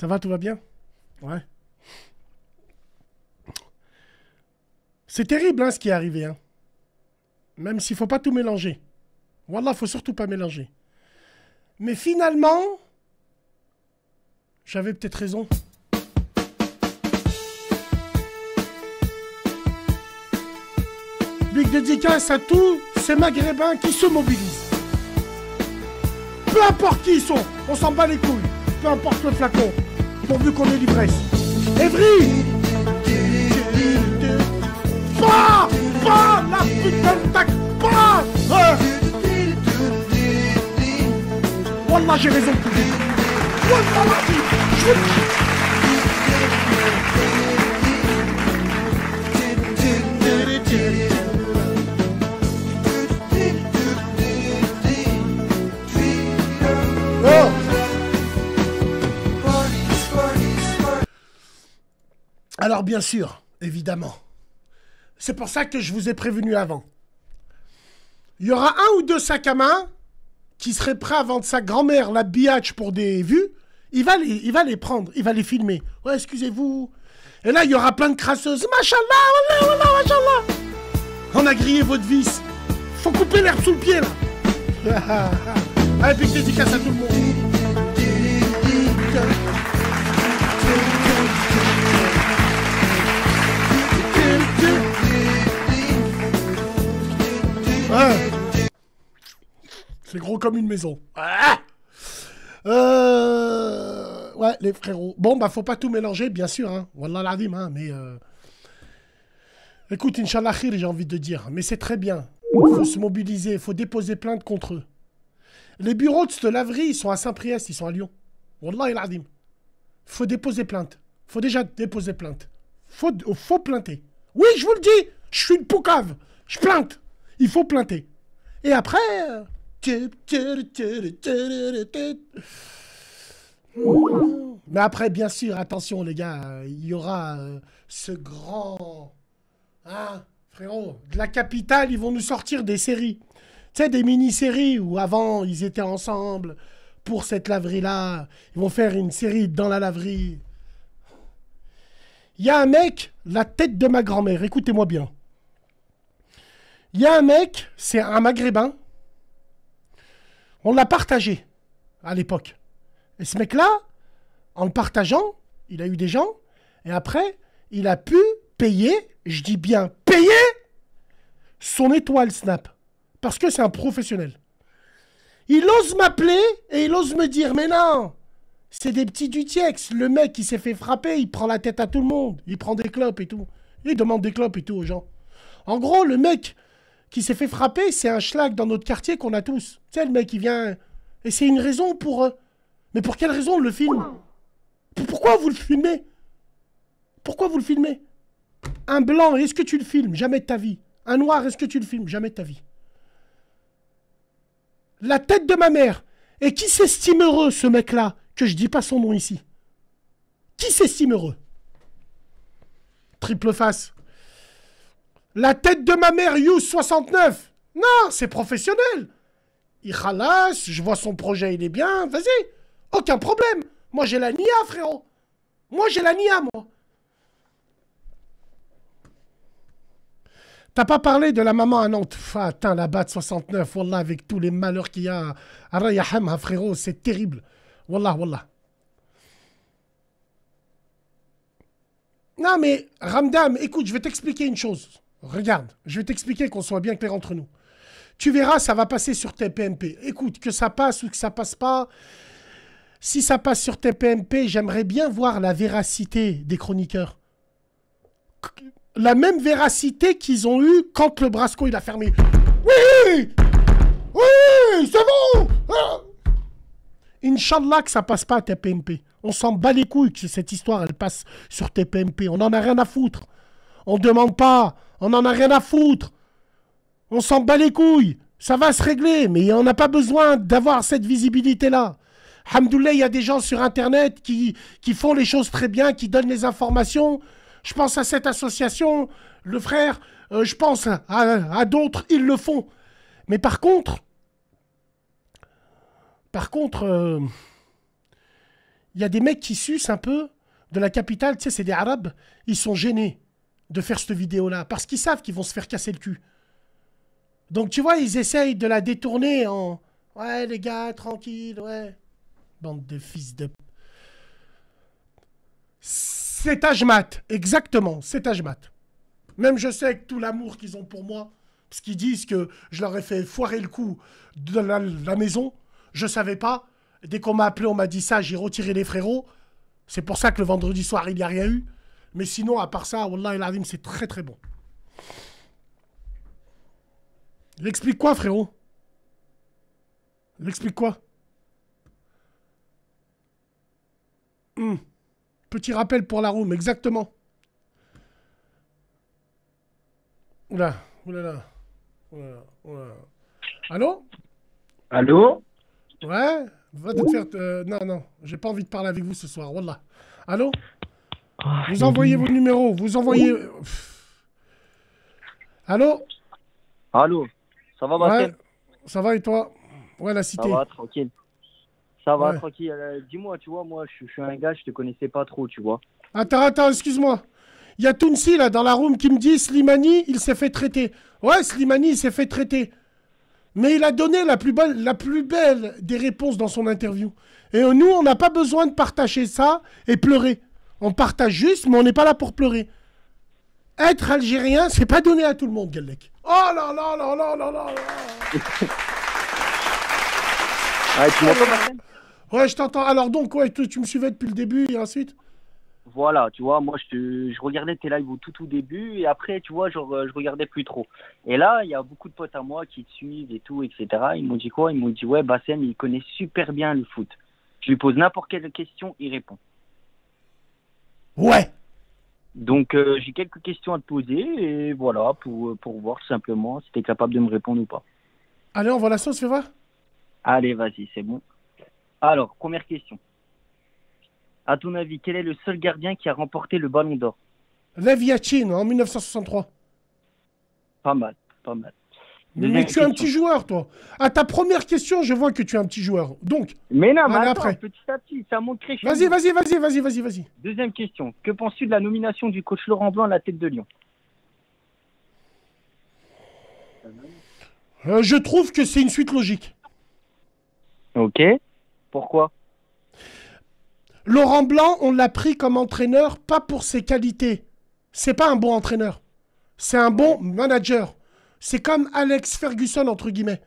Ça va, tout va bien? Ouais. C'est terrible hein, ce qui est arrivé. Hein. Même s'il faut pas tout mélanger. Wallah, faut surtout pas mélanger. Mais finalement, j'avais peut-être raison. Big dédicace à tous ces maghrébins qui se mobilisent. Peu importe qui ils sont, on s'en bat les couilles. Peu importe le flacon, pourvu qu'on ait l'ivresse. Evry Pas Pas La putain de tac Pas Wallah, j'ai raison. Alors bien sûr, évidemment. C'est pour ça que je vous ai prévenu avant. Il y aura un ou deux sacs à main qui seraient prêts à vendre sa grand-mère la biatch pour des vues. Il va, les, prendre, il va les filmer. Ouais, excusez-vous. Et là, il y aura plein de crasseuses. Machallah, machallah. On a grillé votre vis. Faut couper l'herbe sous le pied, là. Allez, big dédicace à tout le monde. Ouais. C'est gros comme une maison. Ah euh... Ouais, les frérots. Bon, bah, faut pas tout mélanger, bien sûr. Hein. Wallah l'adim, hein, mais... euh, Écoute, Inch'Allah j'ai envie de dire. Mais c'est très bien. Il faut se mobiliser, il faut déposer plainte contre eux. Les bureaux de cette laverie, ils sont à Saint-Priest, ils sont à Lyon. Wallah l'adim. faut déposer plainte. faut déjà déposer plainte. faut, faut plainter. Oui, je vous le dis, je suis une poucave. Je plainte. Il faut plainter. Et après... euh, Mais après, bien sûr, attention les gars, il y aura euh, ce grand... Hein, frérot, de la capitale, ils vont nous sortir des séries. Tu sais, des mini-séries où avant, ils étaient ensemble pour cette laverie-là. Ils vont faire une série dans la laverie. Il y a un mec, la tête de ma grand-mère, écoutez-moi bien. Il y a un mec, c'est un maghrébin. On l'a partagé à l'époque. Et ce mec-là, en le partageant, il a eu des gens. Et après, il a pu payer, je dis bien payer, son étoile Snap. Parce que c'est un professionnel. Il ose m'appeler et il ose me dire, mais non, c'est des petits du Tiex. Le mec, il s'est fait frapper, il prend la tête à tout le monde. Il prend des clopes et tout. Il demande des clopes et tout aux gens. En gros, le mec qui s'est fait frapper, c'est un schlag dans notre quartier qu'on a tous. Tu sais, le mec, il vient... Et c'est une raison pour... euh, Mais pour quelle raison on le filme? Pourquoi vous le filmez? Pourquoi vous le filmez? Un blanc, est-ce que tu le filmes? Jamais de ta vie. Un noir, est-ce que tu le filmes? Jamais de ta vie. La tête de ma mère. Et qui s'estime heureux, ce mec-là? Que je dis pas son nom ici. Qui s'estime heureux? Triple face. La tête de ma mère, You 69. Non, c'est professionnel. Il ralasse, je vois son projet, il est bien, vas-y. Aucun problème. Moi, j'ai la NIA, frérot. Moi, j'ai la NIA, moi. T'as pas parlé de la maman à Nantes? Attends, la batte 69, Wallah, avec tous les malheurs qu'il y a à frérot, c'est terrible. Wallah, Wallah. Non, mais Ramdam, écoute, je vais t'expliquer une chose. Regarde, je vais t'expliquer qu'on soit bien clair entre nous. Tu verras, ça va passer sur TPMP. Écoute, que ça passe ou que ça passe pas. Si ça passe sur TPMP, j'aimerais bien voir la véracité des chroniqueurs. La même véracité qu'ils ont eue quand le Brasco il a fermé. Oui Oui C'est bon Ah Inch'Allah que ça passe pas à TPMP. On s'en bat les couilles que cette histoire elle passe sur TPMP. On en a rien à foutre. On demande pas. On en a rien à foutre. On s'en bat les couilles. Ça va se régler, mais on n'a pas besoin d'avoir cette visibilité-là. Hamdoullah, il y a des gens sur Internet qui, qui font les choses très bien, qui donnent les informations. Je pense à cette association, le frère, euh, je pense à d'autres, ils le font. Mais par contre, par contre, euh, il y a des mecs qui sucent un peu de la capitale, tu sais, c'est des Arabes, ils sont gênés de faire cette vidéo-là, parce qu'ils savent qu'ils vont se faire casser le cul. Donc tu vois, ils essayent de la détourner en... Ouais les gars, tranquille, ouais. Bande de fils de... C'est Ajmat, exactement, c'est Ajmat. Même je sais que tout l'amour qu'ils ont pour moi, parce qu'ils disent que je leur ai fait foirer le coup de la maison, je savais pas. Dès qu'on m'a appelé, on m'a dit ça, j'ai retiré les frérots. C'est pour ça que le vendredi soir, il n'y a rien eu. Mais sinon, à part ça, Wallah el Azim, c'est très très bon. Il explique quoi, frérot? Il explique quoi? Hmm. Petit rappel pour la room, exactement. Oula, oulala, oulala, oulala. Allô? Allô? Ouais Va te faire... euh, non, non, j'ai pas envie de parler avec vous ce soir, Wallah. Allô? Vous envoyez vos numéros, vous envoyez... Pff. Allô? Allô Ça va, Ouais, Bassem ça va et toi? Ouais, la Ça cité. va, tranquille. Ça va, Ouais. tranquille. Euh, Dis-moi, tu vois, moi, je, je suis un gars, je te connaissais pas trop, tu vois. Attends, attends, excuse-moi. Il y a Tounsi, là, dans la room, qui me dit Slimani, il s'est fait traiter. Ouais, Slimani, il s'est fait traiter. Mais il a donné la plus, belle, la plus belle des réponses dans son interview. Et nous, on n'a pas besoin de partager ça et pleurer. On partage juste, mais on n'est pas là pour pleurer. Être algérien, c'est pas donné à tout le monde, Gallek. Oh là là là là là là là Ah, tu m'entends, Ouais, je t'entends. Alors donc, ouais, tu, tu me suivais depuis le début et ensuite? Voilà, tu vois, moi, je, je regardais tes lives au tout, tout début, et après, tu vois, genre, euh, je regardais plus trop. Et là, il y a beaucoup de potes à moi qui te suivent et tout, etc. Ils m'ont dit quoi? Ils m'ont dit, ouais, Bassem, il connaît super bien le foot. Je lui pose n'importe quelle question, il répond. Ouais. Donc, euh, j'ai quelques questions à te poser, et voilà, pour, pour voir simplement si tu es capable de me répondre ou pas. Allez, on voit la sauce, fais voir? Allez, vas-y, c'est bon. Alors, première question. À ton avis, quel est le seul gardien qui a remporté le ballon d'or? Lev Yachin, en 1963. Pas mal, pas mal. Mais tu es un petit joueur, toi. À ta première question, je vois que tu es un petit joueur. Donc, Mais non, mais attends, après. petit à petit, ça monte crescendo. vas-y, vas-y, vas-y, vas-y, vas-y, vas-y. Deuxième question. Que penses-tu de la nomination du coach Laurent Blanc à la tête de Lyon? Euh, je trouve que c'est une suite logique. Ok. Pourquoi? Laurent Blanc, on l'a pris comme entraîneur, pas pour ses qualités. C'est pas un bon entraîneur. C'est un bon manager. C'est comme Alex Ferguson, entre guillemets.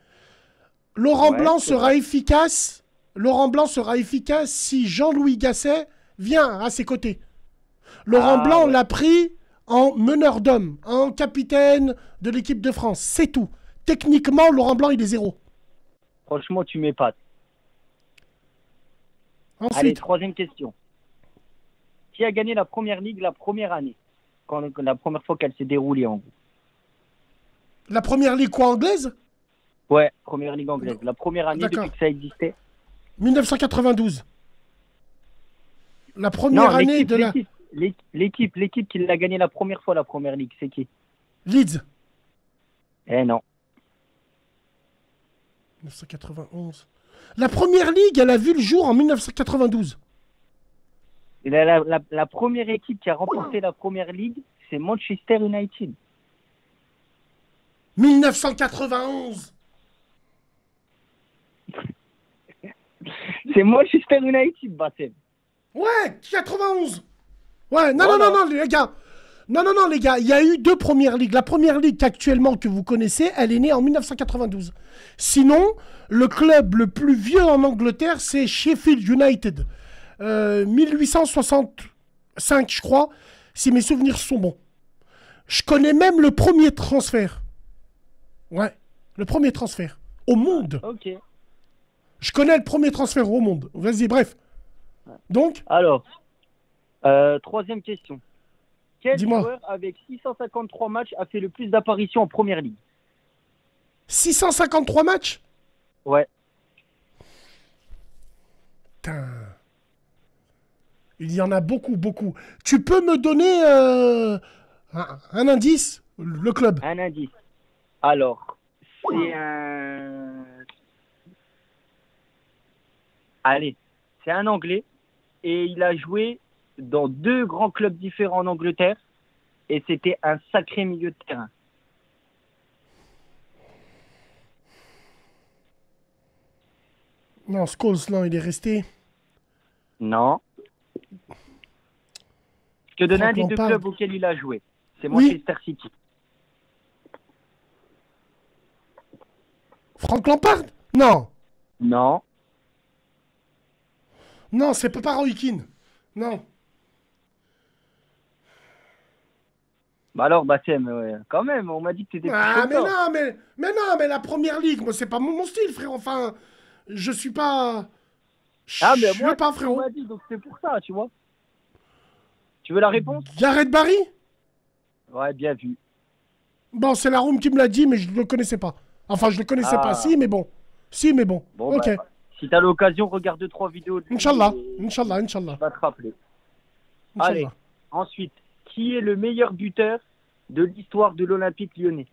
Laurent Ouais, Blanc sera efficace. Laurent Blanc sera efficace si Jean-Louis Gasset vient à ses côtés. Laurent Ah, Blanc, on l'a pris en meneur d'hommes, en capitaine de l'équipe de France. C'est tout. Techniquement, Laurent Blanc, il est zéro. Franchement, tu m'épates. Allez, troisième question. Qui a gagné la première ligue la première année quand, La première fois qu'elle s'est déroulée en gros? la première ligue quoi anglaise? Ouais, première ligue anglaise. La première année depuis que ça existait. 1992. La première non, année de la l'équipe, l'équipe qui l'a gagné la première fois la première ligue, c'est qui? Leeds. Eh non. 1991. La première ligue, elle a vu le jour en 1992. La, la, la, la première équipe qui a remporté la première ligue, c'est Manchester United. 1991. C'est Manchester United, Bassem. Ouais, 91. Ouais, non, non, non, non, les gars. Non, non, non, les gars, il y a eu deux premières ligues. La première ligue actuellement que vous connaissez, elle est née en 1992. Sinon, le club le plus vieux en Angleterre, c'est Sheffield United. Euh, 1865, je crois, si mes souvenirs sont bons. Je connais même le premier transfert. Ouais, le premier transfert. Au monde. Ok. Je connais le premier transfert au monde. Vas-y, bref. Donc, Alors, euh, troisième question. Quel joueur avec 653 matchs a fait le plus d'apparitions en première ligue? 653 matchs? Ouais. Putain. Il y en a beaucoup, beaucoup. Tu peux me donner euh, un, un indice Le club? Un indice. Alors, c'est un. Allez, c'est un Anglais et il a joué dans deux grands clubs différents en Angleterre et c'était un sacré milieu de terrain. Non, Scholes, non, il est resté. Non. Je te donne un Franck des deux clubs auxquels il a joué. C'est Oui. Manchester City. Frank Lampard? Non. Non. Non, c'est pas Roy Keane. Non. Bah alors, Bassem, ouais, quand même, on m'a dit que t'étais Ah, mais non, mais, mais non, mais la première ligue, moi, c'est pas mon, mon style, frère. Enfin, je suis pas. Ah, mais je suis moi, pas, on frérot. m'a dit, donc c'est pour ça, tu vois. Tu veux la réponse? Gareth Barry? Ouais, bien vu. Bon, c'est la room qui me l'a dit, mais je le connaissais pas. Enfin, je le connaissais Ah. pas. Si, mais bon. Si, mais bon. Bon, ok. bah, si t'as l'occasion, regarde deux, trois vidéos Inch'Allah. Inch'Allah, Inch'Allah. vas te rappeler. Allez, ensuite, qui est le meilleur buteur de l'histoire de l'Olympique lyonnais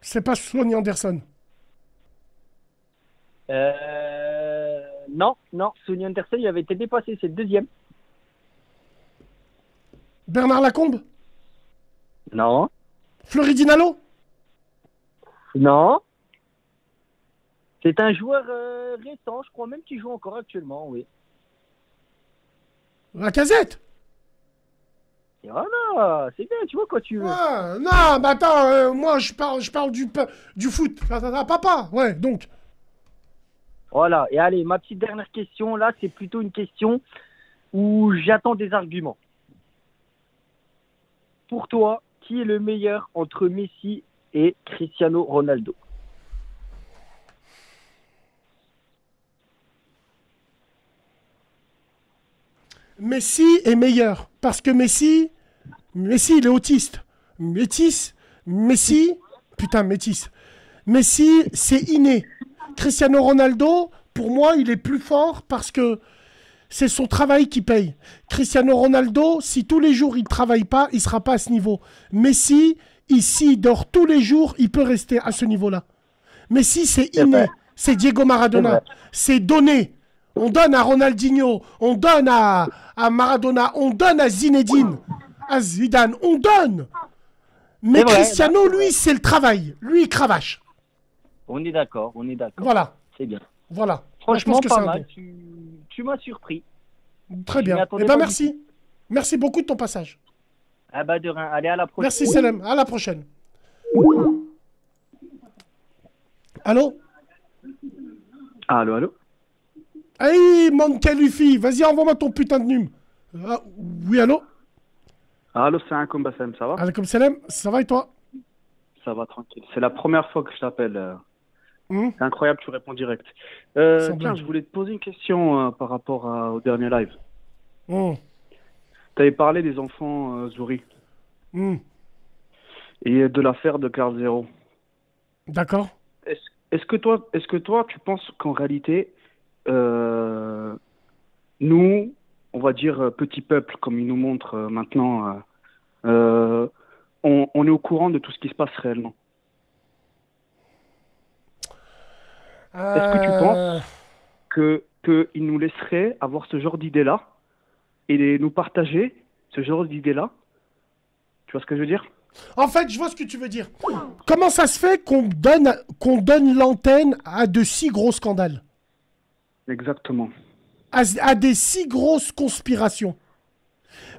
C'est pas Sonny Anderson. euh... Non, non, Sonny Anderson, il avait été dépassé, c'est le deuxième. Bernard Lacombe? Non. Fleury Dinalo? Non. C'est un joueur euh, récent, je crois même qu'il joue encore actuellement, oui. La casette Et voilà, c'est bien, tu vois quoi tu veux. Ah, Non, mais attends, euh, moi je parle, je parle du, du foot. Ah, ah, ah, papa, ouais, donc. Voilà, et allez, ma petite dernière question, là, c'est plutôt une question où j'attends des arguments. Pour toi, qui est le meilleur entre Messi et Cristiano Ronaldo? Messi est meilleur. Parce que Messi. Messi, il est autiste. Métis. Messi. Putain, métis. Messi, c'est inné. Cristiano Ronaldo, pour moi, il est plus fort parce que c'est son travail qui paye. Cristiano Ronaldo, si tous les jours il ne travaille pas, il ne sera pas à ce niveau. Messi, ici, il dort tous les jours, il peut rester à ce niveau-là. Messi, c'est inné. C'est Diego Maradona. C'est donné. On donne à Ronaldinho, on donne à, à Maradona, on donne à Zinedine, à Zidane, on donne. Mais vrai, Cristiano, lui, c'est le travail. Lui, il cravache. On est d'accord, on est d'accord. Voilà, C'est bien. voilà. Franchement, Moi, je pense que pas c'est un mal. Tu, tu m'as surpris. Très bien. Eh ben du merci. Merci beaucoup de ton passage. Ah bah de rien. Allez, à la prochaine. Merci Salem. À la prochaine. Allô? Allô, allô? Hey, mon Luffy, vas-y, envoie-moi ton putain de num. Ah, oui, allô? Allô, c'est un Bassem, ça va? Alaikum salam, ça va et toi? Ça va, tranquille. C'est la première fois que je t'appelle. euh. Hum C'est incroyable, tu réponds direct. Euh, tiens, blague. je voulais te poser une question euh, par rapport à- au dernier live. Hum, Tu avais parlé des enfants euh, Zouri hum. et de l'affaire de Carl Zero. D'accord. Est-ce que toi, est-ce que toi, tu penses qu'en réalité, euh, nous, on va dire euh, petit peuple, comme il nous montre euh, maintenant, euh, on, on est au courant de tout ce qui se passe réellement. Est-ce que tu penses que qu'il nous laisserait avoir ce genre d'idée-là et nous partager ce genre d'idée-là? Tu vois ce que je veux dire? En fait, je vois ce que tu veux dire. Comment ça se fait qu'on donne, qu'on donne l'antenne à de si gros scandales? Exactement. à, à des si grosses conspirations.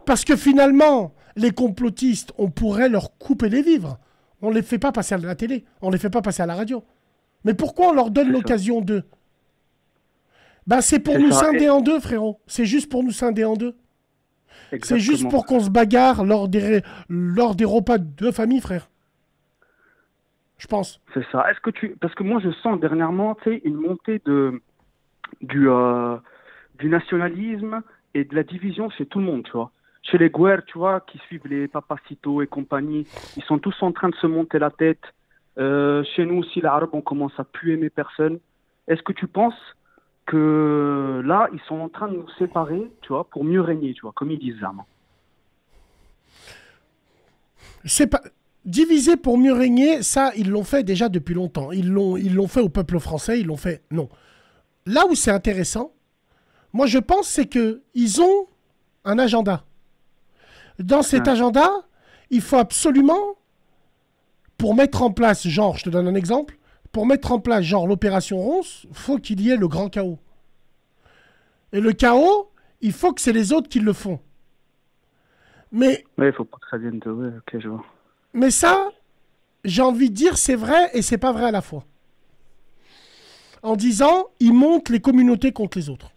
Parce que finalement, les complotistes, on pourrait leur couper les vivres. On ne les fait pas passer à la télé, on ne les fait pas passer à la radio. Mais pourquoi on leur donne l'occasion d'eux? Ben c'est pour nous ça. scinder Et- en deux, frérot. C'est juste pour nous scinder en deux. C'est juste pour qu'on se bagarre lors des, lors des repas de famille, frère. Je pense. C'est ça. Est-ce que tu parce que moi je sens dernièrement tu sais une montée de du euh, du nationalisme et de la division chez tout le monde, tu vois. Chez les Guerres, tu vois, qui suivent les Papacito et compagnie, ils sont tous en train de se monter la tête. Euh, chez nous aussi, les Arabes, on commence à plus aimer personne. Est-ce que tu penses que là, ils sont en train de nous séparer, tu vois, pour mieux régner, tu vois, comme ils disent Zama? C'est pas diviser pour mieux régner, ça ils l'ont fait déjà depuis longtemps. Ils l'ont ils l'ont fait au peuple français, ils l'ont fait non. Là où c'est intéressant, moi je pense c'est que ils ont un agenda. Dans cet agenda, il faut absolument pour mettre en place genre, je te donne un exemple, pour mettre en place genre l'opération Ronce, faut qu'il y ait le grand chaos. Et le chaos, il faut que c'est les autres qui le font. Mais il faut pas que ça vienne de. Ouais, ok, je vois. mais ça, j'ai envie de dire c'est vrai et c'est pas vrai à la fois. En disant, ils montent les communautés contre les autres.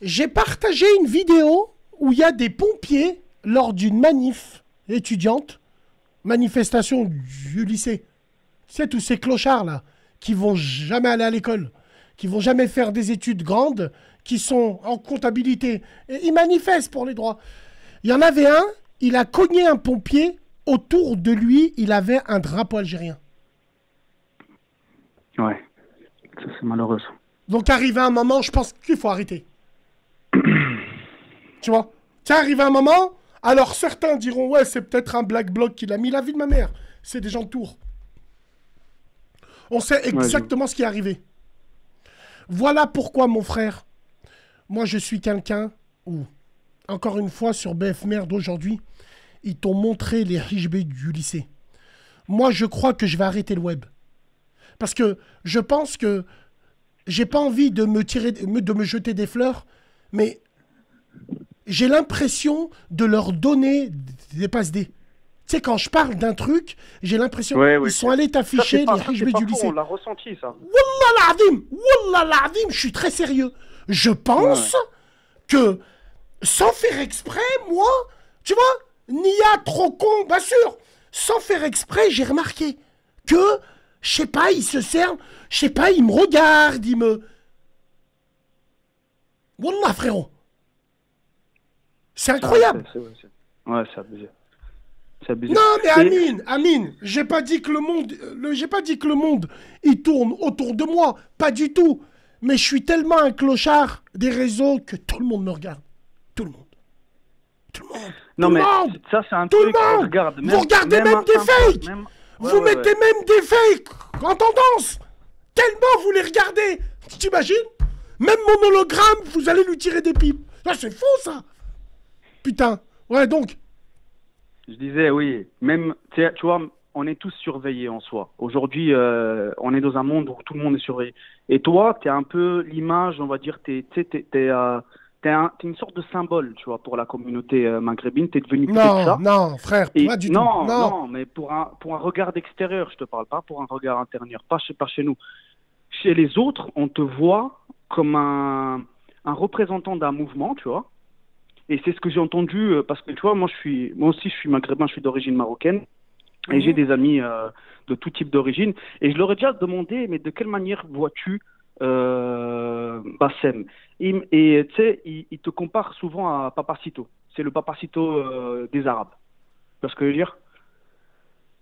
J'ai partagé une vidéo où il y a des pompiers lors d'une manif étudiante, manifestation du lycée. Tu sais, tous ces clochards là, qui vont jamais aller à l'école, qui vont jamais faire des études grandes, qui sont en comptabilité. Ils manifestent pour les droits. Il y en avait un, il a cogné un pompier. Autour de lui, il avait un drapeau algérien. Ouais. C'est malheureux. ça. Donc, arrivé un moment, je pense qu'il faut arrêter. tu vois? Tiens, arrivé un moment, alors certains diront Ouais, c'est peut-être un black bloc qui l'a mis la vie de ma mère. C'est des gens de tour. On sait exactement ce qui est arrivé. Voilà pourquoi, mon frère, moi je suis quelqu'un où, encore une fois, sur BF Merde aujourd'hui, ils t'ont montré les HB du lycée. Moi, je crois que je vais arrêter le web. Parce que je pense que j'ai pas envie de me tirer, de me jeter des fleurs, mais j'ai l'impression de leur donner des passes D. Tu sais, quand je parle d'un truc, j'ai l'impression Ouais, ouais, ils sont allés t'afficher les pas du lycée. On l'a ressenti, ça. Wallah l'azim, Wallah l'azim, je suis très sérieux. Je pense que, sans faire exprès, moi, tu vois, Nia trop con, bien sûr, sans faire exprès, j'ai remarqué que, je sais pas, il se servent, je sais pas, il me regarde, il me... Wallah, frérot. C'est incroyable. Ouais, c'est- Ouais, abusé. C'est abusé. Non mais Amine, Amine, j'ai pas dit que le monde, euh, j'ai pas dit que le monde il tourne autour de moi, pas du tout. Mais je suis tellement un clochard des réseaux que tout le monde me regarde, tout le monde, tout le monde. Non, tout mais le monde. ça, c'est un Tout truc le monde regarde. Vous regardez même des fakes même- Vous Ouais, mettez ouais. même des fakes en tendance. Tellement vous les regardez, t'imagines? Même mon hologramme, vous allez lui tirer des pipes. Ça c'est faux ça. Putain. Ouais donc. Je disais, oui, même, tu tu vois, on est tous surveillés en soi. Aujourd'hui, euh, on est dans un monde où tout le monde est surveillé. Et toi, tu es un peu l'image, on va dire, tu es, euh, t'es un- t'es une sorte de symbole, tu vois, pour la communauté euh, maghrébine. Tu es devenu plus que Non, ça. non, frère, Et- pas du non, tout. non, mais pour un, pour un regard d'extérieur, je te parle pas pour un regard intérieur, pas chez, pas chez nous. Chez les autres, on te voit comme un, un représentant d'un mouvement, tu vois. Et c'est ce que j'ai entendu, euh, parce que tu vois, moi, je suis, moi aussi, je suis maghrébin, je suis d'origine marocaine. Et j'ai des amis euh, de tout type d'origine. Et je leur ai déjà demandé, mais de quelle manière vois-tu euh, Bassem? Et, tu sais, il te comparent souvent à Papacito. C'est le Papacito euh, des Arabes. Tu vois ce que je veux dire?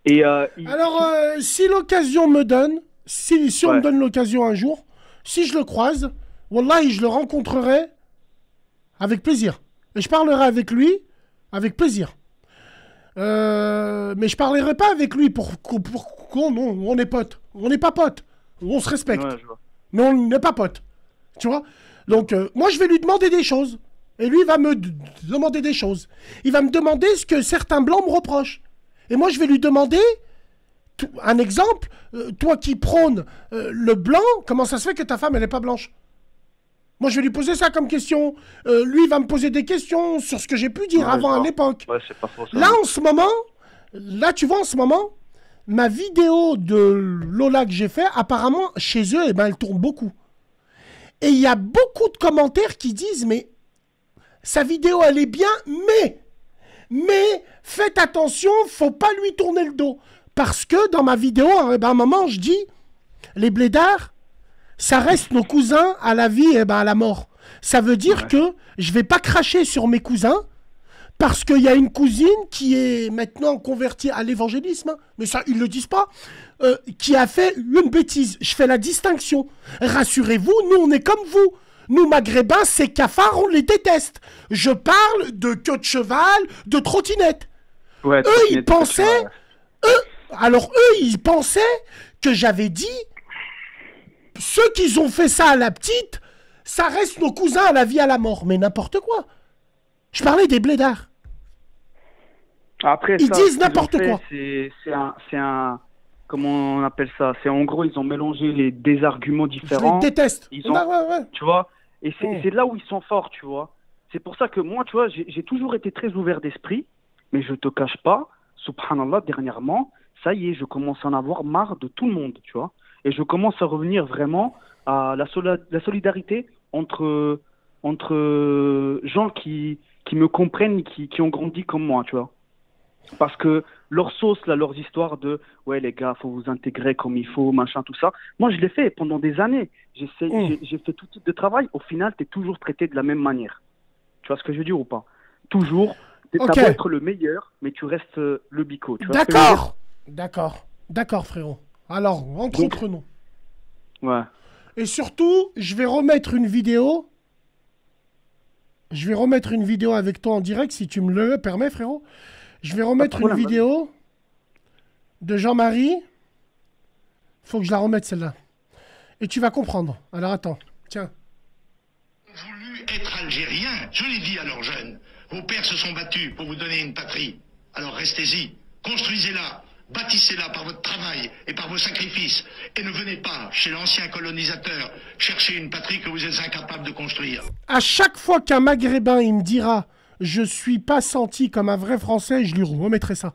Et, euh, il- Alors, euh, si l'occasion me donne, si, si on Ouais. me donne l'occasion un jour, si je le croise, Wallahi, je le rencontrerai avec plaisir. Et je parlerai avec lui avec plaisir. Euh, mais je parlerai pas avec lui pour qu'on pour qu'on- on est potes. On n'est pas potes. On se respecte. Ouais, mais on n'est pas potes. Tu vois? Donc, euh, moi, je vais lui demander des choses. Et lui, il va me demander des choses. Il va me demander ce que certains blancs me reprochent. Et moi, je vais lui demander un exemple. euh, toi qui prônes euh, le blanc, comment ça se fait que ta femme, elle n'est pas blanche? Moi, je vais lui poser ça comme question. Lui, il va me poser des questions sur ce que j'ai pu dire Ouais, avant à l'époque. Ouais. Là, en ce moment, là, tu vois, en ce moment, ma vidéo de Lola que j'ai fait, apparemment, chez eux, eh ben, elle tourne beaucoup. Et il y a beaucoup de commentaires qui disent, mais sa vidéo, elle est bien, mais, mais, faites attention, faut pas lui tourner le dos. Parce que dans ma vidéo, eh ben, à un moment, je dis, les blédards, ça reste nos cousins à la vie et ben à la mort. Ça veut dire que je vais pas cracher sur mes cousins parce qu'il y a une cousine qui est maintenant convertie à l'évangélisme, hein, mais ça, ils le disent pas, euh, qui a fait une bêtise. Je fais la distinction. Rassurez-vous, nous, on est comme vous. Nous, maghrébins, ces cafards, on les déteste. Je parle de queue de cheval, de trottinette. Ouais, Eux, ils pensaient, eux, alors eux, ils pensaient que j'avais dit, ceux qui ont fait ça à la petite, ça reste nos cousins à la vie à la mort. Mais n'importe quoi. Je parlais des blédards. Après, Ils ça, disent n'importe quoi. C'est un, c'est un, comment on appelle ça? C'est en gros, ils ont mélangé les des arguments Je les différents. déteste. Ils ont- ouais, ouais. tu vois? Et c'est là où ils sont forts, tu vois. C'est pour ça que moi, tu vois, j'ai toujours été très ouvert d'esprit, mais je te cache pas, subhanallah, dernièrement, ça y est, je commence à en avoir marre de tout le monde, tu vois. Et je commence à revenir vraiment à la, la solidarité entre, entre gens qui, qui me comprennent, qui, qui ont grandi comme moi, tu vois. Parce que leur sauce, là, leurs histoires de ouais, les gars, faut vous intégrer comme il faut, machin, tout ça. Moi, je l'ai fait pendant des années. Mm. J'ai fait tout type de travail. Au final, tu es toujours traité de la même manière. Tu vois ce que je veux dire ou pas? Toujours. Tu Ok. beau être le meilleur, mais tu restes euh, le bico. D'accord. D'accord. D'accord, frérot. Alors, entre Donc- autres noms. Ouais. Et surtout, je vais remettre une vidéo. Je vais remettre une vidéo avec toi en direct, si tu me le permets, frérot. Je vais remettre une vidéo de Jean-Marie. Faut que je la remette, celle-là. Et tu vas comprendre. Alors, attends. Tiens. voulu être algérien. Je l'ai dit à leurs jeunes. Vos pères se sont battus pour vous donner une patrie. Alors restez-y, construisez-la, bâtissez-la par votre travail et par vos sacrifices. Et ne venez pas, chez l'ancien colonisateur, chercher une patrie que vous êtes incapable de construire. À chaque fois qu'un maghrébin, il me dira je suis pas senti comme un vrai français, je lui remettrai ça.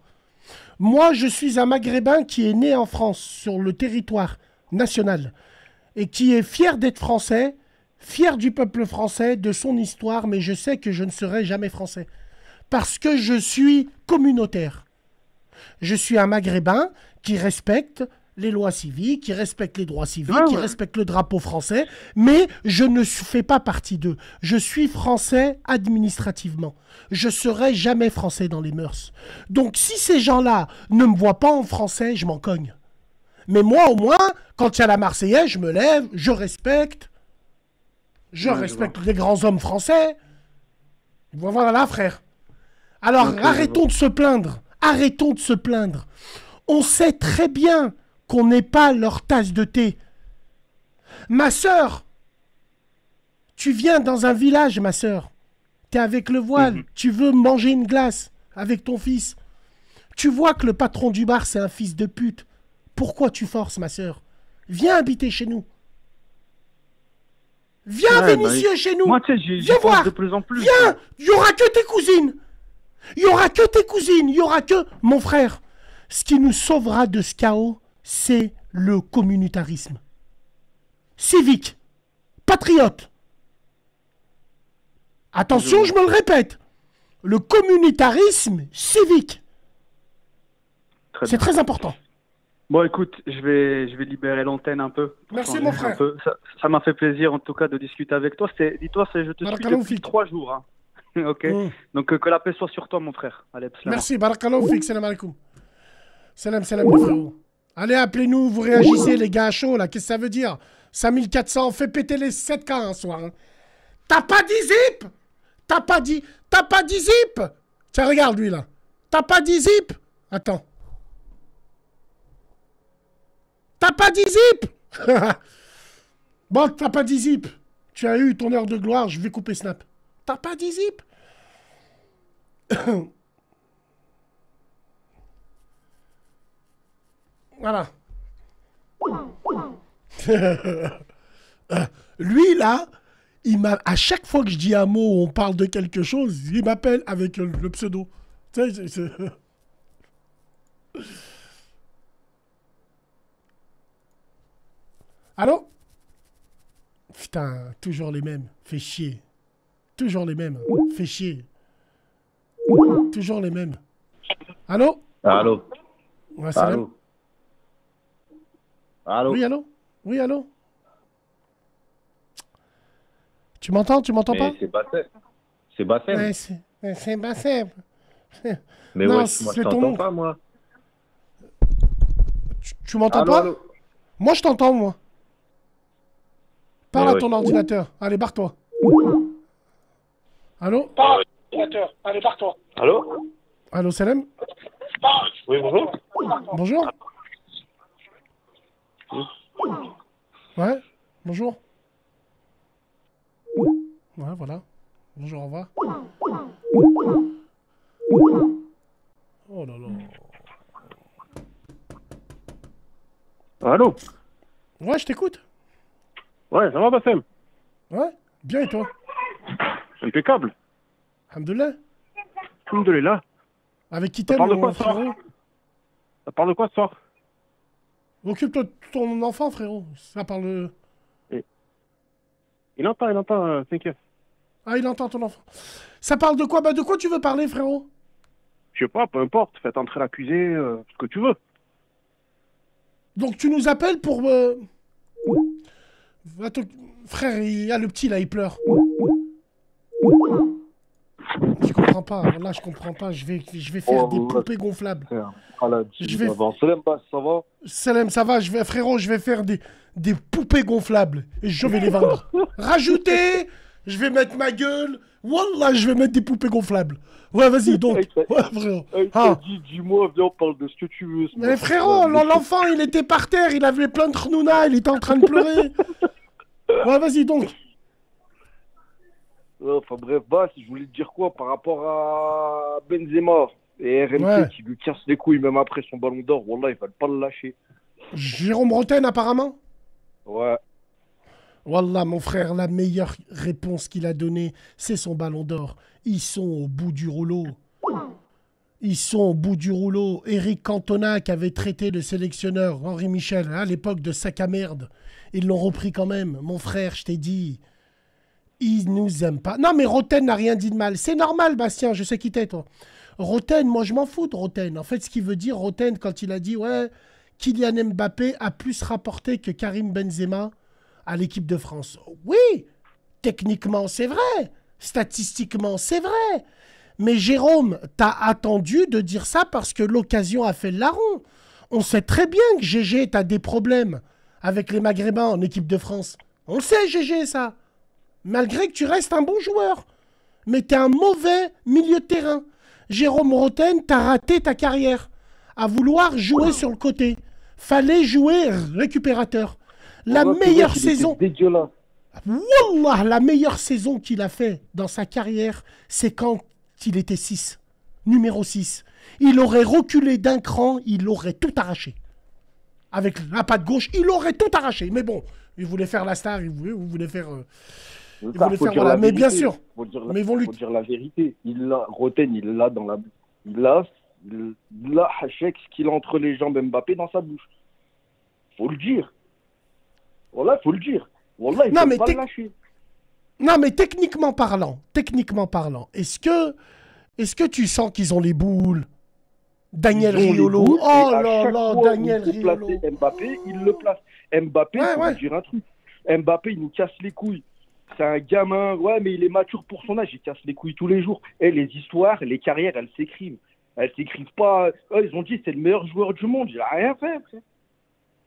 Moi, je suis un maghrébin qui est né en France, sur le territoire national, et qui est fier d'être français, fier du peuple français, de son histoire, mais je sais que je ne serai jamais français. Parce que je suis communautaire. Je suis un maghrébin qui respecte les lois civiques, qui respecte les droits civiques, Ouais, qui ouais. respecte le drapeau français, mais je ne fais pas partie d'eux. Je suis français administrativement. Je serai jamais français dans les mœurs. Donc si ces gens-là ne me voient pas en français, je m'en cogne. Mais moi, au moins, quand il y a la Marseillaise, je me lève, je respecte. Je Ouais, je respecte les grands hommes français. Voilà, frère. Alors, arrêtons de se plaindre. Arrêtons de se plaindre. On sait très bien qu'on n'est pas leur tasse de thé. Ma sœur, tu viens dans un village, ma sœur. T'es avec le voile. Mhm. Tu veux manger une glace avec ton fils. Tu vois que le patron du bar, c'est un fils de pute. Pourquoi tu forces, ma sœur? Viens habiter chez nous. Viens, Ouais, Vénitieux, bah, chez nous. Moi, Viens voir. de plus en plus. Viens, il y aura que tes cousines. Il y aura que tes cousines, il y aura que mon frère. Ce qui nous sauvera de ce chaos, c'est le communautarisme. Civique, patriote. Attention, je me le répète. Le communautarisme civique, c'est très important. Bon, écoute, je vais, je vais libérer l'antenne un peu. Merci, mon frère. Ça m'a fait plaisir, en tout cas, de discuter avec toi. Dis-toi, c'est- je te suis depuis trois jours. hein. ok Mm. Donc, euh, que la paix soit sur toi, mon frère. Allez. Merci, barakallahu fik, salam alaikum. Salam, salam. Allez, appelez-nous, vous réagissez, les gars à chaud, là. Qu'est-ce que ça veut dire? 5400, fait péter les 7K un soir. T'as pas dit zip? T'as pas dit... T'as pas zip? Tiens, regarde, lui, là. T'as pas dit zip? Attends. T'as pas dit zip? Bon, t'as pas dit zip. Tu as eu ton heure de gloire, je vais couper Snap. T'as pas dit zip? Voilà. Lui, là, il m'a, à chaque fois que je dis un mot ou on parle de quelque chose, il m'appelle avec le, le pseudo. Tu sais, c'est- c'est- Allô? Putain, toujours les mêmes. Fait chier. Toujours les mêmes. Fait chier. Toujours les mêmes. Allô? Allô? Ouais, salam. Allô? Allô? Oui, allô? Oui, allô? Tu m'entends? Tu m'entends pas? c'est Bassem. C'est Bassem. Ouais, c'est Bassem. Mais Non, ouais, moi c'est je ton t'entends nom. pas, moi. Tu m'entends pas? allô? Moi, je t'entends, moi. Parle Mais à ouais. ton ordinateur. Allez, barre-toi. Allô? Ordinateur, allez, barre-toi. Allô? Allô, Salem? Oui, bonjour. Bonjour Ouais Bonjour Ouais, voilà. Bonjour, au revoir. Oh là là. Allô? Ouais, je t'écoute. Ouais, ça va, Bassem? Ouais Bien et toi? Impeccable. Alhamdoulilah. Alhamdoulilah. Avec qui Ça t'aimes, parle de quoi ce soir frérot? Ça parle de quoi ce soir Occupe-toi de ton enfant, frérot. Ça parle. Il entend, il entend, euh, t'inquiète. Ah, il entend ton enfant. Ça parle de quoi? Bah, de quoi tu veux parler, frérot? Je sais pas, peu importe, faites entrer l'accusé, euh, ce que tu veux. Donc, tu nous appelles pour... euh, va te- Frère, il y a le petit, là, il pleure. Comprends pas. Là, je comprends pas. Je vais, je vais faire Oh, des poupées gonflables. Ah Je vais- avant. Salam ça va Salem, ça va, je vais, frérot, je vais faire des, des poupées gonflables et je vais les vendre. Rajoutez, je vais mettre ma gueule. Wallah, je vais mettre des poupées gonflables. Ouais, vas-y, donc. Ouais, frérot. Ah. dis-moi, viens, on parle de ce que tu veux. Mais frérot, l'enfant, il était par terre, il avait plein de chnouna, il était en train de pleurer. Ouais, vas-y, donc. Enfin bref, Bass, je voulais te dire quoi par rapport à Benzema et RMC Ouais. qui lui casse les couilles même après son ballon d'or. Wallah, ils veulent pas le lâcher. Jérôme Roten, apparemment Ouais. Wallah, mon frère, la meilleure réponse qu'il a donnée, c'est son ballon d'or. Ils sont au bout du rouleau. Ils sont au bout du rouleau. Eric Cantona, qui avait traité le sélectionneur Henri Michel à l'époque de sac à merde, ils l'ont repris quand même. Mon frère, je t'ai dit, ils nous aiment pas. Non, mais Roten n'a rien dit de mal. C'est normal, Bastien, je sais qui t'es, toi. Roten, moi, je m'en fous de Roten. En fait, ce qu'il veut dire, Roten, quand il a dit, ouais, Kylian Mbappé a plus rapporté que Karim Benzema à l'équipe de France. Oui, techniquement, c'est vrai. Statistiquement, c'est vrai. Mais Jérôme, t'as attendu de dire ça parce que l'occasion a fait le larron. On sait très bien que GG, t'as des problèmes avec les Maghrébins en équipe de France. On sait, GG, ça. Malgré que tu restes un bon joueur. Mais t'es un mauvais milieu de terrain. Jérôme Roten, t'as raté ta carrière à vouloir jouer sur le côté. Fallait jouer récupérateur. La meilleure saison. Wallah, la meilleure saison qu'il a fait dans sa carrière, c'est quand il était 6. Numéro 6. Il aurait reculé d'un cran, il aurait tout arraché. Avec la patte gauche, il aurait tout arraché. Mais bon, il voulait faire la star, il voulait, il voulait faire. euh, faire voilà. Mais bien sûr. Faut dire la, Mais ils vont lui- faut dire la vérité. Il l'a, Roten, il l'a dans la, il l'a, il l'a Hachek, ce qu'il a entre les jambes Mbappé dans sa bouche. Faut le dire. Voilà, faut le dire. Wallah, il Non, faut mais pas le lâcher. Non, mais techniquement parlant, techniquement parlant, est-ce que, est-ce que tu sens qu'ils ont les boules? Daniel Riolo. boules, Oh là là, Daniel Riolo. Mbappé, il le place. Mbappé, Ouais, ouais. dire un truc. Mbappé, il nous casse les couilles. C'est un gamin, ouais, mais il est mature pour son âge, il casse les couilles tous les jours. Et les histoires, les carrières, elles s'écrivent. Elles s'écrivent pas. Eux, ils ont dit c'est le meilleur joueur du monde. Il a rien fait, frère.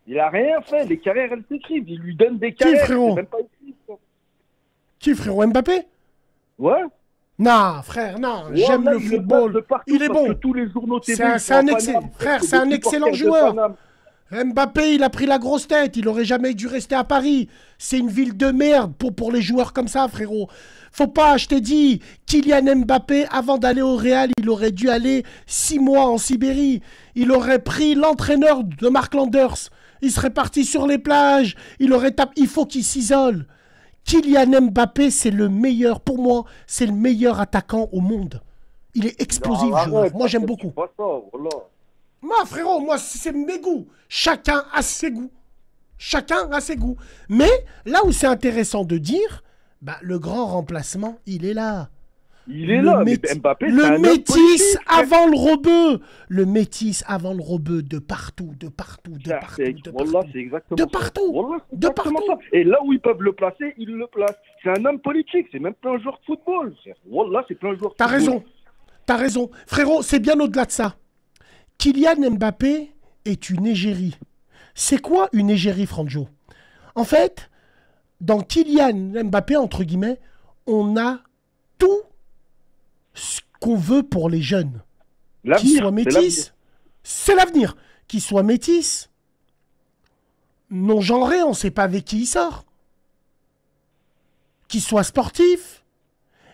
Il a rien fait. Les carrières, elles s'écrivent. Il lui donne des carrières. frérot c'est même pas. Qui, frérot Mbappé? Ouais. Non, frère, non, Ouais, j'aime le football. Il est bon. que tous les journaux TV, C'est un, ils excellent. Frère, C'est un excellent joueur. Mbappé, il a pris la grosse tête. Il aurait jamais dû rester à Paris. C'est une ville de merde pour, pour les joueurs comme ça, frérot. Faut pas, je t'ai dit, Kylian Mbappé, avant d'aller au Real, il aurait dû aller six mois en Sibérie. Il aurait pris l'entraîneur de Mark Landers. Il serait parti sur les plages. Il aurait tapé. Il faut qu'il s'isole. Kylian Mbappé, c'est le meilleur, pour moi, c'est le meilleur attaquant au monde. Il est explosif, joueur. Moi, j'aime beaucoup. Moi, frérot, moi, c'est mes goûts. Chacun a ses goûts. Chacun a ses goûts. Mais là où c'est intéressant de dire, bah, le grand remplacement, il est là. Il est Le là, mais Mbappé, le métis frère. avant le rebeu. Le métis avant le rebeu de partout, de partout, de partout, de partout. c'est exactement De partout. De. Et là où ils peuvent le placer, ils le placent. C'est un homme politique, c'est même pas un joueur de football. Wallah, c'est pas un joueur T'as raison. T'as raison. Frérot, c'est bien au-delà de ça. Kylian Mbappé est une égérie. C'est quoi une égérie, Franjo? En fait, dans Kylian Mbappé, entre guillemets, on a tout ce qu'on veut pour les jeunes. Qu'ils soient c'est métis, c'est l'avenir. Qu'ils soient métis, non genrés, on ne sait pas avec qui il sort. Qu'ils soient sportifs.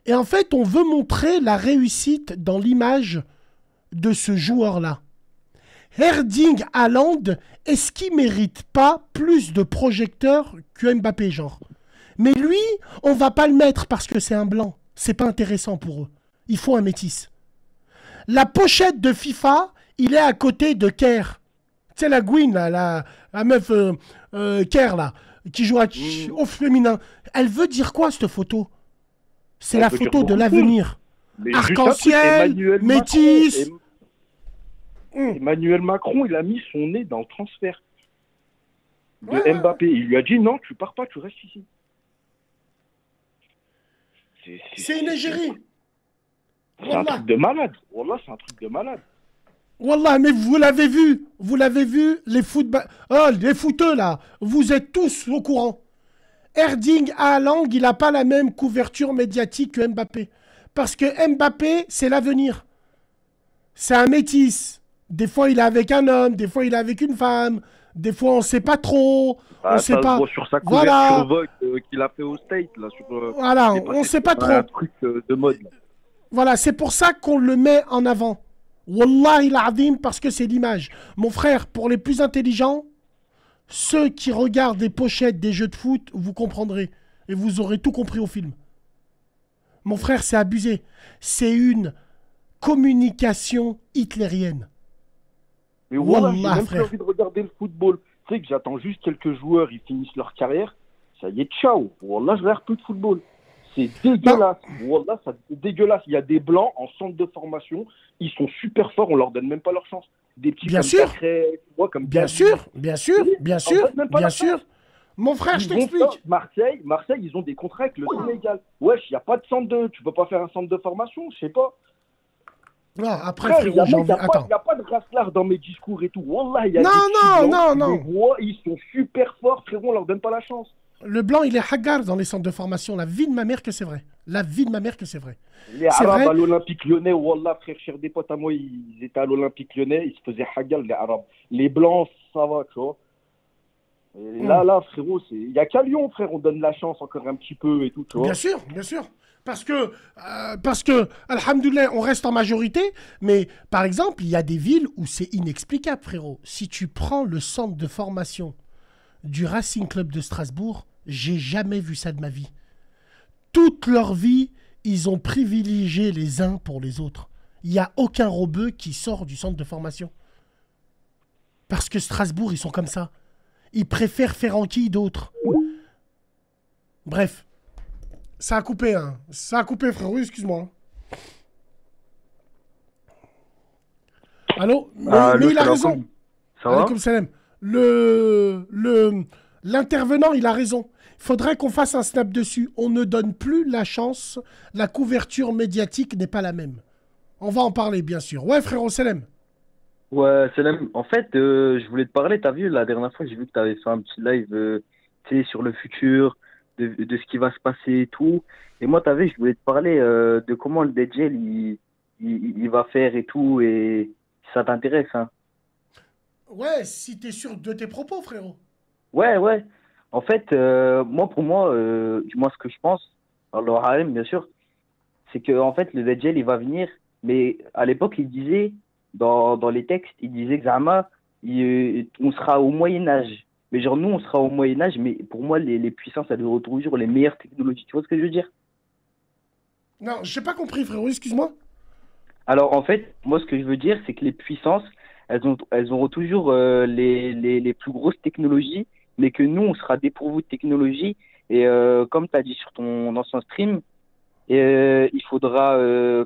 Et en fait, on veut montrer la réussite dans l'image de ce joueur-là. Herding Haaland, est-ce qu'il mérite pas plus de projecteurs que Mbappé, genre? Mais lui, on va pas le mettre parce que c'est un blanc. C'est pas intéressant pour eux. Il faut un métis. La pochette de FIFA, il est à côté de Kerr. Tu sais, la Gwyn, là, la, la meuf euh, euh, Kerr, là, qui joue à- au féminin. Elle veut dire quoi, cette photo? C'est la photo de l'avenir. Arc-en-ciel, métis. Em- Emmanuel Macron, il a mis son nez dans le transfert de Mbappé. Il lui a dit non, tu pars pas, tu restes ici. C'est- une égérie. C'est un truc de malade. Wallah, c'est un truc de malade. Wallah, mais vous l'avez vu, vous l'avez vu, les football... Oh, les footeux, là, vous êtes tous au courant. Erding Haaland, il n'a pas la même couverture médiatique que Mbappé. Parce que Mbappé, c'est l'avenir. C'est un métis. Des fois, il est avec un homme, des fois, il est avec une femme, des fois, on ne sait pas trop. Ah, on sait pas. sur sa Voilà. euh, qu'il a fait au State. Là, sur, euh, Voilà, c'est on sait pas c'est un trop. truc euh, de mode. là. Voilà, c'est pour ça qu'on le met en avant. Wallahi l'azim, parce que c'est l'image. Mon frère, pour les plus intelligents, ceux qui regardent des pochettes des jeux de foot, vous comprendrez. Et vous aurez tout compris au film. Mon frère, c'est abusé. C'est une communication hitlérienne. Mais voilà, j'ai même plus envie de regarder le football. Tu sais que j'attends juste quelques joueurs, ils finissent leur carrière. Ça y est, ciao. Wallah, je regarde plus de football. C'est dégueulasse. Wallah, ça- c'est dégueulasse. Il y a des blancs en centre de formation. Ils sont super forts, on leur donne même pas leur chance. Des petits Bien comme sûr. Cacré, tu vois, comme Bien sûr, bien sûr, bien sûr, bien sûr. Mon frère, je t'explique. Marseille, Marseille, ils ont des contrats avec le Sénégal. Wesh, il n'y a pas de centre de. Tu peux pas faire un centre de formation, je sais pas. Non, après, Frère, frérot, j'ai envie... Attends. il n'y a pas de racelard dans mes discours et tout. Wallah, il y a Non, des non, blancs, non, non. les vois, ils sont super forts, frérot, on leur donne pas la chance. Le blanc, il est hagar dans les centres de formation. La vie de ma mère que c'est vrai. La vie de ma mère que c'est vrai. Les C'est Arabes vrai. à l'Olympique lyonnais, Wallah, frère, cher des potes à moi, ils étaient à l'Olympique lyonnais, ils se faisaient hagal, les Arabes. Les Blancs, ça va, tu vois. Et là, Mm. là, frérot, il y a qu'à Lyon, frère, on donne la chance encore un petit peu et tout, tu vois. Bien sûr, bien sûr. Parce que, euh, parce que, on reste en majorité, mais par exemple, il y a des villes où c'est inexplicable, frérot. Si tu prends le centre de formation du Racing Club de Strasbourg, j'ai jamais vu ça de ma vie. Toute leur vie, ils ont privilégié les uns pour les autres. Il n'y a aucun robeux qui sort du centre de formation. Parce que Strasbourg, ils sont comme ça. Ils préfèrent faire en qui d'autres. Bref. Ça a coupé, hein. Ça a coupé, frérot, excuse-moi. Allô? Mais, Ah, mais allô, il a raison. alaikum. Ça va? Alaikum salam. Le... Le... L'intervenant, il a raison. Il faudrait qu'on fasse un snap dessus. On ne donne plus la chance. La couverture médiatique n'est pas la même. On va en parler, bien sûr. Ouais, frérot Salem. Ouais, Selem, en fait, euh, je voulais te parler, t'as vu, la dernière fois, j'ai vu que t'avais fait un petit live, euh, tu sais, sur le futur, de, de ce qui va se passer et tout. Et moi, t'as vu, je voulais te parler euh, de comment le DJ, il, il, il va faire et tout, et ça t'intéresse, hein. Ouais, si t'es sûr de tes propos, frérot. Ouais, ouais. En fait, euh, moi, pour moi, euh, moi, ce que je pense, alors Harem, bien sûr, c'est que en fait, le Dajjal, il va venir, mais à l'époque, il disait, dans, dans les textes, il disait que Zama, il- on sera au Moyen-Âge. Mais genre, nous, on sera au Moyen-Âge, mais pour moi, les, les puissances, elles auront toujours les meilleures technologies. Tu vois ce que je veux dire? Non, j'ai pas compris, frérot, excuse-moi. Alors, en fait, moi, ce que je veux dire, c'est que les puissances, elles, ont, elles auront toujours euh, les, les, les plus grosses technologies, mais que nous, on sera dépourvus de technologie. Et euh, comme tu as dit sur ton ancien stream, euh, il faudra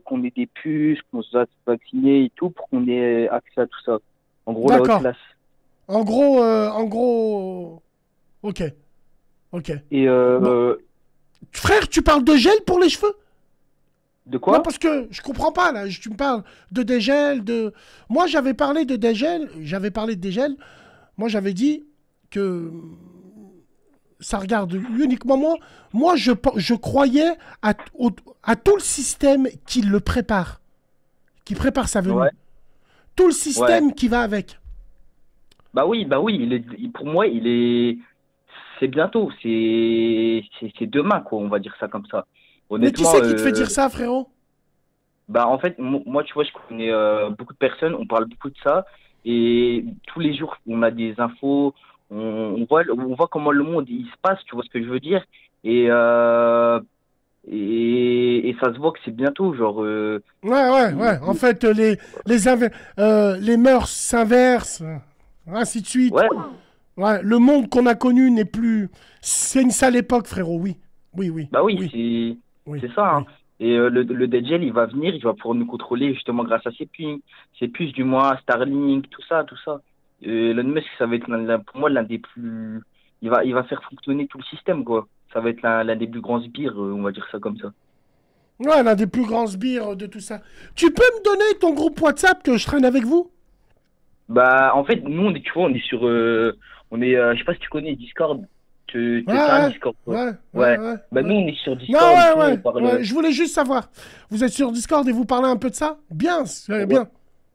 qu'on ait des puces, qu'on soit vacciné et tout, pour qu'on ait accès à tout ça. En gros, la haute classe. En gros, euh, en gros. Ok. Ok. Et euh, euh, Frère, tu parles de gel pour les cheveux? De quoi? Non, parce que je comprends pas, là. Tu me parles de dégel, de. Moi, j'avais parlé de dégel. J'avais parlé de dégel. Moi, j'avais dit que. Ça regarde uniquement moi. Moi, je, je croyais à, au- à tout le système qui le prépare. Qui prépare sa venue. Ouais. Tout le système qui va avec. Bah oui, bah oui, il est, il- pour moi, il est, c'est bientôt, c'est, c'est, demain, quoi, on va dire ça comme ça. Mais qui Honnêtement, c'est qui te fait euh, dire ça, frérot? Bah en fait, mo- moi, tu vois, je connais euh, beaucoup de personnes, on parle beaucoup de ça, et tous les jours, on a des infos, on, on voit, on voit comment le monde il se passe, tu vois ce que je veux dire, et euh, et, et ça se voit que c'est bientôt, genre. euh, Ouais, ouais, ouais. En fait, les, les, euh, les mœurs s'inversent, ainsi de suite. Ouais. Ouais, le monde qu'on a connu n'est plus. C'est une sale époque, frérot, oui. Oui, oui. Bah oui, c'est ça. hein. Et euh, le, le Dajjal, il va venir, il va pouvoir nous contrôler justement grâce à ses puces, ses puces du moins, Starlink, tout ça, tout ça. Euh, Elon Musk, ça va être pour moi l'un des plus. Il va, il va faire fonctionner tout le système, quoi. Ça va être l'un l'un des plus grands sbires, euh, on va dire ça comme ça. Ouais, l'un des plus grands sbires de tout ça. Tu peux me donner ton groupe WhatsApp que je traîne avec vous? Bah, en fait, nous, on est, tu vois, on est sur. euh, on est, euh, je sais pas si tu connais Discord. Tu, tu Ouais, un ouais, Discord, toi ouais, ouais. ouais, ouais, Bah, nous, on est sur Discord. Non, tu ouais, ouais, parle- ouais, Je voulais juste savoir. Vous êtes sur Discord et vous parlez un peu de ça? Bien, c'est bien.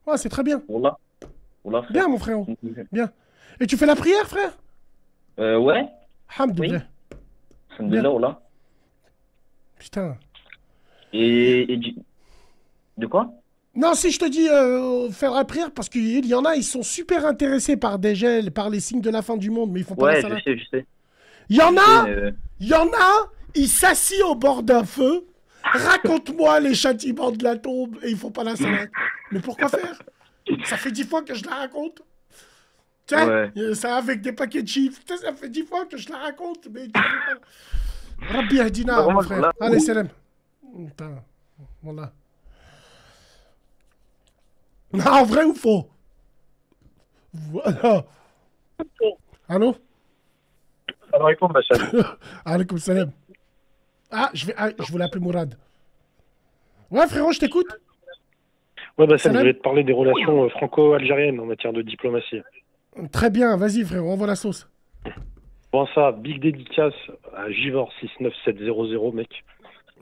Ouais, c'est très bien. Pour là. Pour là, frère. Bien, mon frérot. Bien. Et tu fais la prière, frère? Euh, ouais. Alhamdoulilah. Alhamdoulilah, voilà. Putain. Et, et du- De quoi? Non, si je te dis euh, faire la prière, parce qu'il y en a, ils sont super intéressés par des gels, par les signes de la fin du monde, mais ils font pas la Ouais, je sais, je sais. Il y en a, euh, il y en a, ils s'assient au bord d'un feu. Raconte-moi les châtiments de la tombe et ils font pas la salade. Mais pourquoi faire? Ça fait dix fois que je la raconte. Tiens, Ouais. euh, ça avec des paquets de chiffres. Ça fait dix fois que je la raconte, mais. Rabbi Hadina, mon frère. Allez, salam. Putain, voilà. Non, vrai ou faux? Voilà. Allô? Salam alaikum. Alaikum salam. Ah, je vais, ah, je voulais appeler Mourad. Ouais, frérot, je t'écoute. Ouais, Bassem, je Salam. voulais te parler des relations euh, franco-algériennes en matière de diplomatie. Très bien, vas-y, frérot, envoie la sauce. Bon, ça, big dédicace à Givor 69700, mec.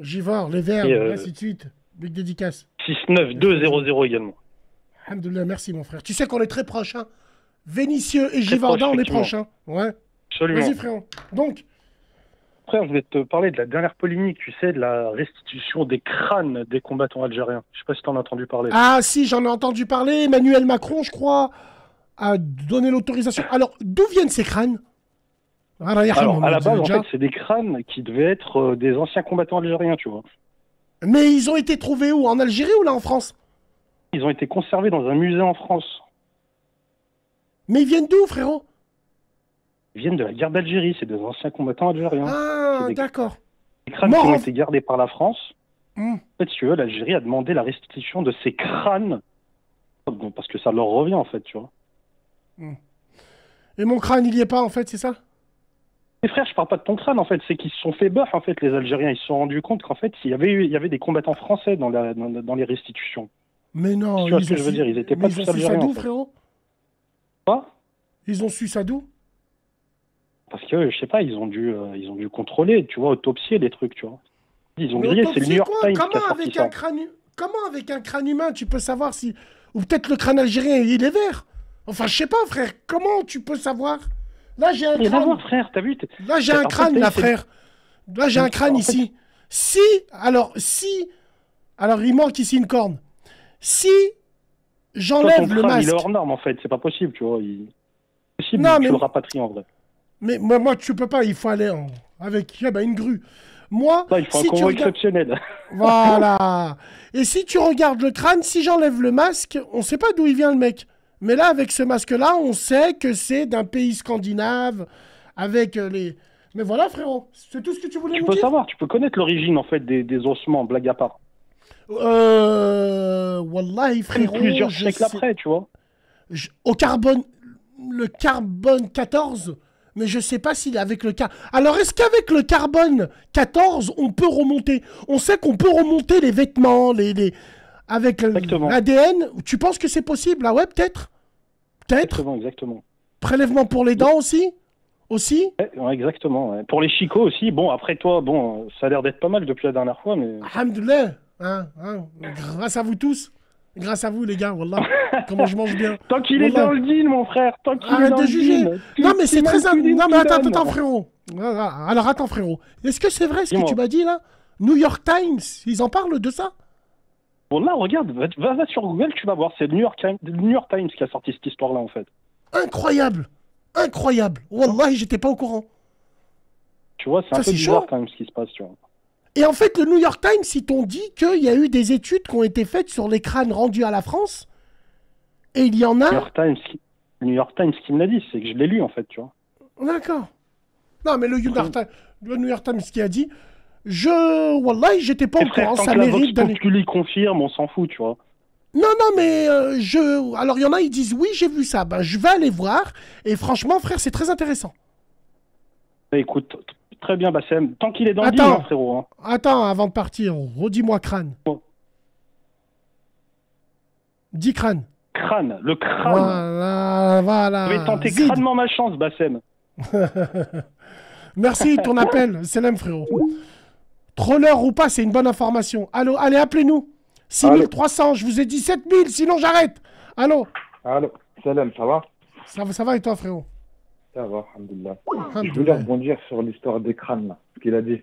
Givor, les verbes, Et, euh, ainsi de suite. Big dédicace. 69200 également. Alhamdoulilah, merci, mon frère. Tu sais qu'on est très proches, hein. Vénitieux et Givordan, on est proches, hein. Ouais. Absolument. Vas-y, frérot. Donc, Frère, je voulais te parler de la dernière polémique, tu sais, de la restitution des crânes des combattants algériens. Je sais pas si t'en as entendu parler. ah si, j'en ai entendu parler. Emmanuel Macron, je crois, a donné l'autorisation. Alors, d'où viennent ces crânes? Alors, à la base, en fait, c'est des crânes qui devaient être euh, des anciens combattants algériens, tu vois. Mais ils ont été trouvés où? En Algérie ou là en France? Ils ont été conservés dans un musée en France. Mais ils viennent d'où, frérot? Ils viennent de la guerre d'Algérie, c'est des anciens combattants algériens. Ah, d'accord. Des crânes qui ont été gardés par la France. Hmm. En fait, si tu veux, l'Algérie a demandé la restitution de ces crânes. Parce que ça leur revient, en fait, tu vois. Et mon crâne, il y est pas, en fait, c'est ça? Les frères, je parle pas de ton crâne, en fait. C'est qu'ils se sont fait bœuf, en fait, les Algériens. Ils se sont rendus compte qu'en fait, il y avait, eu- il y avait des combattants français dans, la, dans, dans les restitutions. Mais non, Tu vois ils ce que ont je veux su- dire Ils étaient mais pas ils tous ont su fait. frérot Quoi? Ils ont su ça d'où Parce que, je sais pas, ils ont dû, euh, ils ont dû contrôler, tu vois, autopsier les trucs, tu vois. Ils ont Mais grillé, c'est le New York Times qui a Comment sorti avec ça. un crâne Comment avec un crâne humain tu peux savoir si ou peut-être le crâne algérien il est vert? Enfin, je sais pas, frère. Comment tu peux savoir? Là, j'ai un crâne. voir, frère, t'as vu Là, j'ai un crâne, là, frère. Là, j'ai un En crâne fait- ici. Si, alors, si, alors, il manque ici une corne. Si j'enlève le crâne, il est masque. hors norme, en fait, c'est pas possible, tu vois. Il... Possible, Non, tu mais- le rapatries, en vrai. Mais moi, moi, tu peux pas, il faut aller en- avec eh ben, une grue. Moi, il faut si un tu convoi regardes- exceptionnel. Voilà. Et si tu regardes le crâne, si j'enlève le masque, on sait pas d'où il vient le mec. Mais là, avec ce masque-là, on sait que c'est d'un pays scandinave, avec euh, les... Mais voilà, frérot, c'est tout ce que tu voulais Tu nous peux dire savoir, tu peux connaître l'origine en fait des, des ossements, blague à part. Euh... Wallahi, frérot, Plusieurs siècles après, tu vois. je- Au carbone... Le carbone 14 mais je sais pas s'il est avec le car. Alors est-ce qu'avec le carbone 14, on peut remonter? On sait qu'on peut remonter les vêtements, les, les... avec l'ADN. Tu penses que c'est possible? Ah ouais, peut-être Peut-être Exactement, exactement. Prélèvement pour les dents aussi? Aussi? Ouais, exactement. ouais. Pour les chicots aussi, bon, après toi, bon, ça a l'air d'être pas mal depuis la dernière fois, mais. Alhamdoulilah hein, hein, Grâce à vous tous. Grâce à vous, les gars, Wallah. Comment je mange bien. Tant qu'il est Wallah. dans le deal, mon frère, tant qu'il est Arrête dans de le juger. Non, mais c'est très. Non, mais attends, frérot. Voilà. Alors, attends, frérot. Est-ce que c'est vrai ce que tu m'as dit là? New York Times, ils en parlent de ça? Bon, là, regarde, va, sur Google, tu vas voir, c'est le New York New York Times qui a sorti cette histoire-là, en fait. Incroyable Incroyable Wallahi, j'étais pas au courant. Tu vois, c'est un peu bizarre quand même ce qui se passe, tu vois. Et en fait, le New York Times, ils t'ont dit qu'il y a eu des études qui ont été faites sur les crânes rendus à la France. Et il y en New a. York Times, New York Times qui me l'a dit, c'est que je l'ai lu, en fait, tu vois. D'accord. Non, mais le New York Times, le New York Times qui a dit. Je. Wallahi, j'étais pas au courant. Ça mérite d'aller. Populi confirme, on s'en fout, tu vois. Non, non, mais euh, je. Alors, il y en a, ils disent oui, j'ai vu ça. Ben, je vais aller voir. Et franchement, frère, c'est très intéressant. Écoute, très bien, Bassem. Tant qu'il est dans le deal, Attends. hein, frérot. hein. Attends, avant de partir, redis-moi crâne. Dis crâne. Crâne, le crâne. Voilà, voilà. Je vais tenter Zid. crânement ma chance, Bassem. Merci ton appel, Selem, frérot. Troller ou pas, c'est une bonne information. Allô, allez, appelez-nous. 6300, je vous ai dit 7000, sinon j'arrête. Allô Allô, salam, ça va? Ça, va- ça va et toi, frérot? Ça va, alhamdoulilah. Je voulais rebondir sur l'histoire des crânes, là, ce qu'il a dit.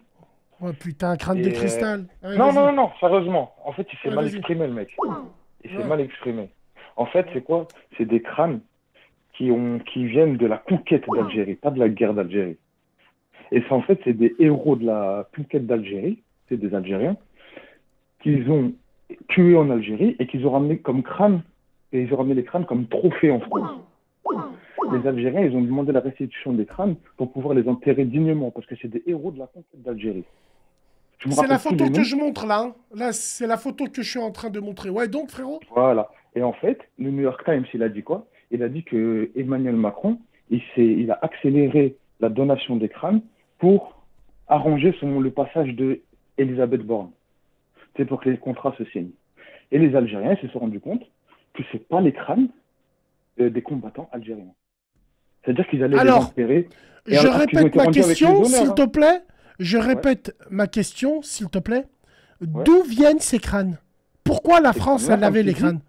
Ouais, putain, crâne Et, de euh, cristal. Allez, non, non, non, sérieusement. En fait, il s'est Ouais, mal exprimé, le mec. Il s'est Ouais. mal exprimé. En fait, c'est quoi? C'est des crânes qui, ont, qui viennent de la conquête d'Algérie, pas de la guerre d'Algérie. Et ça, en fait, c'est des héros de la conquête d'Algérie, c'est des Algériens, qu'ils ont tués en Algérie et qu'ils ont ramené comme crâne, et ils ont ramené les crânes comme trophée en France. Les Algériens, ils ont demandé la restitution des crânes pour pouvoir les enterrer dignement, parce que c'est des héros de la conquête d'Algérie. C'est la photo que je montre là. hein. Là, c'est la photo que je suis en train de montrer. Ouais, donc, frérot Voilà. Et en fait, le New York Times, il a dit quoi? Il a dit que Emmanuel Macron, il, il a accéléré la donation des crânes pour arranger son, le passage de Elisabeth Borne. C'est pour que les contrats se signent. Et les Algériens ils se sont rendus compte que c'est pas les crânes euh, des combattants algériens. C'est-à-dire qu'ils allaient Alors, les enterrer. et Je alors ont répète ma question, s'il hein. te plaît. Je répète ma question, s'il te plaît. D'où viennent ces crânes? Pourquoi la France, elle avait les crânes?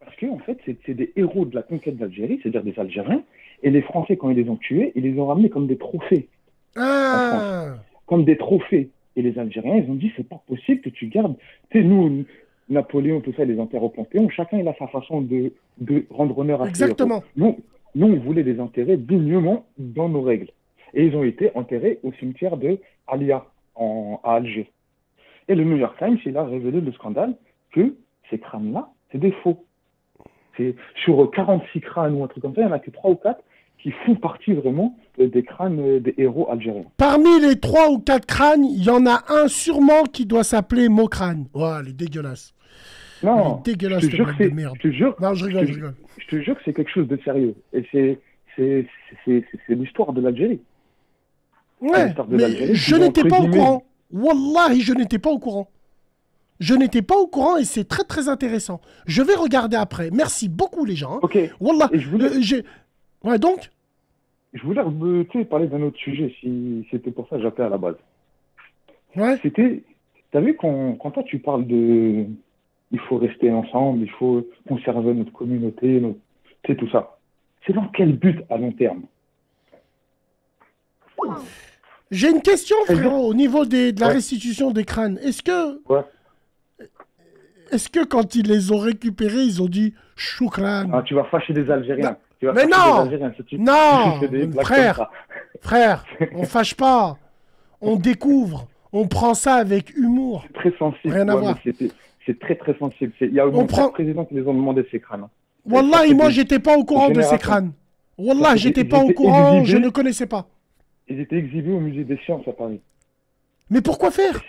Parce que en fait, c'est des héros de la conquête d'Algérie, c'est-à-dire des Algériens. Et les Français, quand ils les ont tués, ils les ont ramenés comme des trophées. Ah Comme des trophées. Et les Algériens, ils ont dit, c'est pas possible que tu gardes. Tu sais, nous, Napoléon, tout ça, les enterre au Panthéon. Chacun, il a sa façon de, de rendre honneur à ses Exactement. héros. Nous, nous, on voulait les enterrer dignement dans nos règles. Et ils ont été enterrés au cimetière de Alia, en, à Alger. Et le New York Times, il a révélé le scandale que ces crânes-là, c'est des faux. Sur 46 crânes ou un truc comme ça, il n'y en a que 3 ou 4 qui font partie vraiment des crânes des héros algériens. Parmi les trois ou quatre crânes, il y en a un sûrement qui doit s'appeler Mocrane. Ouais, elle est dégueulasse. Non, dégueulasse, je te jure que de c'est- merde. je te jure, Non, je rigole, te- je rigole. Je te jure que c'est quelque chose de sérieux. Et c'est c'est- c'est- l'histoire de l'Algérie. Ouais, de mais je n'étais pas au courant. Wallahi, je n'étais pas au courant. Je n'étais pas au courant et c'est très très intéressant. Je vais regarder après. Merci beaucoup les gens. hein. Ok. Wallah, Et je voulais- euh, Ouais, donc? Je voulais parler d'un autre sujet, si c'était pour ça que j'appelais à la base. Ouais. C'était, t'as vu quand, quand toi tu parles de, il faut rester ensemble, il faut conserver notre communauté, notre- sais tout ça. C'est dans quel but à long terme? J'ai une question, frérot, au niveau des- de la restitution des crânes. Est-ce que. Ouais. Est-ce que quand ils les ont récupérés, ils ont dit choukran Ah, Tu vas fâcher des Algériens. Tu vas Mais non des Algériens si tu, Non si tu Frère. Frère, on fâche pas. On découvre. On prend ça avec humour. Très sensible. Rien à ouais, voir. C'est très très sensible. Il y a au prend- présidents qui les ont demandé ces crânes. Wallah, et moi, j'étais pas au courant de ces crânes. Wallah, j'étais pas au courant, exhibés. je ne connaissais pas. Ils étaient exhibés au musée des sciences à Paris. Mais pourquoi faire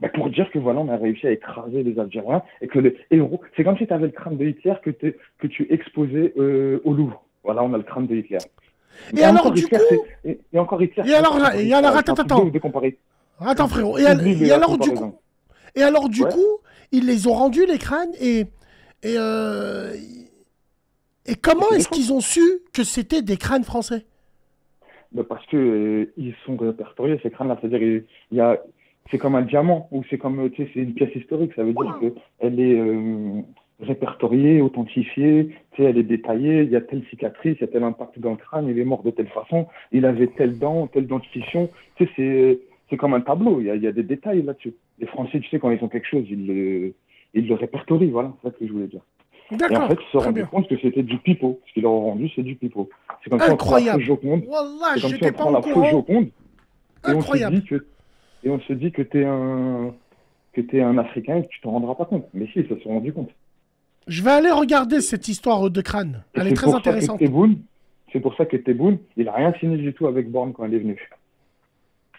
bah, pour dire que voilà, on a réussi à écraser les Algériens et que les héros. C'est comme si tu avais le crâne de Hitler que, tu exposais euh, au Louvre. Voilà, on a le crâne de Hitler. Et alors, du Hitler, coup- et, et encore Hitler. Et alors, et alors, attends, attends. Attends, frérot. Et, alors, du coup, et alors, du coup, ils les ont rendus, les crânes, et. Et, euh, et comment est-ce qu'ils ont su que c'était des crânes français? Bah, parce que euh, ils sont répertoriés ces crânes-là, c'est-à-dire il y a, c'est comme un diamant ou c'est comme, tu sais, c'est une pièce historique. Ça veut dire que elle est euh, répertoriée, authentifiée, tu sais, elle est détaillée. Il y a telle cicatrice, il y a tel impact dans le crâne, il est mort de telle façon, il avait telle dent, telle dentition. Tu sais, c'est c'est comme un tableau. Il y a, il y a des détails là-dessus. Les Français, tu sais, quand ils ont quelque chose, ils le ils le répertorient. Voilà, c'est ça que je voulais dire. Et en fait, ils se sont rendus bien. compte que c'était du pipeau. Ce qu'ils leur ont rendu, c'est du pipeau. C'est comme si on prend la Incroyable. fausse Joconde. C'est comme si on prend la fausse. Joconde et on se Incroyable. dit que et on se dit que t'es un que t'es un Africain et que tu t'en rendras pas compte. Mais si, ils se sont rendus compte. Je vais aller regarder cette histoire de crâne. Elle est c'est très pour intéressante. C'est pour ça que Tebboune, il a rien signé du tout avec Borne quand il est venu.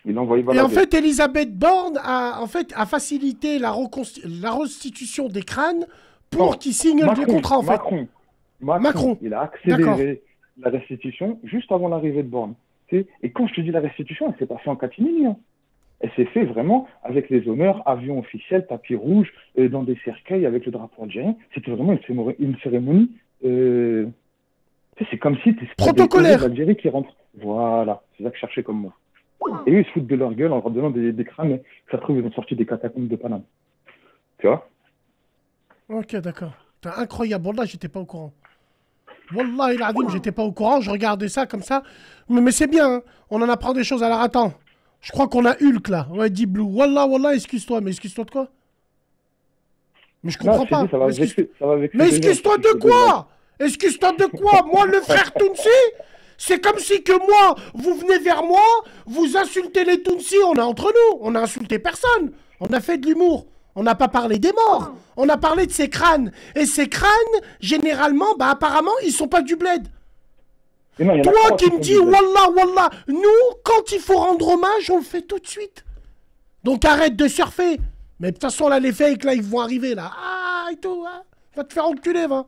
Il a envoyé Et en fait, Elisabeth Borne a, en fait, a facilité la, la restitution des crânes pour Non, qu'ils signent le contrat, en fait. Macron, Macron, Macron. il a accéléré la restitution juste avant l'arrivée de Borne. Et quand je te dis la restitution, elle s'est passée en catimini. hein. Elle s'est faite vraiment avec les honneurs, avion officiel, tapis rouge, euh, dans des cercueils avec le drapeau algérien. C'était vraiment une cérémonie. Une cérémonie euh, c'est comme si tu Protocolaire. d'Algérie qui rentrent. Voilà, c'est ça que je cherchais comme mot. Et eux, ils se foutent de leur gueule en leur donnant des, des crânes. mais Ça se trouve, ils ont sorti des catacombes de Paname. Tu vois? Ok, d'accord. Incroyable. Wallah, j'étais pas au courant. Wallah, il a dit, j'étais pas au courant. Je regardais ça comme ça. Mais, mais c'est bien. hein. On en apprend des choses. Alors attends. Je crois qu'on a Hulk là. Ouais, dit Blue. Wallah, Wallah, excuse-toi. Mais excuse-toi de quoi? Mais je comprends Non, je t'ai pas. dit, ça va Mais excuse-toi de quoi? Excuse-toi de quoi? Moi, le frère Tounsi C'est comme si que moi, vous venez vers moi, vous insultez les Tounsi, on est entre nous, on a insulté personne, on a fait de l'humour, on n'a pas parlé des morts, on a parlé de ces crânes. Et ces crânes, généralement, bah apparemment, ils sont pas du bled. Non, Toi qui me dis. Wallah, Wallah, nous, quand il faut rendre hommage, on le fait tout de suite. Donc arrête de surfer. Mais de toute façon, là, les fakes, là, ils vont arriver, là. Ah, et tout, hein. Va te faire enculer, va.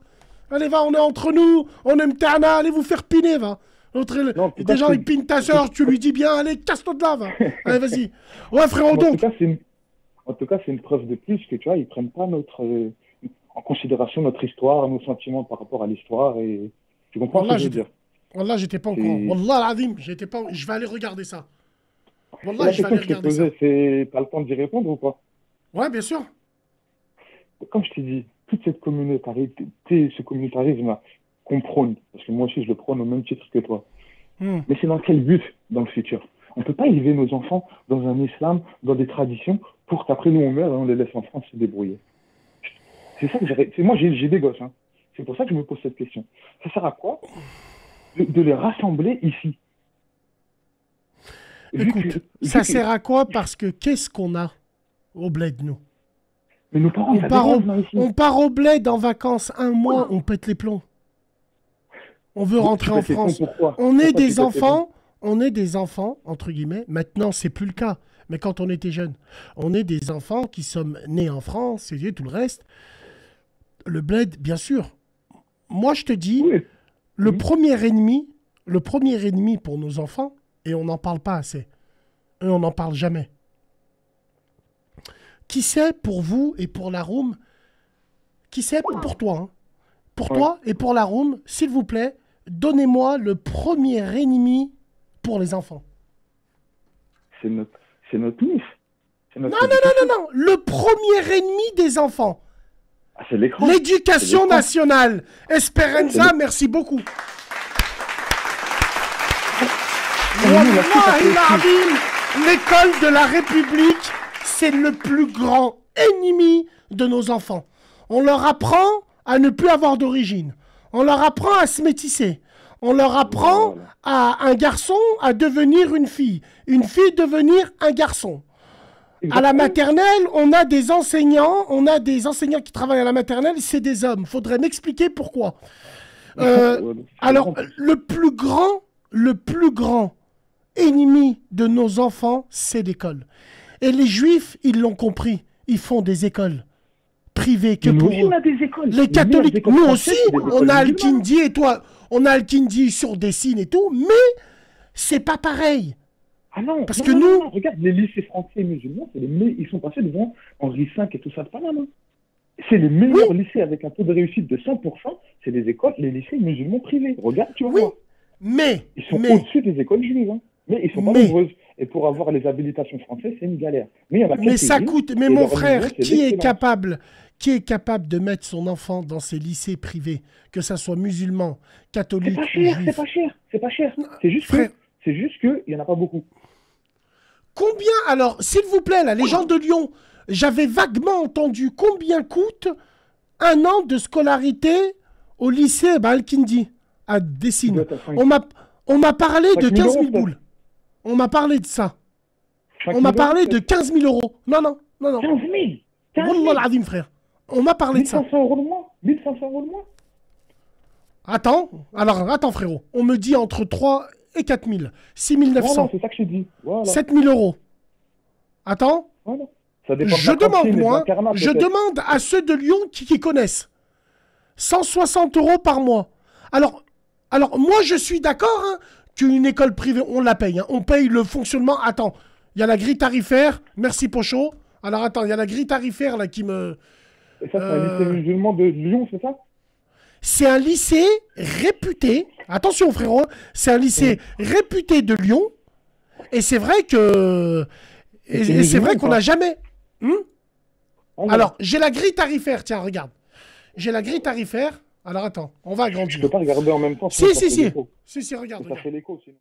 Allez, va, on est entre nous, on aime Tana, allez vous faire piner, va. L'autre, il- pourquoi déjà, il ta soeur, tu lui dis bien, allez, casse-toi de là, va. Allez, vas-y. Ouais, frérot, en, tout donc. cas, c'est une... en tout cas, c'est une preuve de plus que tu vois, ils prennent pas notre euh, en considération notre histoire, nos sentiments par rapport à l'histoire et tu comprends Wallah, ce que je veux dire? Wallah, j'étais pas au courant. Wallah, l'azim, j'étais pas. Je vais aller regarder ça. Wallah, la je vais question aller que je t'ai regarder ça. posée, c'est t'as le temps d'y répondre ou pas? Ouais, bien sûr. Comme je t'ai dit, toute cette communautarisme, ce communautarisme-là qu'on prône, parce que moi aussi je le prône au même titre que toi. Hmm. Mais c'est dans quel but dans le futur? On peut pas élever nos enfants dans un islam, dans des traditions, pour qu'après nous on meurt et on les laisse en France se débrouiller. C'est ça que j'ai. c'est- Moi j'ai des gosses. Hein. C'est pour ça que je me pose cette question. Ça sert à quoi de, de les rassembler ici? Écoute, que- ça que- sert à quoi? Parce que qu'est-ce qu'on a au bled, nous? Mais nos parents, on part, au, on part au bled en vacances un mois, on pète les plombs. On veut rentrer en France. On est des enfants, on est des enfants, entre guillemets. Maintenant, c'est plus le cas. Mais quand on était jeune, on est des enfants qui sommes nés en France et tout le reste. Le bled, bien sûr. Moi, je te dis, le premier ennemi, le premier ennemi pour nos enfants, et on n'en parle pas assez, et on n'en parle jamais. Qui c'est pour vous et pour la room? Qui c'est pour toi hein? Pour toi et pour la room, s'il vous plaît, donnez-moi le premier ennemi pour les enfants. C'est notre, c'est notre Non, non, non, non, non. Le premier ennemi des enfants. Ah, c'est l'écran. L'éducation nationale. Esperanza, merci beaucoup. L'école de la République, c'est le plus grand ennemi de nos enfants. On leur apprend à ne plus avoir d'origine. On leur apprend à se métisser. On leur apprend à un garçon à devenir une fille, une fille devenir un garçon. À la maternelle, on a des enseignants, on a des enseignants qui travaillent à la maternelle, c'est des hommes. Faudrait m'expliquer pourquoi. Euh, alors, le plus grand, le plus grand ennemi de nos enfants, c'est l'école. Et les juifs, ils l'ont compris. Ils font des écoles privées que Nous pour aussi, eux. on a des écoles. Nous, Les on a des catholiques, nous françaises, aussi, des on a. Al-Kindi et toi, on a Al-Kindi sur Dessine et tout, mais c'est pas pareil. Ah non, Parce non, que non, nous- non, regarde, les lycées français musulmans, c'est les me- ils sont passés devant Henri V et tout ça de Panama. C'est les meilleurs lycées avec un taux de réussite de 100%, c'est les écoles, les lycées musulmans privés. Regarde, tu vas voir. Mais, Ils sont mais- au-dessus des écoles juives, hein. mais ils sont pas Mais- nombreuses. Et pour avoir les habilitations françaises, c'est une galère. Mais il y en a Mais ça coûte. Mais et mon frère, qui est capable, qui est capable de mettre son enfant dans ces lycées privés, que ça soit musulman, C'est catholique pas ou cher, c'est pas cher, c'est pas cher. C'est juste frère. que, c'est juste que, il y en a pas beaucoup. Combien alors, s'il vous plaît, là, les gens de Lyon, j'avais vaguement entendu combien coûte un an de scolarité au lycée bah, Al-Kindi à Dessine. On m'a, on m'a parlé de 5 000 15 000 euros, peut-être. boules. On m'a parlé de ça. 5 On m'a 000 parlé de 15 000 euros. Non, non, non, non. 15 000 15 000 Wallah al-azim, frère. On m'a parlé de ça. 1500 euros le mois 1500 euros le mois Attends, alors attends frérot. On me dit entre 3 et 4 000. 6 Voilà, 900. c'est ça que je dit. Voilà. 7 000 euros. Attends. Voilà. Ça dépend de Je demande, moi, je demande à ceux de Lyon qui, qui connaissent. 160 euros par mois. Alors, alors moi, je suis d'accord hein, qu'une école privée, on la paye. hein. On paye le fonctionnement. Attends, il y a la grille tarifaire. Merci, Pocho. Alors, attends, il y a la grille tarifaire là qui me. Et ça, c'est un Euh, lycée musulman de Lyon, c'est ça? C'est un lycée réputé. Attention, frérot. C'est un lycée réputé de Lyon. Et c'est vrai que. Et, Et c'est vrai qu'on n'a jamais. Hmm Ah. Alors, j'ai la grille tarifaire. Tiens, regarde. J'ai la grille tarifaire. Alors, attends. On va agrandir. Je peux pas regarder en même temps. Si, si, si. Si, si, regarde. Ça regarde. fait l'écho, sinon.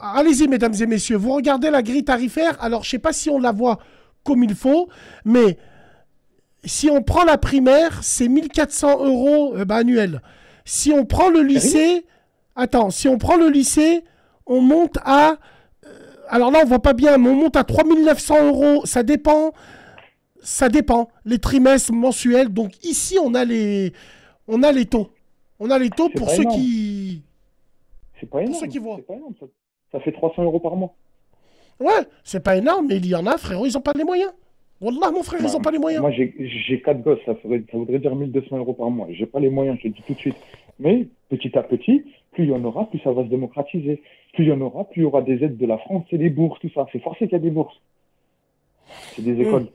Allez-y, mesdames et messieurs. Vous regardez la grille tarifaire. Alors, je sais pas si on la voit comme il faut, mais si on prend la primaire, c'est 1400 euros euh, bah, annuels. Si on prend le lycée, attends, si on prend le lycée, on monte à. euh, alors là, on voit pas bien, mais on monte à 3900 euros. Ça dépend. Ça dépend. Les trimestres mensuels. Donc ici, on a les, on a les taux. On a les taux pour ceux énorme. qui. C'est pas énorme. ceux qui voient. Pas énorme, ça. Ça fait 300 euros par mois. Ouais, c'est pas énorme, mais il y en a, frérot, ils ont pas les moyens. Wallah, mon frère, ils ont pas les moyens. Moi, j'ai j'ai quatre gosses, ça, ferait- ça voudrait dire 1200 euros par mois. J'ai pas les moyens, je le dis tout de suite. Mais petit à petit, plus il y en aura, plus ça va se démocratiser. Plus il y en aura, plus il y aura des aides de la France et des bourses, tout ça. C'est forcé qu'il y a des bourses. C'est des écoles.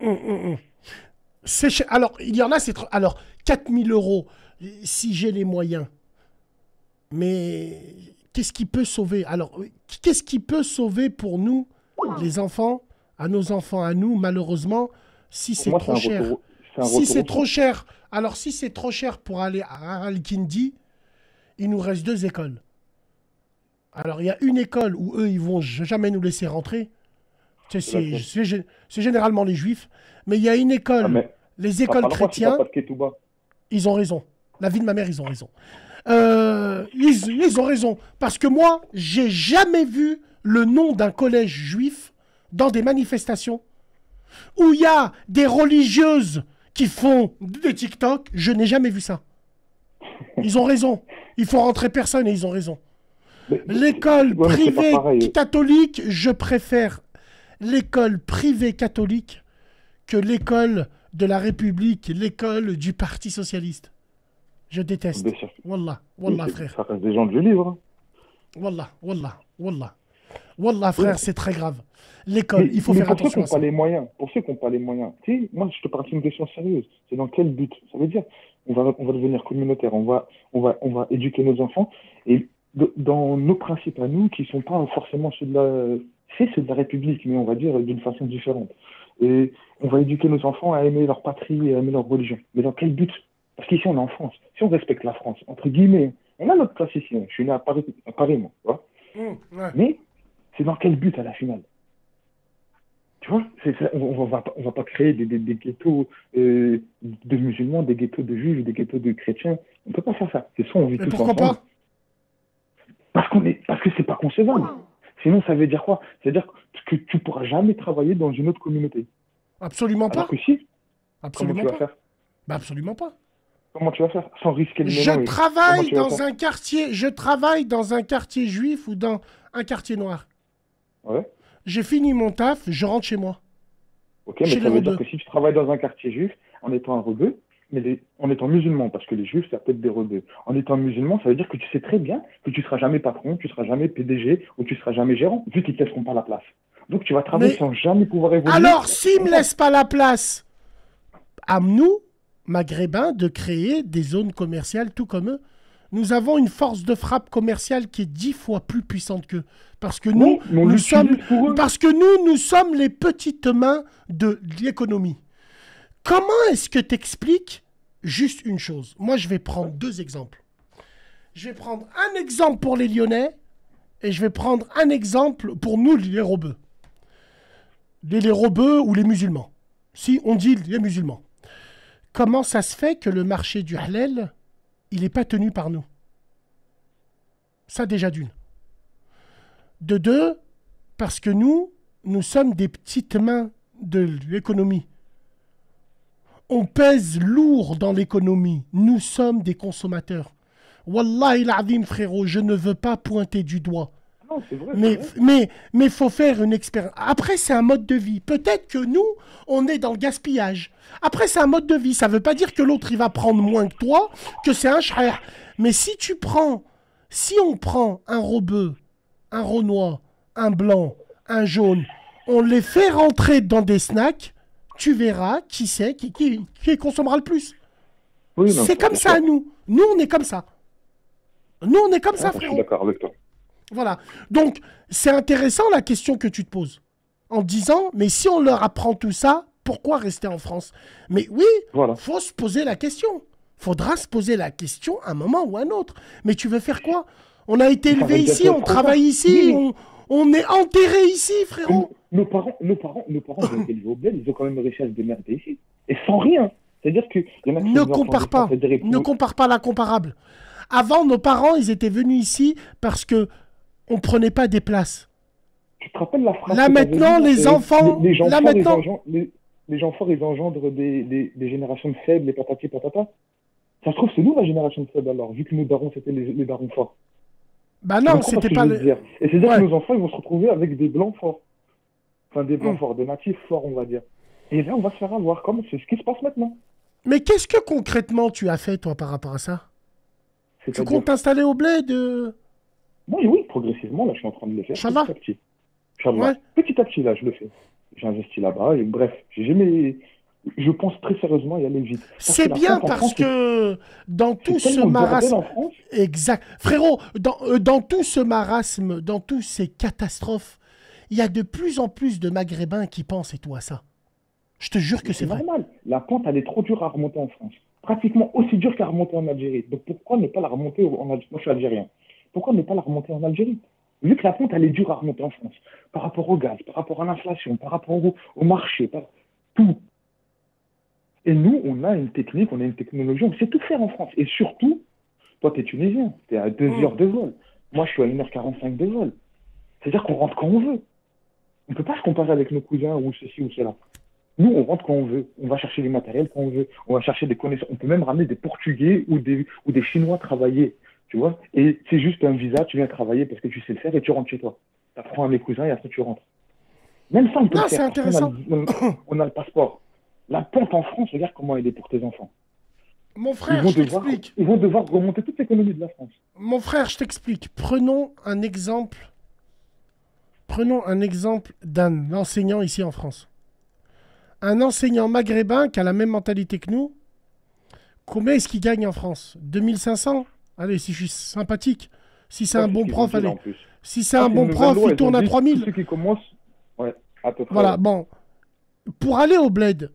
Hum, hum. C'est cher. Alors, il y en a, c'est. Alors, 4000 euros, si j'ai les moyens. Mais qu'est-ce qui peut sauver? Alors, qu'est-ce qui peut sauver pour nous, les enfants, à nos enfants, à nous, malheureusement, si c'est trop cher retour- Si c'est trop cher, alors si c'est trop cher pour aller à Al-Kindi, il nous reste deux écoles. Alors, il y a une école où eux, ils vont jamais nous laisser rentrer. C'est- généralement les juifs. Mais il y a une école, Ah, les écoles chrétiennes, ils ont raison. La vie de ma mère, ils ont raison. Euh, ils, ils ont raison. Parce que moi, j'ai jamais vu le nom d'un collège juif dans des manifestations où il y a des religieuses qui font des TikTok. Je n'ai jamais vu ça. Ils ont raison. Il faut rentrer personne et ils ont raison. L'école Ouais, privée catholique, je préfère l'école privée catholique que l'école de la République, l'école du Parti Socialiste. Je déteste. Wallah, wallah, frère. Ça reste des gens du livre. hein. Wallah, wallah, wallah. Wallah, frère, c'est très grave. L'école, il faut mais faire pour ceux qui attention à ça. pas les moyens, pour ceux qui n'ont pas les moyens, tu sais, moi je te parle d'une question sérieuse. C'est dans quel but? Ça veut dire, on va, on va devenir communautaire, on va, on va, on va éduquer nos enfants et dans nos principes à nous, qui sont pas forcément ceux de la, c'est ceux de la République, mais on va dire d'une façon différente. Et on va éduquer nos enfants à aimer leur patrie et à aimer leur religion. Mais dans quel but? Parce qu'ici on est en France. Si on respecte la France, entre guillemets, on a notre place ici. Je suis né à Paris, à Paris moi. tu vois. Mmh, ouais. Mais c'est dans quel but à la finale? Tu vois, on, on va pas, on va pas créer des, des, des ghettos euh, de musulmans, des ghettos de juifs, des ghettos de chrétiens. On peut pas faire ça. C'est soit on vit Mais pourquoi ensemble, pas Parce qu'on est, parce que c'est pas concevable. Sinon, ça veut dire quoi? Ça veut dire que tu pourras jamais travailler dans une autre communauté. Absolument pas. Alors que si. Absolument Comment tu vas pas. faire? Bah absolument pas. Comment tu vas faire? Sans risquer le Je mélange. travaille vas dans un quartier, je travaille dans un quartier juif ou dans un quartier noir. Ouais. J'ai fini mon taf, je rentre chez moi. Ok, mais Chez ça veut dire que si tu travailles dans un quartier juif en étant un rebeu, mais les- en étant musulman, parce que les juifs, ça peut être des rebeux. En étant musulman, ça veut dire que tu sais très bien que tu seras jamais patron, tu seras jamais PDG ou tu seras jamais gérant, vu qu'ils te laisseront pas la place. Donc tu vas travailler Mais- sans jamais pouvoir évoluer. Alors, s'ils me laissent pas la place, à nous, maghrébins, de créer des zones commerciales tout comme eux. Nous avons une force de frappe commerciale qui est dix fois plus puissante qu'eux. Parce que nous, Oui, mais on nous l'utilise sommes, pour eux. parce que nous, nous sommes les petites mains de l'économie. Comment est-ce que tu expliques juste une chose? Moi, je vais prendre deux exemples. Je vais prendre un exemple pour les Lyonnais et je vais prendre un exemple pour nous, les Robeux. Les, les Robeux ou les musulmans. Si on dit les musulmans. Comment ça se fait que le marché du halal, il n'est pas tenu par nous Ça déjà d'une. De deux, parce que nous, nous sommes des petites mains de l'économie. On pèse lourd dans l'économie. Nous sommes des consommateurs. Wallahi l'azim, frérot, je ne veux pas pointer du doigt. Non, c'est vrai. Mais mais mais faut faire une expérience. Après c'est un mode de vie. Peut-être que nous on est dans le gaspillage. Après c'est un mode de vie. Ça veut pas dire que l'autre il va prendre moins que toi, que c'est un cher. Mais si tu prends, si on prend un rebeu, un renois, un blanc, un jaune, on les fait rentrer dans des snacks, tu verras qui c'est qui, qui, qui consommera le plus. Oui, c'est comme ça nous. Nous on est comme ça. Nous on est comme ça Ah, Je suis frérot. d'accord avec toi. Voilà. Donc, c'est intéressant la question que tu te poses. En disant, mais si on leur apprend tout ça, pourquoi rester en France? Mais oui, Voilà. faut se poser la question. Faudra se poser la question un moment ou un autre. Mais tu veux faire quoi? On a été élevé ici, que on travaille ici, on, on est enterré ici, frérot. Nos, parents, nos parents, nos parents ont été élevés au bled, ils ont quand même réussi à se démerder ici. Et sans rien. C'est-à-dire qu'il y en a qui Ne compare de pas. Ne compare pas la comparable. Avant, nos parents, ils étaient venus ici parce que on prenait pas des places. Tu te rappelles la phrase Là, maintenant, dit, les euh, enfants- les, les gens là, forts, ils maintenant- engendrent- les, gens forts, ils engendrent des, des, des générations de faibles, les patati patata. Ça se trouve, c'est nous la génération de faibles alors, vu que nos darons, c'était les, les darons forts. Bah non, c'était pas le... dire Et c'est-à-dire Ouais. que nos enfants, ils vont se retrouver avec des blancs forts. Enfin, des blancs Mm. forts, des natifs forts, on va dire. Et là, on va se faire avoir. Comme c'est ce qui se passe maintenant. Mais qu'est-ce que concrètement tu as fait, toi, par rapport à ça? Tu comptes t'installer au bled euh? Oui, oui, progressivement, là, je suis en train de le faire. Petit à petit. Ouais. Petit à petit, là, je le fais. J'ai investi là-bas, et bref, j'ai jamais. Je pense très sérieusement y aller vite. C'est bien France, parce France, que dans tout ce marasme... Exact. Frérot, dans, euh, dans tout ce marasme, dans toutes ces catastrophes, il y a de plus en plus de Maghrébins qui pensent et tout à ça. Je te jure que c'est C'est vrai. normal. La pente, elle est trop dure à remonter en France. Pratiquement aussi dure qu'à remonter en Algérie. Donc pourquoi ne pas la remonter en Algérie? Moi, je suis algérien. Pourquoi ne pas la remonter en Algérie? Vu que la pente, elle est dure à remonter en France. Par rapport au gaz, par rapport à l'inflation, par rapport au, au marché, par tout. Et nous, on a une technique, on a une technologie, on sait tout faire en France. Et surtout, toi, tu es tunisien, tu es à 2 Mm. heures de vol. Moi, je suis à 1h45 de vol. C'est-à-dire qu'on rentre quand on veut. On ne peut pas se comparer avec nos cousins ou ceci ou cela. Nous, on rentre quand on veut. On va chercher du matériel quand on veut. On va chercher des connaissances. On peut même ramener des Portugais ou des, ou des Chinois travailler. Tu vois Et c'est juste un visa, tu viens travailler parce que tu sais le faire et tu rentres chez toi. Tu apprends à mes cousins et après tu rentres. Même ça, on peut le faire. intéressant. On a, le- on a le passeport. La pente en France, regarde comment elle est pour tes enfants. Mon Ils frère, vont, je devoir, t'explique. ils vont devoir remonter toute l'économie de la France. Mon frère, je t'explique. Prenons un exemple. Prenons un exemple d'un enseignant ici en France. Un enseignant maghrébin qui a la même mentalité que nous. Combien est-ce qu'il gagne en France? 2500 Allez, si je suis sympathique. Si c'est un bon prof, allez. Si c'est un une bon prof, il tourne à dit, 3000. Tous ceux qui commencent, ouais, à peu près. Voilà, bon. Pour aller au bled,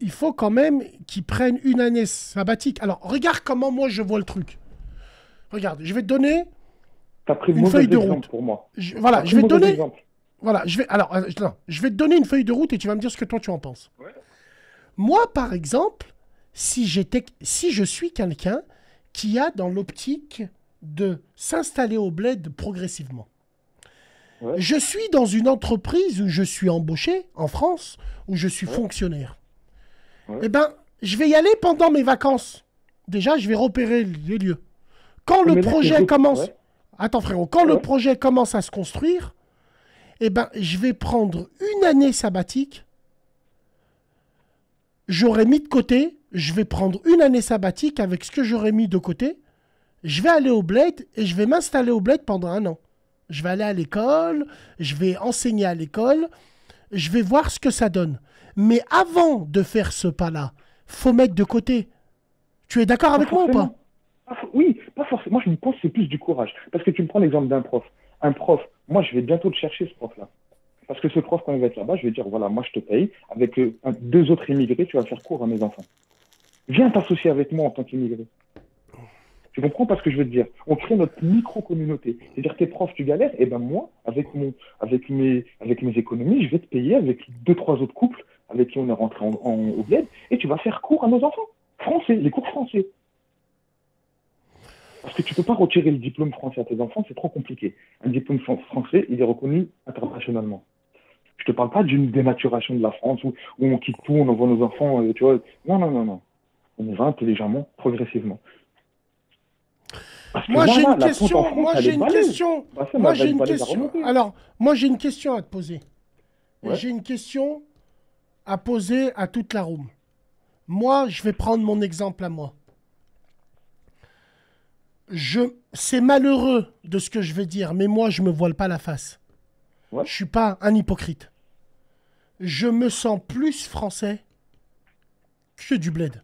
il faut quand même qu'ils prennent une année sabbatique. Alors, regarde comment moi je vois le truc. Regarde, je vais te donner pris une feuille de route. pour moi. Je- voilà, je vais te donner. exemple. Voilà, je vais. Alors, euh, non, je vais te donner une feuille de route et tu vas me dire ce que toi tu en penses. Moi, par exemple, si j'étais, si je suis quelqu'un qui a dans l'optique de s'installer au bled progressivement. Je suis dans une entreprise où je suis embauché en France, où je suis fonctionnaire. Eh ben, je vais y aller pendant mes vacances. Déjà, je vais repérer les lieux. Quand le projet commence, attends frérot, quand le projet commence à se construire, eh ben, je vais prendre une année sabbatique. J'aurais mis de côté, je vais prendre une année sabbatique avec ce que j'aurais mis de côté. Je vais aller au bled et je vais m'installer au bled pendant un an. Je vais aller à l'école, je vais enseigner à l'école, je vais voir ce que ça donne. Mais avant de faire ce pas-là, faut mettre de côté. Tu es d'accord avec moi ou pas? Oui, pas forcément. Moi, je me pense que c'est plus du courage. Parce que tu me prends l'exemple d'un prof. Un prof, moi, je vais bientôt le chercher, ce prof-là. Parce que ce prof, quand il va être là-bas, je vais dire, voilà, moi, je te paye. Avec euh, deux autres immigrés, tu vas faire cours à mes enfants. Viens t'associer avec moi en tant qu'immigré. Tu comprends pas ce que je veux te dire? On crée notre micro-communauté. C'est-à-dire, tes profs, tu galères, et ben moi, avec, mon, avec, mes, avec mes économies, je vais te payer avec deux, trois autres couples avec qui on est rentré en, en- au bled, et tu vas faire cours à nos enfants. Français, les cours français. Parce que tu peux pas retirer le diplôme français à tes enfants, c'est trop compliqué. Un diplôme fran- français, il est reconnu internationalement. Je te parle pas d'une dénaturation de la France où, où on quitte tout, on envoie nos enfants, euh, tu vois. Non, non, non, non. On y va intelligemment, progressivement. Moi j'ai une question. Moi j'ai une question. Bah, Moi j'ai une question. Alors moi j'ai une question à te poser. Ouais. J'ai une question à poser à toute la room. Moi je vais prendre mon exemple à moi. Je, c'est malheureux de ce que je vais dire, mais moi je me voile pas la face. Je suis pas un hypocrite. Je me sens plus français que du bled.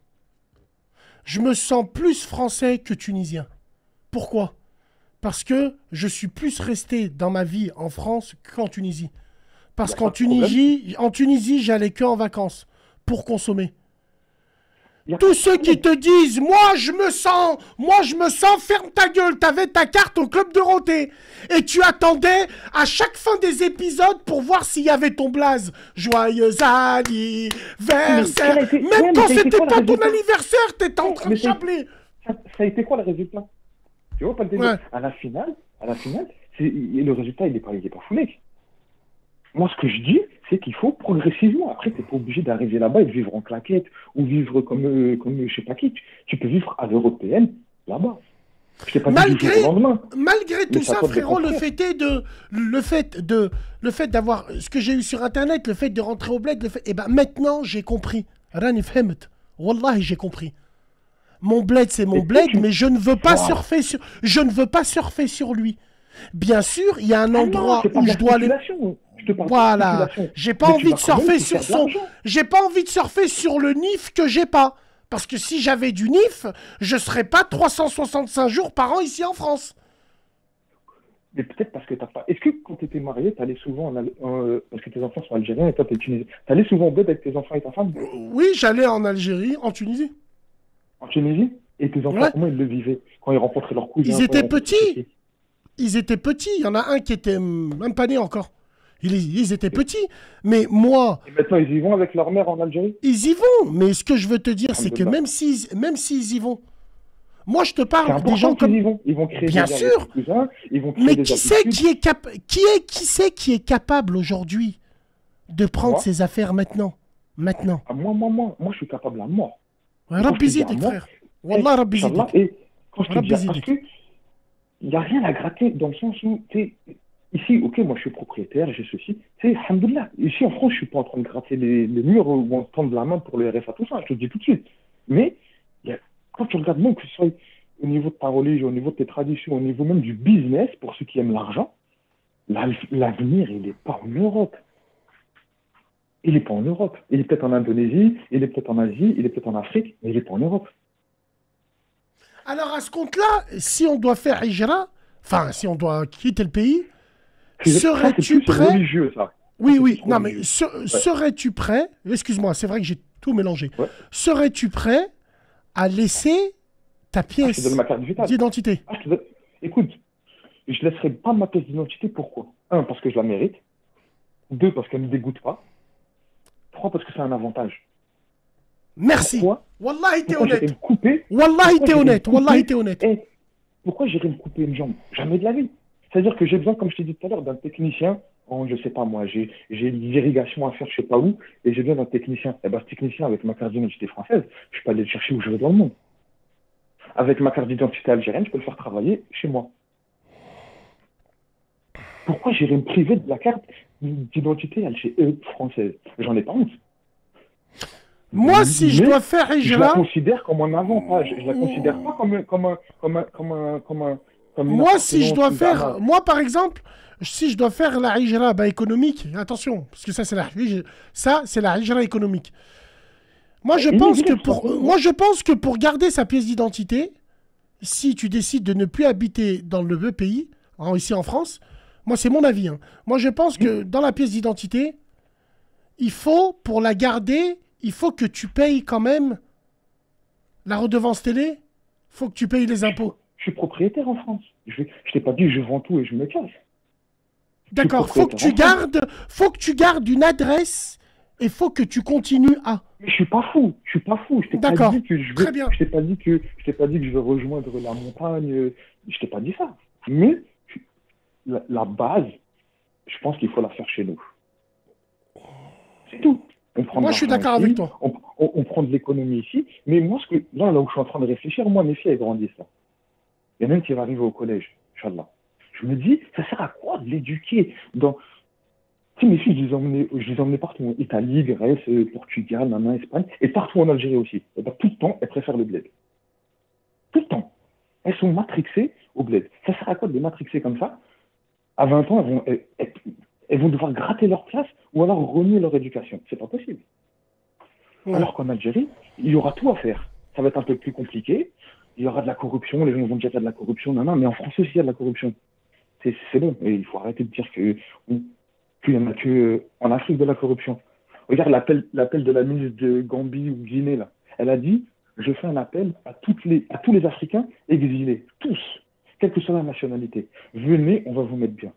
Je me sens plus français que tunisien. Pourquoi? Parce que je suis plus resté dans ma vie en France qu'en Tunisie. Parce a qu'en. Tunisie, en Tunisie, j'allais que en vacances pour consommer. Tous ceux qui te disent, moi je me sens, moi je me sens, ferme ta gueule, t'avais ta carte au club de Roté. Et tu attendais à chaque fin des épisodes pour voir s'il y avait ton blaze. Joyeux anniversaire. Mais Même ouais, quand c'était pas ton anniversaire, t'étais en train de Mais ça- chapler. ça, ça a été quoi le résultat? Tu vois pas le Ouais. À la finale, à la finale, c'est- le résultat il est pas, il est pas fou mec. Moi ce que je dis, c'est qu'il faut progressivement. Après, t'es pas obligé d'arriver là-bas et de vivre en claquette ou vivre comme, euh, comme je sais pas qui. Tu, tu peux vivre à l'européenne là-bas. Malgré, malgré tout ça frérot, le fait est de, le fait de, le fait d'avoir, ce que j'ai eu sur internet, le fait de rentrer au bled, le fait, et ben maintenant j'ai compris. Wallahi, j'ai compris. Mon bled, c'est mon bled, mais je ne veux pas surfer sur, je ne veux pas surfer sur lui. Bien sûr, il y a un Ah endroit où je dois aller. Je te parle Voilà. J'ai pas Mais envie de surfer sur son. J'ai pas envie de surfer sur le NIF que j'ai pas. Parce que si j'avais du NIF, je serais pas 365 jours par an ici en France. Mais peut-être parce que t'as pas. Est-ce que quand tu étais marié, t'allais souvent en Al- euh, parce que tes enfants sont algériens et toi t'es tunisien, t'allais souvent au bled avec tes enfants et ta femme Oui, j'allais en Algérie, en Tunisie. en Tunisie Et tes enfants Ouais. comment ils le vivaient quand ils rencontraient leurs cousins Ils étaient petits. Ils étaient petits. Il y en a un qui était même pas né encore. Ils, ils étaient petits. Mais moi, Et maintenant ils y vont avec leur mère en Algérie? ils y vont. Mais ce que je veux te dire, c'est que Alhamdoulilah. même s'ils même s'ils y vont, moi je te parle des gens comme. y vont. Ils vont créer Bien des sûr. ils vont créer Mais des qui c'est qui est cap qui est qui c'est qui est capable aujourd'hui de prendre ses affaires maintenant? Maintenant. Ah, moi, moi, moi, moi, je suis capable à mort. Ouais, Quand Rabbi je te dis à zidik, mort, frère. eh, Wallah, Rabbi Inch'Allah, zidik. Et quand je te dis, à- parce zidik. que il n'y a rien à gratter dans le sens où, tu ici, ok, moi je suis propriétaire, j'ai ceci, sais, alhamdoulilah, ici en France, je suis pas en train de gratter les, murs ou on se tendre la main pour le RFA, tout ça, je te le dis tout de suite. Mais, quand tu regardes même que ce soit au niveau de ta religion, au niveau de tes traditions, au niveau même du business, pour ceux qui aiment l'argent, la- l'avenir, il n'est pas en Europe. Il n'est pas en Europe. Il est peut-être en Indonésie, il est peut-être en Asie, il est peut-être en Afrique, mais il n'est pas en Europe. Alors à ce compte-là, si on doit faire hijra, enfin si on doit quitter le pays, C'est- c'est serais-tu prêt religieux, ça. Oui, oui. Non, mais religieux. se- Ouais. serais-tu prêt Excuse-moi, c'est vrai que j'ai tout mélangé. Serais-tu prêt à laisser ta Ah, pièce d'identité? Ah, donne- Écoute, je ne laisserai pas ma pièce d'identité. Pourquoi? Un, parce que je la mérite. Deux, parce qu'elle ne me dégoûte pas. Trois, parce que c'est un avantage. Merci. Pourquoi? Wallahi, t'es honnête. me couper? Wallahi, t'es honnête. Wallahi, t'es honnête. Eh, Pourquoi j'irais me couper une jambe? Jamais de la vie. C'est-à-dire que j'ai besoin, comme je t'ai dit tout à l'heure, d'un technicien. En, je sais pas moi, j'ai l'irrigation à faire, je sais pas où, et j'ai besoin d'un technicien. Et ben, ce technicien, avec ma carte d'identité française, je peux aller le chercher où je veux dans le monde. Avec ma carte d'identité algérienne, je peux le faire travailler chez moi. Pourquoi j'irais me priver de la carte d'identité algé- euh, française? J'en ai pas honte. Moi, si je dois faire Je la considère comme un avantage. Je la considère pas comme un. Comme un, comme un, comme un, moi, si je dois faire, moi par exemple, si je dois faire la hijra bah, économique, attention, parce que ça c'est la ça c'est la hijra économique. Moi je pense que pour, oui. moi je pense que pour garder sa pièce d'identité, si tu décides de ne plus habiter dans le pays, en- ici en France, moi c'est mon avis. hein. Moi je pense que dans la pièce d'identité, il faut pour la garder, il faut que tu payes quand même la redevance télé. Faut que tu payes les impôts. Je suis propriétaire en France. Je, t'ai pas dit je vends tout et je me casse. D'accord, faut que tu gardes, faut que tu gardes une adresse et faut que tu continues à. Mais je suis pas fou, je suis pas fou. Je t'ai pas dit que je bien. je t'ai pas dit que je t'ai pas dit que je vais rejoindre la montagne. euh, Je t'ai pas dit ça. Mais la, la base, je pense qu'il faut la faire chez nous. C'est tout. On prend de Moi, je suis d'accord avec toi. On, on- on prend de l'économie ici. Mais moi, ce que, là, là où je suis en train de réfléchir, moi, mes filles, elles grandissent là. Il y en a une qui va arriver au collège, Inch'Allah. Je me dis, ça sert à quoi de l'éduquer dans. Tu sais, mes filles, je les ai emmenées, je les ai emmenées partout. Italie, Grèce, euh, Portugal, Maman, Espagne, et partout en Algérie aussi. Et tout le temps, elles préfèrent le bled. Tout le temps. Elles sont matrixées au bled. Ça sert à quoi de les matrixer comme ça? À 20 ans, elles vont, elles, elles- elles vont devoir gratter leur place ou alors renier leur éducation. C'est pas possible. Alors qu'en Algérie, il y aura tout à faire. Ça va être un peu plus compliqué. Il y aura de la corruption, les gens vont dire qu'il y a de la corruption, non, non, mais en France aussi, il y a de la corruption. C'est bon. Et il faut arrêter de dire qu'il y en a que en Afrique de la corruption. Regarde l'appel de la ministre de Gambie ou Guinée, là. Elle a dit Je fais un appel à, toutes les, à tous les Africains exilés, tous, quelle que soit la nationalité. Venez, on va vous mettre bien.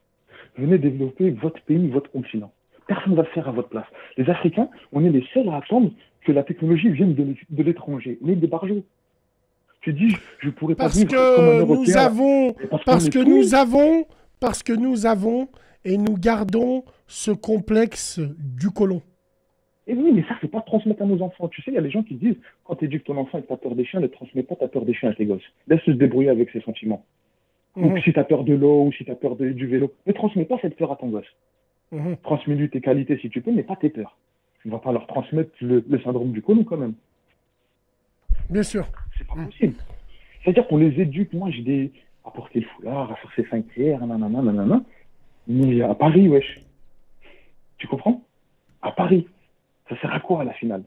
Venez développer votre pays, votre continent. Personne ne va le faire à votre place. Les Africains, on est les seuls à attendre que la technologie vienne de l'étranger. On est des barjots. Tu dis, je pourrais pas Parce vivre comme un que Européen. nous avons, parce que nous avons, parce que nous avons et nous gardons ce complexe du colon. Et oui, mais ça, c'est pas transmettre à nos enfants. Tu sais, il y a des gens qui disent, quand tu éduques ton enfant et que tu as peur des chiens, ne transmets pas ta peur des chiens à tes gosses. Laisse-le se débrouiller avec ses sentiments. Mhm. Donc, si tu as peur de l'eau ou si tu as peur de- du vélo, ne transmets pas cette peur à ton gosse. Mhm. Transmets-lui tes qualités si tu peux, mais pas tes peurs. Tu ne vas pas leur transmettre le, le syndrome du colon quand même. Bien sûr. C'est pas possible. C'est-à-dire qu'on les éduque. Moi, j'ai des. à porter le foulard, à faire ses cinq prières, nanana, nanana. Mais à Paris, wesh. Tu comprends? À Paris. Ça sert à quoi à la finale?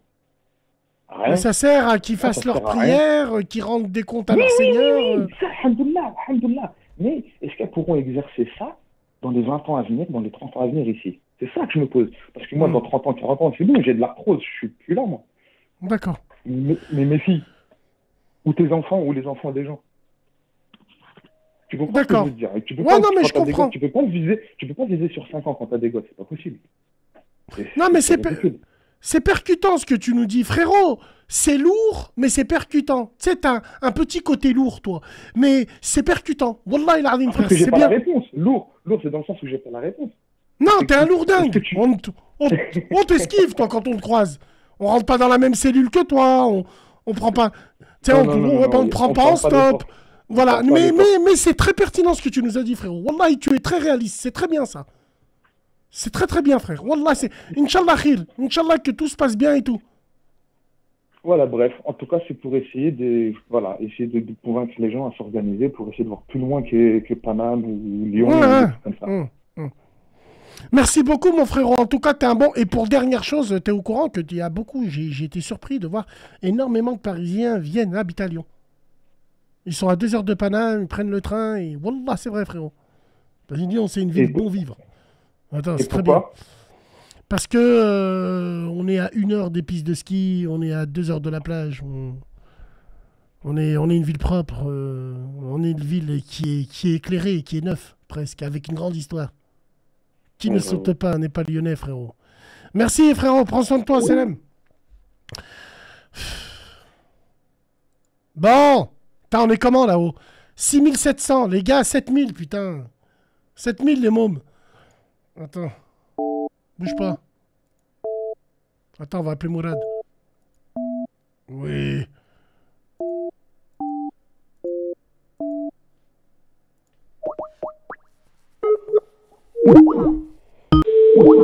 Rien. Ça sert à qu'ils fassent leurs prières, qu'ils rendent des comptes à Oui, leur oui, Seigneur. oui, ça, alhamdoulilah, alhamdoulilah. Mais est-ce qu'elles pourront exercer ça dans les 20 ans à venir, dans les 30 ans à venir ici? C'est ça que je me pose. Parce que moi, Hmm. dans 30 ans, 40 ans, c'est bon, j'ai de l'arthrose, je suis plus là, moi. D'accord. Mais, mais mes filles, ou tes enfants, ou les enfants des gens. Tu comprends ce que je veux dire tu peux Ouais, pas, non, mais quand je t'as des comprends. gosses, tu peux pas viser, tu peux pas viser sur 5 ans quand t'as des gosses, c'est pas possible. Non, mais c'est percutant ce que tu nous dis, frérot. C'est lourd, mais c'est percutant. Tu sais, t'as un petit côté lourd, toi. Mais c'est percutant. Wallah, il a frère. C'est pas bien. la réponse. Lourd, lourd, c'est dans le sens où j'ai pas la réponse. Non, t'es un lourdingue. On, t- on, on t'esquive, toi, quand on te croise. On rentre pas dans la même cellule que toi. On, on prend pas. Tu sais, on, non, prend pas en stop. Voilà. Mais, mais, mais c'est très pertinent ce que tu nous as dit, frérot. Wallah, tu es très réaliste. C'est très bien, ça. C'est très, très bien, frère. Wallah, c'est. Inch'Allah, khir. Inch'Allah, que tout se passe bien et tout. Voilà, bref, en tout cas, c'est pour essayer de, voilà, essayer de, de convaincre les gens à s'organiser pour essayer de voir plus loin que, que Paname ou Lyon, Ouais, ou ouais. comme ça. Hum. Merci beaucoup, mon frérot. En tout cas, t'es un bon. Et pour dernière chose, t'es au courant que il y a beaucoup. J'ai été surpris de voir énormément de Parisiens viennent habiter à Lyon. Ils sont à deux heures de Paname, ils prennent le train et Wallah, c'est vrai, frérot. Parce que Lyon, c'est une ville bon vivre. Attends, c'est très bien. Parce que euh, on est à une heure des pistes de ski, on est à deux heures de la plage. On, on est, on est une ville propre. euh, on est une ville qui est, qui est éclairée, qui est neuve, presque, avec une grande histoire. Qui ne saute pas, n'est pas lyonnais, frérot. Merci, frérot. Prends soin de toi, Selem. Bon, Putain, on est comment là-haut? 6700, les gars, 7000, putain. 7000 les mômes. Attends. Bouge pas. Attends, on va appeler Mourad. Oui. Mourad,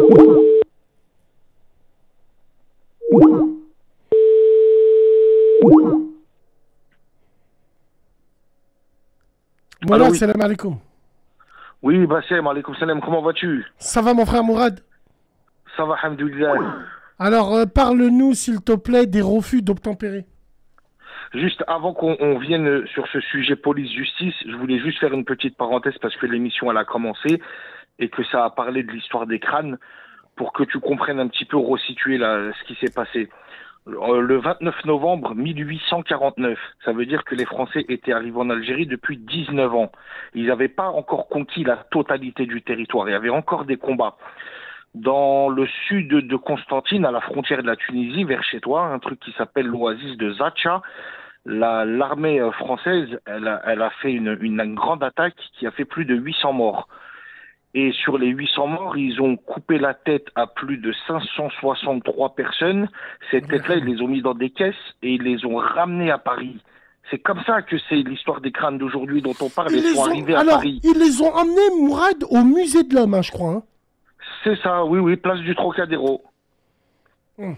oui. salam alaikum. Oui, Bassem, alaikum salam, comment vas-tu? Ça va, mon frère Mourad? Ça va, hamdoulilah. Alors, euh, parle-nous, s'il te plaît, des refus d'obtempérer. Juste avant qu'on on vienne sur ce sujet police-justice, je voulais juste faire une petite parenthèse parce que l'émission elle a commencé et que ça a parlé de l'histoire des crânes pour que tu comprennes un petit peu resituer là, ce qui s'est passé. Euh, Le 29 novembre 1849, ça veut dire que les Français étaient arrivés en Algérie depuis 19 ans. Ils n'avaient pas encore conquis la totalité du territoire. Il y avait encore des combats. Dans le sud de Constantine, à la frontière de la Tunisie, vers chez toi, un truc qui s'appelle l'oasis de Zacha, la- l'armée euh, française, elle a, fait une grande attaque qui a fait plus de 800 morts. Et sur les 800 morts, ils ont coupé la tête à plus de 563 personnes. Ces têtes-là, ils les ont mis dans des caisses et ils les ont ramenées à Paris. C'est comme ça que c'est l'histoire des crânes d'aujourd'hui dont on parle. Ils, les sont ont- arrivés à Alors, Paris. ils les ont emmenés, Mourad, au musée de l'homme, hein, je crois. hein. C'est ça, oui, oui, place du Trocadéro. D'accord.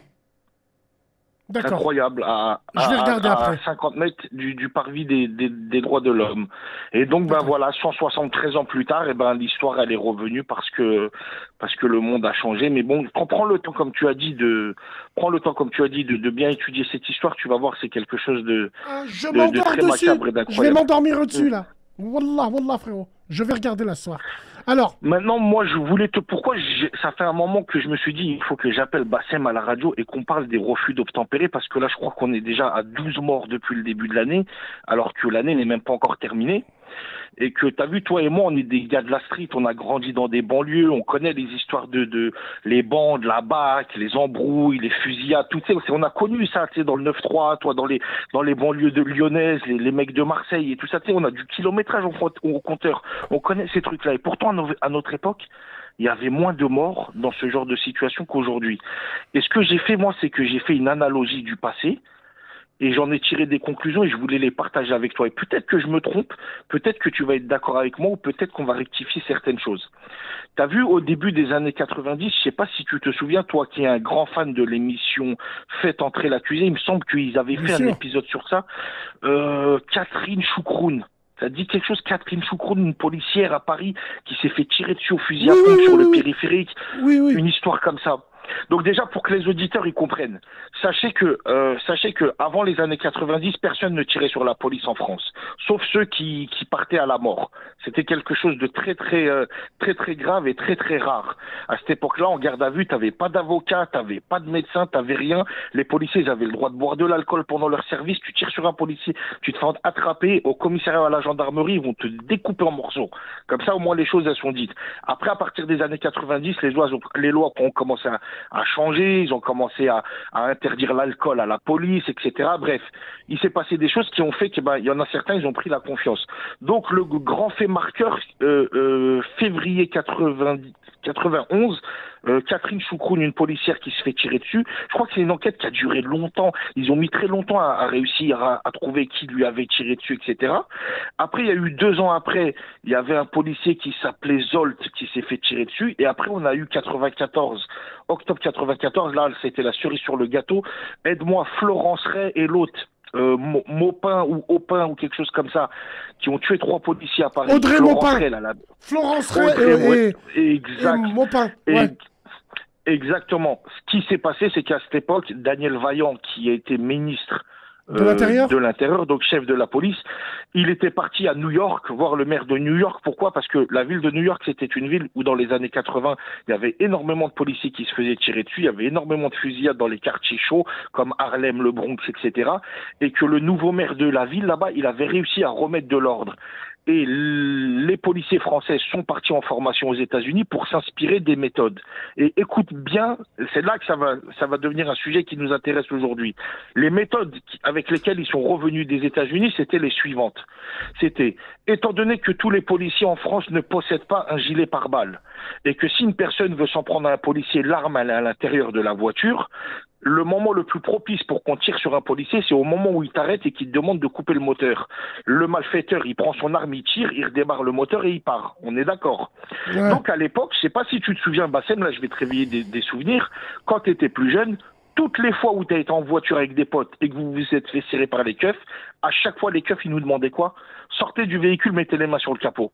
Incroyable, à, Je vais à- regarder à après. 50 mètres du, du parvis des, des, des droits de l'homme. Et donc, ben voilà, 173 ans plus tard, et ben l'histoire elle est revenue parce que parce que le monde a changé. Mais bon, prends, prends le temps, comme tu as dit, de prends le temps, comme tu as dit, de, de bien étudier cette histoire. Tu vas voir, c'est quelque chose de Je de, très dessus. macabre et Je vais d'incroyable. m'endormir dessus, là. Wallah, wallah, frérot. Je vais regarder la soirée. Alors, Maintenant, moi, je voulais te. Pourquoi ça fait un moment que je me suis dit, il faut que j'appelle Bassem à la radio et qu'on parle des refus d'obtempérer, parce que là, je crois qu'on est déjà à 12 morts depuis le début de l'année, alors que l'année n'est même pas encore terminée. Et que tu as vu, toi et moi, on est des gars de la street, on a grandi dans des banlieues, on connaît les histoires de, de les bandes, la BAC, les embrouilles, les fusillades, tout ça. On a connu ça, tu sais, dans le 9-3, toi, dans les, dans les banlieues de lyonnaises, les, les mecs de Marseille et tout ça, tu sais, on a du kilométrage au, compteur. On connaît ces trucs-là. Et pourtant, à notre époque, il y avait moins de morts dans ce genre de situation qu'aujourd'hui. Et ce que j'ai fait, moi, c'est que j'ai fait une analogie du passé et j'en ai tiré des conclusions et je voulais les partager avec toi. Et peut-être que je me trompe, peut-être que tu vas être d'accord avec moi ou peut-être qu'on va rectifier certaines choses. T'as vu au début des années 90, je sais pas si tu te souviens, toi qui es un grand fan de l'émission Faites entrer l'accusé, il me semble qu'ils avaient Bien fait un épisode sur ça. Euh, Catherine Choukroun. Ça dit quelque chose, Catherine Choukroun, une policière à Paris qui s'est fait tirer dessus au fusil à Oui, pompe oui, sur oui, le périphérique. Oui, oui. Une histoire comme ça. Donc déjà pour que les auditeurs y comprennent, sachez que euh, sachez que avant les années 90, personne ne tirait sur la police en France, sauf ceux qui, qui partaient à la mort. C'était quelque chose de très très euh, très très grave et très très rare. À cette époque-là, en garde à vue, t'avais pas d'avocat, t'avais pas de médecin, t'avais rien. Les policiers ils avaient le droit de boire de l'alcool pendant leur service. Tu tires sur un policier, tu te fais attraper au commissariat à la gendarmerie, ils vont te découper en morceaux. Comme ça, au moins les choses elles sont dites. Après, à partir des années 90, les lois ont, les lois ont commencé à, à changer, ils ont commencé à, à interdire l'alcool à la police, etc. Bref, il s'est passé des choses qui ont fait que ben, y en a certains, ils ont pris la confiance. Donc le grand fait marqueur, euh, euh, février 90 91, euh, Catherine Choukroun, une policière qui se fait tirer dessus. Je crois que c'est une enquête qui a duré longtemps. Ils ont mis très longtemps à, à réussir à, à trouver qui lui avait tiré dessus, etc. Après, il y a eu deux ans après, il y avait un policier qui s'appelait Zolt qui s'est fait tirer dessus. Et après, on a eu 94, octobre 94. Là, c'était la cerise sur le gâteau. Aide-moi, Florence Ray et l'autre. Euh, Maupin ou Opin ou quelque chose comme ça, qui ont tué trois policiers à Paris. Audrey Florence Maupin. Ray, là, la- Florence Ray Audrey, et, ouais, exact. et Maupin. Et-. Exactement. Ce qui s'est passé, c'est qu'à cette époque, Daniel Vaillant, qui a été ministre euh, De l'Intérieur de l'Intérieur, donc chef de la police, il était parti à New York voir le maire de New York. Pourquoi? Parce que la ville de New York, c'était une ville où dans les années 80, il y avait énormément de policiers qui se faisaient tirer dessus, il y avait énormément de fusillades dans les quartiers chauds, comme Harlem, le Bronx, etc. Et que le nouveau maire de la ville, là-bas, il avait réussi à remettre de l'ordre. Et les policiers français sont partis en formation aux États-Unis pour s'inspirer des méthodes. Et écoute bien, c'est là que ça va, ça va devenir un sujet qui nous intéresse aujourd'hui. Les méthodes avec lesquelles ils sont revenus des États-Unis, c'était les suivantes. C'était, étant donné que tous les policiers en France ne possèdent pas un gilet pare-balles, et que si une personne veut s'en prendre à un policier, l'arme est à l'intérieur de la voiture, le moment le plus propice pour qu'on tire sur un policier, c'est au moment où il t'arrête et qu'il te demande de couper le moteur. Le malfaiteur, il prend son arme, il tire, il redémarre le moteur et il part. On est d'accord. Ouais. Donc à l'époque, je sais pas si tu te souviens, Bassem, là je vais te réveiller des, des souvenirs, quand tu étais plus jeune, toutes les fois où tu as été en voiture avec des potes et que vous vous êtes fait serrer par les keufs, à chaque fois les keufs, ils nous demandaient quoi? Sortez du véhicule, mettez les mains sur le capot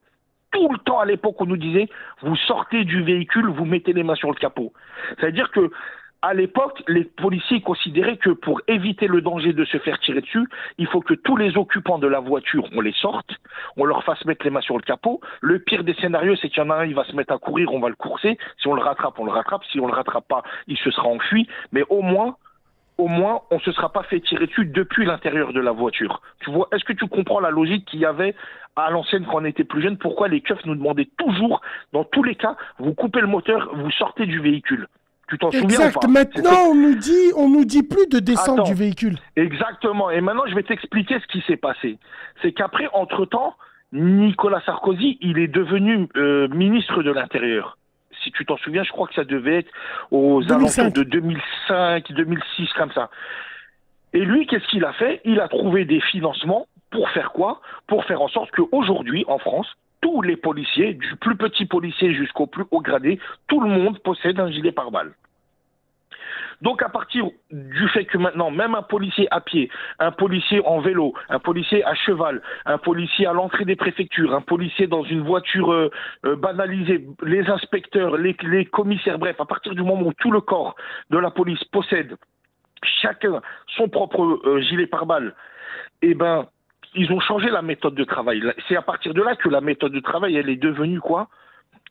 tout le temps à l'époque, on nous disait, vous sortez du véhicule, vous mettez les mains sur le capot. C'est-à-dire que, à l'époque, les policiers considéraient que pour éviter le danger de se faire tirer dessus, il faut que tous les occupants de la voiture, on les sorte, on leur fasse mettre les mains sur le capot. Le pire des scénarios, c'est qu'il y en a un, il va se mettre à courir, on va le courser. Si on le rattrape, on le rattrape. Si on le rattrape pas, il se sera enfui. Mais au moins, au moins, on se sera pas fait tirer dessus depuis l'intérieur de la voiture. Tu vois, est-ce que tu comprends la logique qu'il y avait à l'ancienne quand on était plus jeune? Pourquoi les keufs nous demandaient toujours, dans tous les cas, vous coupez le moteur, vous sortez du véhicule Tu t'en souviens ou Exact. pas Maintenant, on nous dit, on nous dit plus de descendre Attends. du véhicule. Exactement. Et maintenant, je vais t'expliquer ce qui s'est passé. C'est qu'après, entre-temps, Nicolas Sarkozy, il est devenu euh, ministre de l'Intérieur. Si tu t'en souviens, je crois que ça devait être aux 2005. alentours de 2005, 2006, comme ça. Et lui, qu'est-ce qu'il a fait? Il a trouvé des financements pour faire quoi? Pour faire en sorte qu'aujourd'hui, en France, tous les policiers, du plus petit policier jusqu'au plus haut gradé, tout le monde possède un gilet pare-balles. Donc à partir du fait que maintenant, même un policier à pied, un policier en vélo, un policier à cheval, un policier à l'entrée des préfectures, un policier dans une voiture euh, euh, banalisée, les inspecteurs, les, commissaires, bref, à partir du moment où tout le corps de la police possède chacun son propre euh, gilet pare-balles, eh ben, ils ont changé la méthode de travail. C'est à partir de là que la méthode de travail, elle est devenue quoi?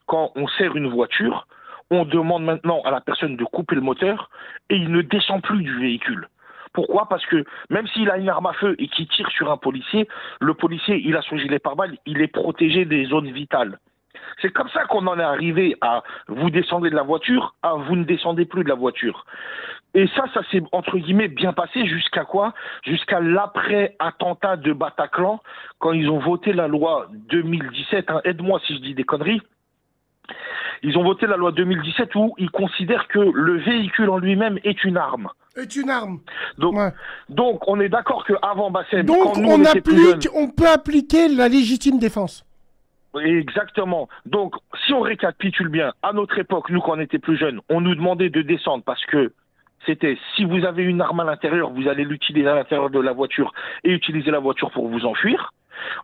Quand on sert une voiture, on demande maintenant à la personne de couper le moteur et il ne descend plus du véhicule. Pourquoi? Parce que même s'il a une arme à feu et qu'il tire sur un policier, le policier, il a son gilet pare-balles, il est protégé des zones vitales. C'est comme ça qu'on en est arrivé à vous descendez de la voiture, à vous ne descendez plus de la voiture. Et ça, ça s'est entre guillemets bien passé jusqu'à quoi? Jusqu'à l'après-attentat de Bataclan, quand ils ont voté la loi 2017. hein, Aide-moi si je dis des conneries. Ils ont voté la loi 2017 où ils considèrent que le véhicule en lui-même est une arme. Est une arme. Donc, donc on est d'accord qu'avant Bassem, Donc, quand nous on, on, était plus applique, jeunes, on peut appliquer la légitime défense. Exactement. Donc, si on récapitule bien, à notre époque, nous, quand on était plus jeunes, on nous demandait de descendre parce que c'était si vous avez une arme à l'intérieur, vous allez l'utiliser à l'intérieur de la voiture et utiliser la voiture pour vous enfuir.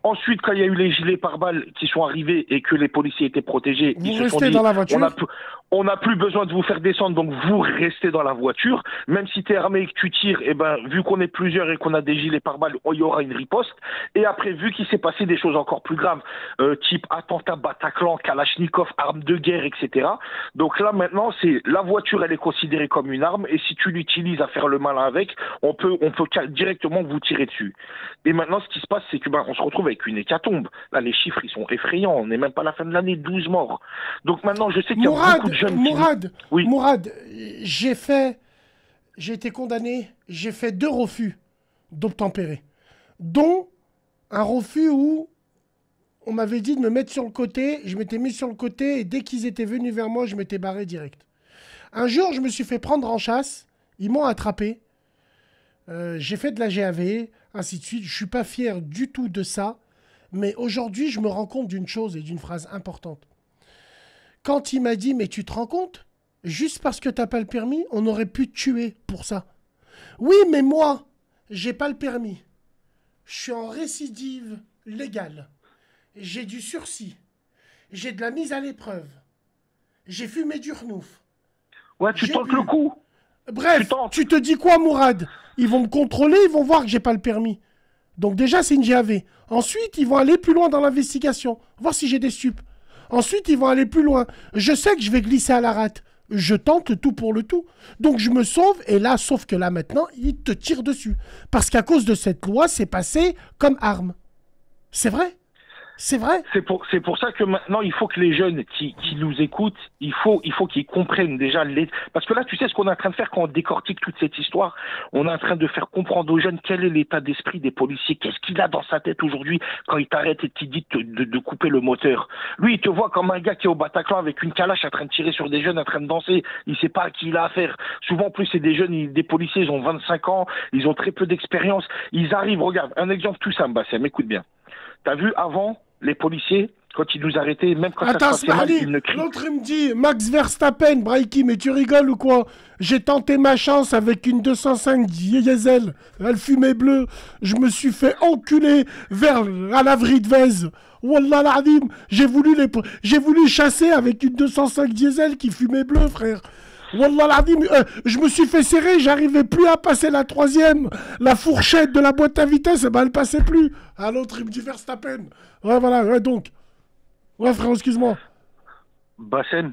Ensuite, quand il y a eu les gilets pare-balles qui sont arrivés et que les policiers étaient protégés, Vous ils se sont dit, dans la voiture. on a plus- on n'a plus besoin de vous faire descendre, donc vous restez dans la voiture. Même si tu es armé et que tu tires, eh ben, vu qu'on est plusieurs et qu'on a des gilets pare-balles, il y aura une riposte. Et après, vu qu'il s'est passé des choses encore plus graves, euh, type attentat Bataclan, Kalachnikov, arme de guerre, etc. Donc là, maintenant, c'est la voiture, elle est considérée comme une arme, et si tu l'utilises à faire le malin avec, on peut, on peut directement vous tirer dessus. Et maintenant, ce qui se passe, c'est que ben, on se retrouve avec une hécatombe. Là, les chiffres, ils sont effrayants. On n'est même pas à la fin de l'année, 12 morts. Donc maintenant, je sais qu'il y a Mourad, beaucoup de Mourad, Oui. Mourad, j'ai fait, j'ai été condamné, j'ai fait deux refus d'obtempérer, dont un refus où on m'avait dit de me mettre sur le côté, je m'étais mis sur le côté et dès qu'ils étaient venus vers moi, je m'étais barré direct. Un jour, je me suis fait prendre en chasse, ils m'ont attrapé, Euh, j'ai fait de la GAV, ainsi de suite. Je suis pas fier du tout de ça, mais aujourd'hui, je me rends compte d'une chose et d'une phrase importante. Quand il m'a dit, mais tu te rends compte? Juste parce que t'as pas le permis, on aurait pu te tuer pour ça. Oui, mais moi, j'ai pas le permis. Je suis en récidive légale. J'ai du sursis. J'ai de la mise à l'épreuve. J'ai fumé du renouf. Ouais, tu tentes le coup. Bref, tu, te dis quoi, Mourad? Ils vont me contrôler, ils vont voir que j'ai pas le permis. Donc déjà, c'est une GAV. Ensuite, ils vont aller plus loin dans l'investigation, voir si j'ai des stupes. Ensuite, ils vont aller plus loin. Je sais que je vais glisser à la rate. Je tente tout pour le tout. Donc je me sauve, et là, sauf que là maintenant, ils te tirent dessus. Parce qu'à cause de cette loi, c'est passé comme arme. C'est vrai? C'est vrai. C'est pour, c'est pour ça que maintenant, il faut que les jeunes qui, qui nous écoutent, il faut, il faut qu'ils comprennent déjà les, parce que là, tu sais ce qu'on est en train de faire quand on décortique toute cette histoire. On est en train de faire comprendre aux jeunes quel est l'état d'esprit des policiers. Qu'est-ce qu'il a dans sa tête aujourd'hui quand il t'arrête et qu'il dit de, de, de couper le moteur? Lui, il te voit comme un gars qui est au Bataclan avec une calache en train de tirer sur des jeunes en train de danser. Il sait pas à qui il a affaire. Souvent, en plus, c'est des jeunes, des policiers, ils ont 25 ans, ils ont très peu d'expérience. Ils arrivent, regarde, un exemple tout simple, Bassem, écoute bien. T'as vu avant, les policiers, quand ils nous arrêtaient, même quand Attends, ça se passait mal, ils ne crient l'autre il me dit Max Verstappen, Braiki, mais tu rigoles ou quoi? J'ai tenté ma chance avec une 205 diesel, elle fumait bleue, je me suis fait enculer vers à l'avri de Vez. Wallah l'azim, j'ai voulu les j'ai voulu chasser avec une 205 diesel qui fumait bleu, frère. Wallah euh, je me suis fait serrer, j'arrivais plus à passer la troisième. La fourchette de la boîte à vitesse, eh ben, elle passait plus. À l'autre, il me dit Verstappen. Ouais, voilà, ouais, donc. Ouais, frère, excuse-moi. Bassem,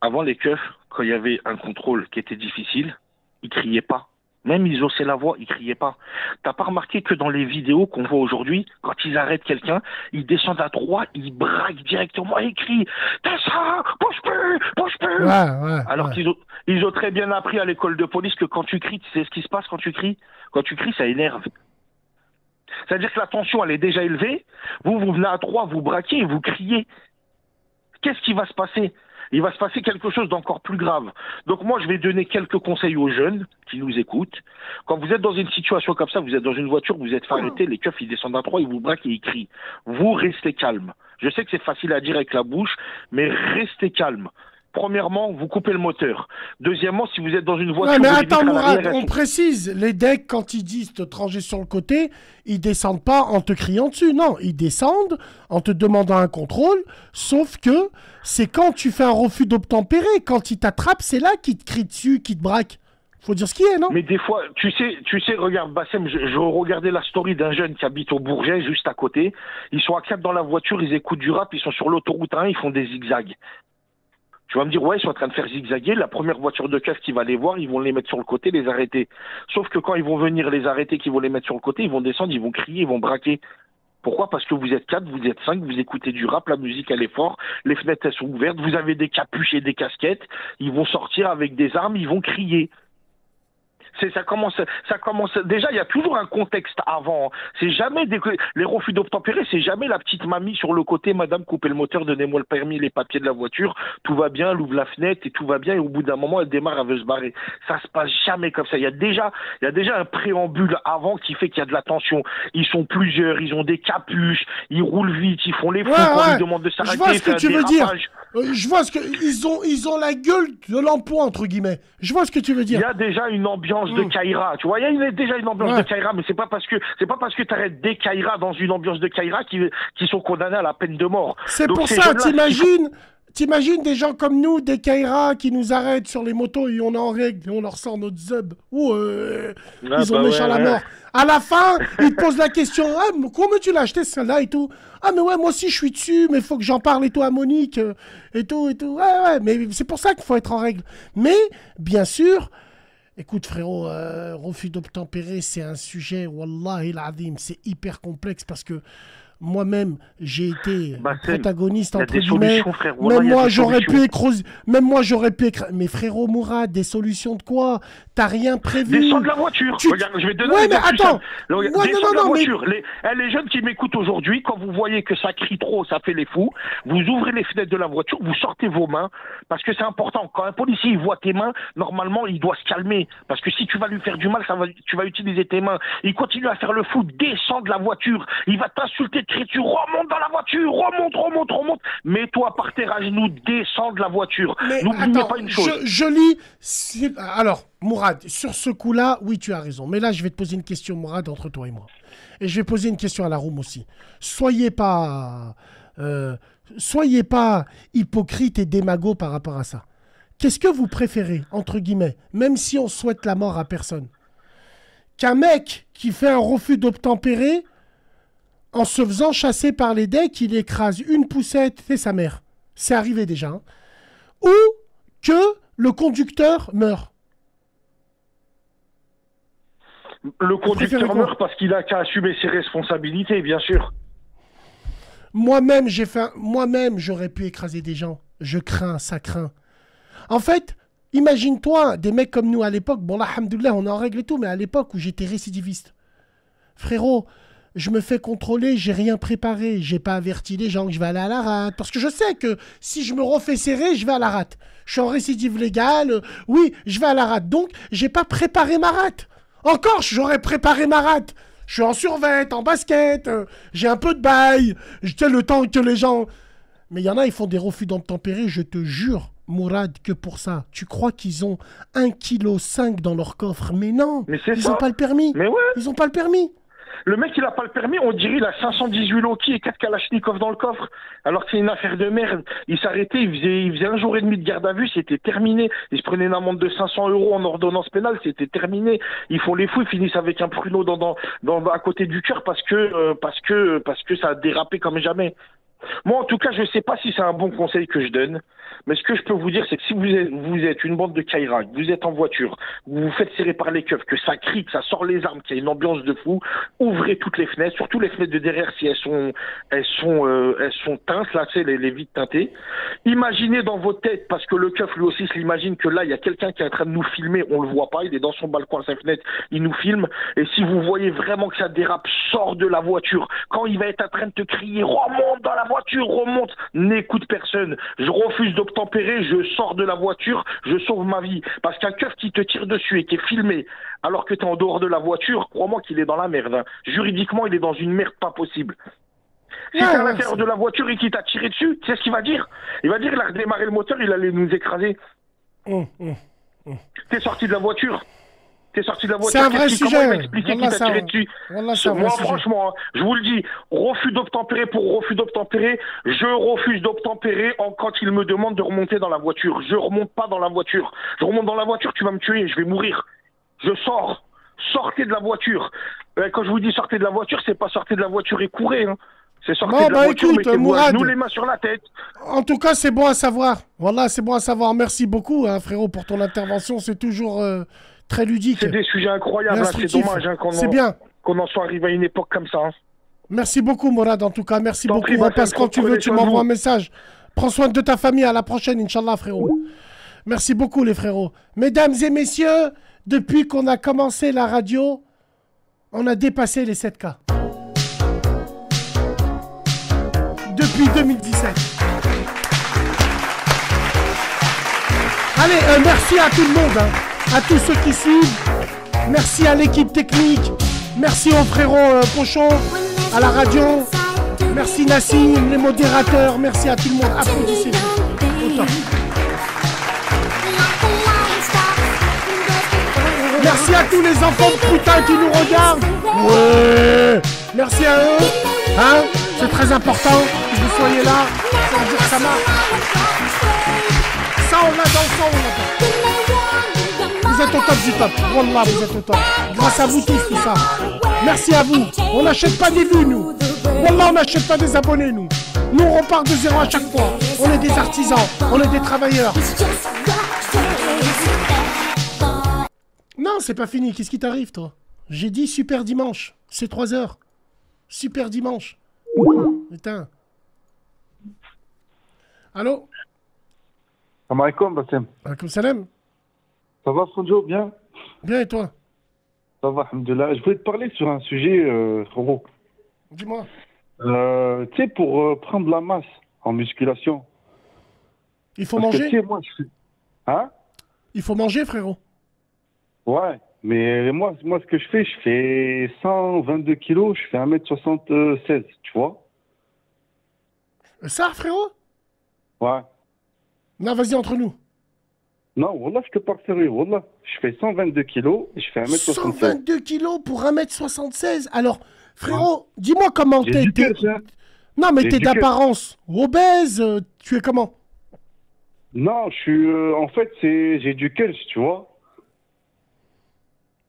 avant les keufs, quand il y avait un contrôle qui était difficile, ils criaient pas. Même ils haussaient la voix, ils criaient pas. T'as pas remarqué que dans les vidéos qu'on voit aujourd'hui, quand ils arrêtent quelqu'un, ils descendent à droit, ils braquent directement, ils crient Tessa, bouge plus, bouge plus. Ouais, ouais, Alors ouais. qu'ils ont, ils ont très bien appris à l'école de police que quand tu cries, tu sais ce qui se passe quand tu cries? Quand tu cries, ça énerve. C'est-à-dire que la tension, elle est déjà élevée. Vous, vous venez à trois, vous braquez et vous criez. Qu'est-ce qui va se passer? Il va se passer quelque chose d'encore plus grave. Donc moi, je vais donner quelques conseils aux jeunes qui nous écoutent. Quand vous êtes dans une situation comme ça, vous êtes dans une voiture, vous êtes fait arrêter, les keufs, ils descendent à trois, ils vous braquent et ils crient. Vous restez calme. Je sais que c'est facile à dire avec la bouche, mais restez calme. Premièrement, vous coupez le moteur. Deuxièmement, si vous êtes dans une voiture, Ouais, mais attends, Mourad, on précise, les decks, quand ils disent te tranger sur le côté, ils descendent pas en te criant dessus. Non, ils descendent en te demandant un contrôle, sauf que c'est quand tu fais un refus d'obtempérer. Quand ils t'attrapent, c'est là qu'ils te crient dessus, qu'ils te braquent. Faut dire ce qui est, non? Mais des fois, tu sais, tu sais, regarde, Bassem, je, je regardais la story d'un jeune qui habite au Bourget, juste à côté. Ils sont à quatre dans la voiture, ils écoutent du rap, ils sont sur l'autoroute 1, ils font des zigzags. Tu vas me dire, ouais, ils sont en train de faire zigzaguer. La première voiture de keuf qui va les voir, ils vont les mettre sur le côté, les arrêter. Sauf que quand ils vont venir les arrêter, qu'ils vont les mettre sur le côté, ils vont descendre, ils vont crier, ils vont braquer. Pourquoi? Parce que vous êtes quatre, vous êtes cinq, vous écoutez du rap, la musique elle est forte, les fenêtres elles sont ouvertes, vous avez des capuches et des casquettes, ils vont sortir avec des armes, ils vont crier. C'est ça commence, ça commence. Déjà, il y a toujours un contexte avant. C'est jamais des, les refus d'obtempérer, c'est jamais la petite mamie sur le côté, Madame, coupez le moteur, donnez-moi le permis, les papiers de la voiture, tout va bien, elle ouvre la fenêtre et tout va bien. Et au bout d'un moment, elle démarre, elle veut se barrer. Ça se passe jamais comme ça. Il y a déjà, il y a déjà un préambule avant qui fait qu'il y a de la tension. Ils sont plusieurs, ils ont des capuches, ils roulent vite, ils font les fous Ouais, quand ouais. ils demandent de Je s'arrêter. vois ce que tu veux dire. Euh, je vois ce que ils ont, ils ont la gueule de l'emploi entre guillemets. Je vois ce que tu veux Il dire. y a déjà une ambiance de Kaira, tu vois. Il y a déjà une ambiance Ouais. de Kaira, mais c'est pas parce que c'est pas parce que tu arrêtes des Kaira dans une ambiance de Kaira qui, qui sont condamnés à la peine de mort. C'est pour ça, t'imagines, t'imagines des gens comme nous, des Kaira qui nous arrêtent sur les motos et on est en règle et on leur sort notre zub. Ouh, euh, Ah, ils ont bah méchant ouais, la ouais. mort. À la fin, ils te posent la question ah, comment tu l'as acheté celle-là et tout? Ah, mais ouais, moi aussi je suis dessus, mais faut que j'en parle et tout à Monique euh, et tout et tout. Ouais, ouais, mais c'est pour ça qu'il faut être en règle. Mais, bien sûr. Écoute frérot, euh, refus d'obtempérer, c'est un sujet, wallahi l'azim, c'est hyper complexe parce que moi-même, j'ai été Bassem, protagoniste entre guillemets. Même moi, j'aurais pu écroser. Même moi, j'aurais pu écraser. Mais frérot Mourad, des solutions de quoi? T'as rien prévu. Descends de la voiture. Tu- Regarde, je vais te donner Ouais, mais attends. Ouais, non, non, de la non, mais- voiture. Les, eh, les jeunes qui m'écoutent aujourd'hui, quand vous voyez que ça crie trop, ça fait les fous, vous ouvrez les fenêtres de la voiture, vous sortez vos mains, parce que c'est important. Quand un policier il voit tes mains, normalement, il doit se calmer. Parce que si tu vas lui faire du mal, ça va, tu vas utiliser tes mains. Il continue à faire le fou, descends de la voiture. Il va t'insulter, te crier, tu remontes dans la voiture, remonte, remonte, remonte. Mets-toi par terre à genoux, descends de la voiture. N'oubliez pas une chose. Je, je lis. si- Alors, Mourad, sur ce coup-là, oui, tu as raison. Mais là, je vais te poser une question, Mourad, entre toi et moi. Et je vais poser une question à la room aussi. Soyez pas. euh, soyez pas hypocrite et démago par rapport à ça. Qu'est-ce que vous préférez, entre guillemets, même si on souhaite la mort à personne? Qu'un mec qui fait un refus d'obtempérer, en se faisant chasser par les decks, il écrase une poussette et sa mère. C'est arrivé déjà. hein. Ou que le conducteur meurt. Le conducteur meurt parce qu'il a qu'à assumer ses responsabilités, bien sûr. Moi-même, j'ai fait. Moi-même, j'aurais pu écraser des gens. Je crains, ça craint. En fait, imagine-toi, des mecs comme nous à l'époque. Bon, là, alhamdoulilah, on est en règle et tout, mais à l'époque où j'étais récidiviste. Frérot, je me fais contrôler, j'ai rien préparé. J'ai pas averti les gens que je vais aller à la rate. Parce que je sais que si je me refais serrer, je vais à la rate. Je suis en récidive légale. euh, Oui, je vais à la rate. Donc, j'ai pas préparé ma rate. Encore, j'aurais préparé ma rate. Je suis en survêt, en basket, euh, j'ai un peu de bail. Je sais le temps que les gens. Mais il y en a, ils font des refus d'obtempérer, je te jure, Mourad, que pour ça. Tu crois qu'ils ont 1,5 kg dans leur coffre? Mais non Mais Ils ça. ont pas le permis Mais ouais. Ils ont pas le permis Le mec, il a pas le permis, on dirait il a 518 Loki et 4 Kalachnikov dans le coffre. Alors que c'est une affaire de merde. Il s'arrêtait, il faisait, il faisait un jour et demi de garde à vue, c'était terminé. Il se prenait une amende de 500 euros en ordonnance pénale, c'était terminé. Ils font les fous, ils finissent avec un pruneau dans, à côté du cœur parce que, euh, parce que, parce que ça a dérapé comme jamais. Moi, en tout cas, je sais pas si c'est un bon conseil que je donne, mais ce que je peux vous dire, c'est que si vous êtes, une bande de Kaira, vous êtes en voiture, vous vous faites serrer par les keufs, que ça crie, que ça sort les armes, qu'il y a une ambiance de fou, ouvrez toutes les fenêtres, surtout les fenêtres de derrière si elles sont, elles sont, euh, elles sont teintes, là, sais, les, les vitres teintées. Imaginez dans votre tête, parce que le keuf lui aussi se l'imagine que là, il y a quelqu'un qui est en train de nous filmer, on le voit pas, il est dans son balcon à sa fenêtre, il nous filme, et si vous voyez vraiment que ça dérape, sort de la voiture. Quand il va être en train de te crier, remonte dans la voiture, remonte, n'écoute personne. Je refuse d'obtempérer, je sors de la voiture, je sauve ma vie. Parce qu'un keuf qui te tire dessus et qui est filmé, alors que tu es en dehors de la voiture, crois-moi qu'il est dans la merde. hein. Juridiquement, il est dans une merde pas possible. Si Ouais, t'es à l'intérieur de la voiture et qu'il t'a tiré dessus, tu sais ce qu'il va dire? Il va dire il a redémarré le moteur, il allait nous écraser. Hum, hum. T'es sorti de la voiture. T'es sorti de la voiture. C'est un vrai sujet. Comment t'a tiré dessus Moi, franchement, je vous le dis, refus d'obtempérer pour refus d'obtempérer. Je refuse d'obtempérer en- quand il me demande de remonter dans la voiture. Je remonte pas dans la voiture. Je remonte dans la voiture, tu vas me tuer, je vais mourir. Je sors. Sortez de la voiture. Euh, Quand je vous dis sortez de la voiture, c'est pas sortez de la voiture et courez. hein. C'est sortez Bon, de la bah, voiture, écoute, Mourad. genoux, les mains sur la tête. En tout cas, c'est bon à savoir. Voilà, c'est bon à savoir. Merci beaucoup, hein, frérot, pour ton intervention. C'est toujours euh, très ludique. C'est des sujets incroyables. hein. C'est dommage hein, qu'on en- soit arrivé à une époque comme ça. hein. Merci beaucoup, Morad, en tout cas. Merci beaucoup. prie, quand tu veux, tu m'envoies un message. Prends soin de ta famille. À la prochaine, Inch'Allah, frérot. Merci beaucoup, les frérots. Mesdames et messieurs, depuis qu'on a commencé la radio, on a dépassé les 7K. Depuis 2017. Allez, euh, merci à tout le monde, hein, à tous ceux qui suivent. Merci à l'équipe technique. Merci aux frérots euh, Pochon, à la radio. Merci Nassim, les modérateurs. Merci à tout le monde. Applaudissez. Autant. Merci à tous les enfants de putain qui nous regardent. Ouais. Merci à eux. Hein? C'est très important que vous soyez là. Ça dire que ça marche. Ça, on l'a dans le sang, on l'a pas. Vous êtes au top du top. Wallah, vous êtes au top. Grâce à vous tous, tout ça. Merci à vous. On n'achète pas des vues, nous. Wallah, on n'achète pas des abonnés, nous. Nous, on repart de zéro à chaque fois. On est des artisans. On est des travailleurs. Non, c'est pas fini. Qu'est-ce qui t'arrive, toi? J'ai dit super dimanche. C'est 3 heures. Super dimanche. Putain. Allô? Salam alaikum, Bassem. Alaikum salam. Ça va, Fonjo Bien Bien et toi Ça va, alhamdoulilah. Je voulais te parler sur un sujet, euh, frérot. Dis-moi. Euh, tu sais, pour euh, prendre la masse en musculation. Il faut Parce que, manger sais, moi, je Hein Il faut manger, frérot. Ouais, mais moi, moi, ce que je fais, je fais 122 kilos, je fais 1m76, tu vois Ça, frérot Ouais. Non, vas-y, entre nous. Non, Wallah, je te parle sérieux, Wallah. Je fais 122 kilos et je fais 1m76. 122 kilos pour 1m76. Alors, frérot, dis-moi comment t'es. hein. Non, mais t'es d'apparence obèse. euh, Tu es comment? Non, je suis. euh, en fait, c'est j'ai du kelch, tu vois.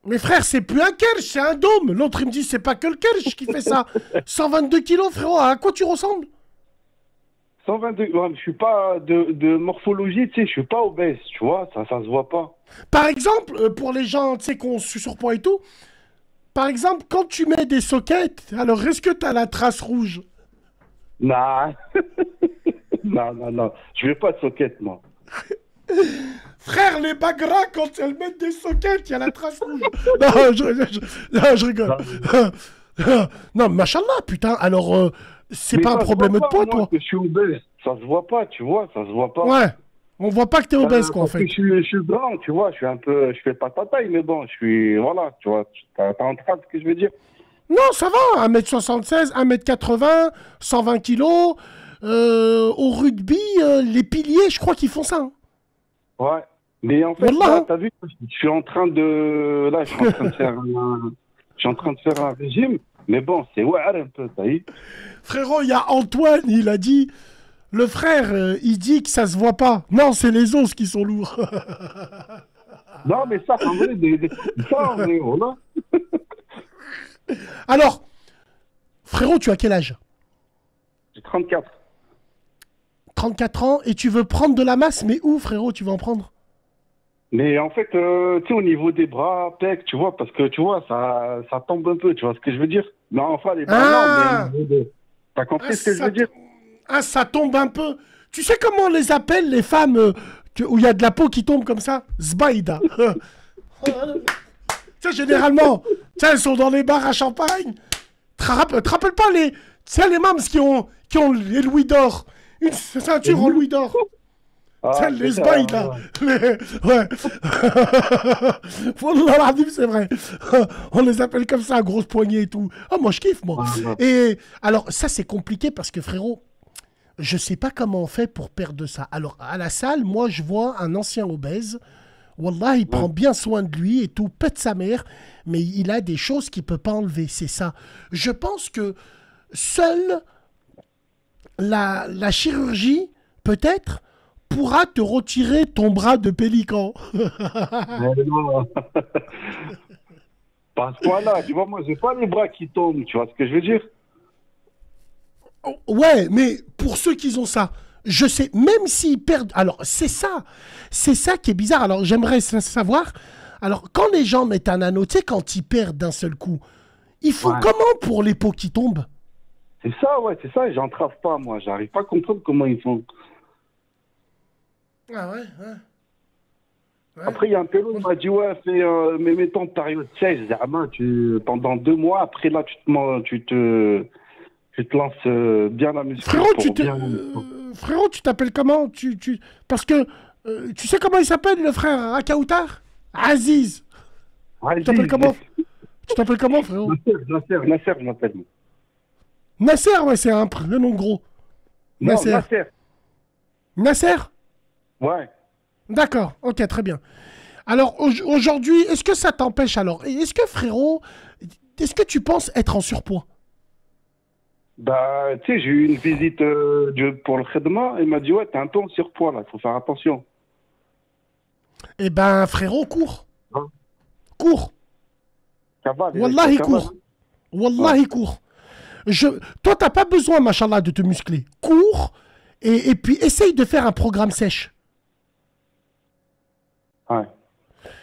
Mais frère, c'est plus un kelch, c'est un dôme. L'autre, il me dit, c'est pas que le kelch qui fait ça. 122 kilos, frérot, à quoi tu ressembles? 122, ouais, mais je suis pas de, de morphologie, tu sais, je suis pas obèse, tu vois, ça, ça se voit pas. Par exemple, euh, pour les gens, tu sais, qu'on su surpoids et tout, par exemple, quand tu mets des sockets, alors est-ce que t'as la trace rouge? Non. non, non, non. Je veux pas de socket, moi. Frère, les bagras, quand elles mettent des sockets, il y a la trace rouge. non, je, je- non, je rigole. non, machallah, putain. Alors, euh, c'est pas un problème de poids, toi je suis obèse. Ça se voit pas, tu vois, ça se voit pas. Ouais. On voit pas que t'es obèse, Euh, quoi, en fait. Je suis, je suis grand, tu vois, je suis un peu, je fais pas ta taille, mais bon, je suis, voilà, tu vois, t'as en train de ce que je veux dire. Non, ça va. 1m76, 1m80, 120 kilos. Euh, au rugby, euh, les piliers, je crois qu'ils font ça. hein. Ouais. Mais en fait, Wallah, là, hein. t'as vu, je suis en train de, là, je suis en train de faire un, je suis en train de faire un régime, mais bon, c'est ouais un peu, t'as vu. Frérot, il y a Antoine, il a dit. Le frère, euh, il dit que ça se voit pas. Non, c'est les os qui sont lourds. Non, mais ça, en vrai, des, des- ça, en vrai. Alors, frérot, tu as quel âge? J'ai 34. 34 ans et tu veux prendre de la masse, mais où, frérot, tu vas en prendre? Mais en fait, euh, tu sais, au niveau des bras, pec, tu vois, parce que tu vois, ça, ça tombe un peu, tu vois ce que je veux dire? Non, enfin, les Ah non, mais T'as compris Ah, ce que je ça- veux dire Ah, ça tombe un peu. Tu sais comment on les appelle, les femmes euh, où il y a de la peau qui tombe comme ça? Zbaïda. tu sais, généralement, tu sais, elles sont dans les bars à champagne. Tu te rappelles, te rappelles pas les, tu sais, les mams qui ont, qui ont les louis d'or? Une ceinture en louis d'or Ah, les Zbaïda. Les- Ouais. L'azim, c'est vrai. On les appelle comme ça, grosse poignée et tout. Ah, moi, je kiffe, moi. Et alors, ça, c'est compliqué parce que, frérot, je sais pas comment on fait pour perdre ça. Alors, à la salle, moi, je vois un ancien obèse. Wallah, il prend bien soin de lui et tout, pète sa mère, mais il a des choses qu'il peut pas enlever, c'est ça. Je pense que seule la, la chirurgie, peut-être, pourra te retirer ton bras de pélican. Mais non. Pas à ce point-là, tu vois, moi, j'ai pas les bras qui tombent, tu vois ce que je veux dire? Ouais, mais pour ceux qui ont ça, je sais, même s'ils perdent. Alors, c'est ça. C'est ça qui est bizarre. Alors, j'aimerais sa- savoir. Alors, quand les gens mettent un anneau, tu sais, quand ils perdent d'un seul coup, ils font Ouais. comment pour les peaux qui tombent? C'est ça, ouais, c'est ça, et j'entrave pas, moi, j'arrive pas à comprendre comment ils font. Ah ouais, ouais. Après, il y a un pélo, il m'a dit, ouais, fais, euh, mais mettons période 16, Zama, tu, pendant deux mois, après là, tu te, tu te, tu te lances euh, bien la muscu. Frérot, tu bien- Euh, frérot, tu t'appelles comment? Tu, tu... Parce que tu sais comment il s'appelle, le frère Rakaoutar Aziz. Tu t'appelles comment? Tu t'appelles comment, frérot? Nasser, Nasser, Nasser, je m'appelle. Nasser, ouais, c'est un prénom gros. Non, Nasser. Nasser. Nasser? Ouais. D'accord, ok, très bien. Alors au- aujourd'hui, est-ce que ça t'empêche alors? Est-ce que frérot, est-ce que tu penses être en surpoids? Bah, tu sais, j'ai eu une visite euh, pour le Khedma, il m'a dit, ouais, t'es un peu en surpoids, là, faut faire attention. Eh ben frérot, cours. Cours. Ça va, les Wallah, il ça va. court. Wallah, il court. Je... Toi, t'as pas besoin, machallah, de te muscler. Cours et, et puis essaye de faire un programme sèche. Ouais.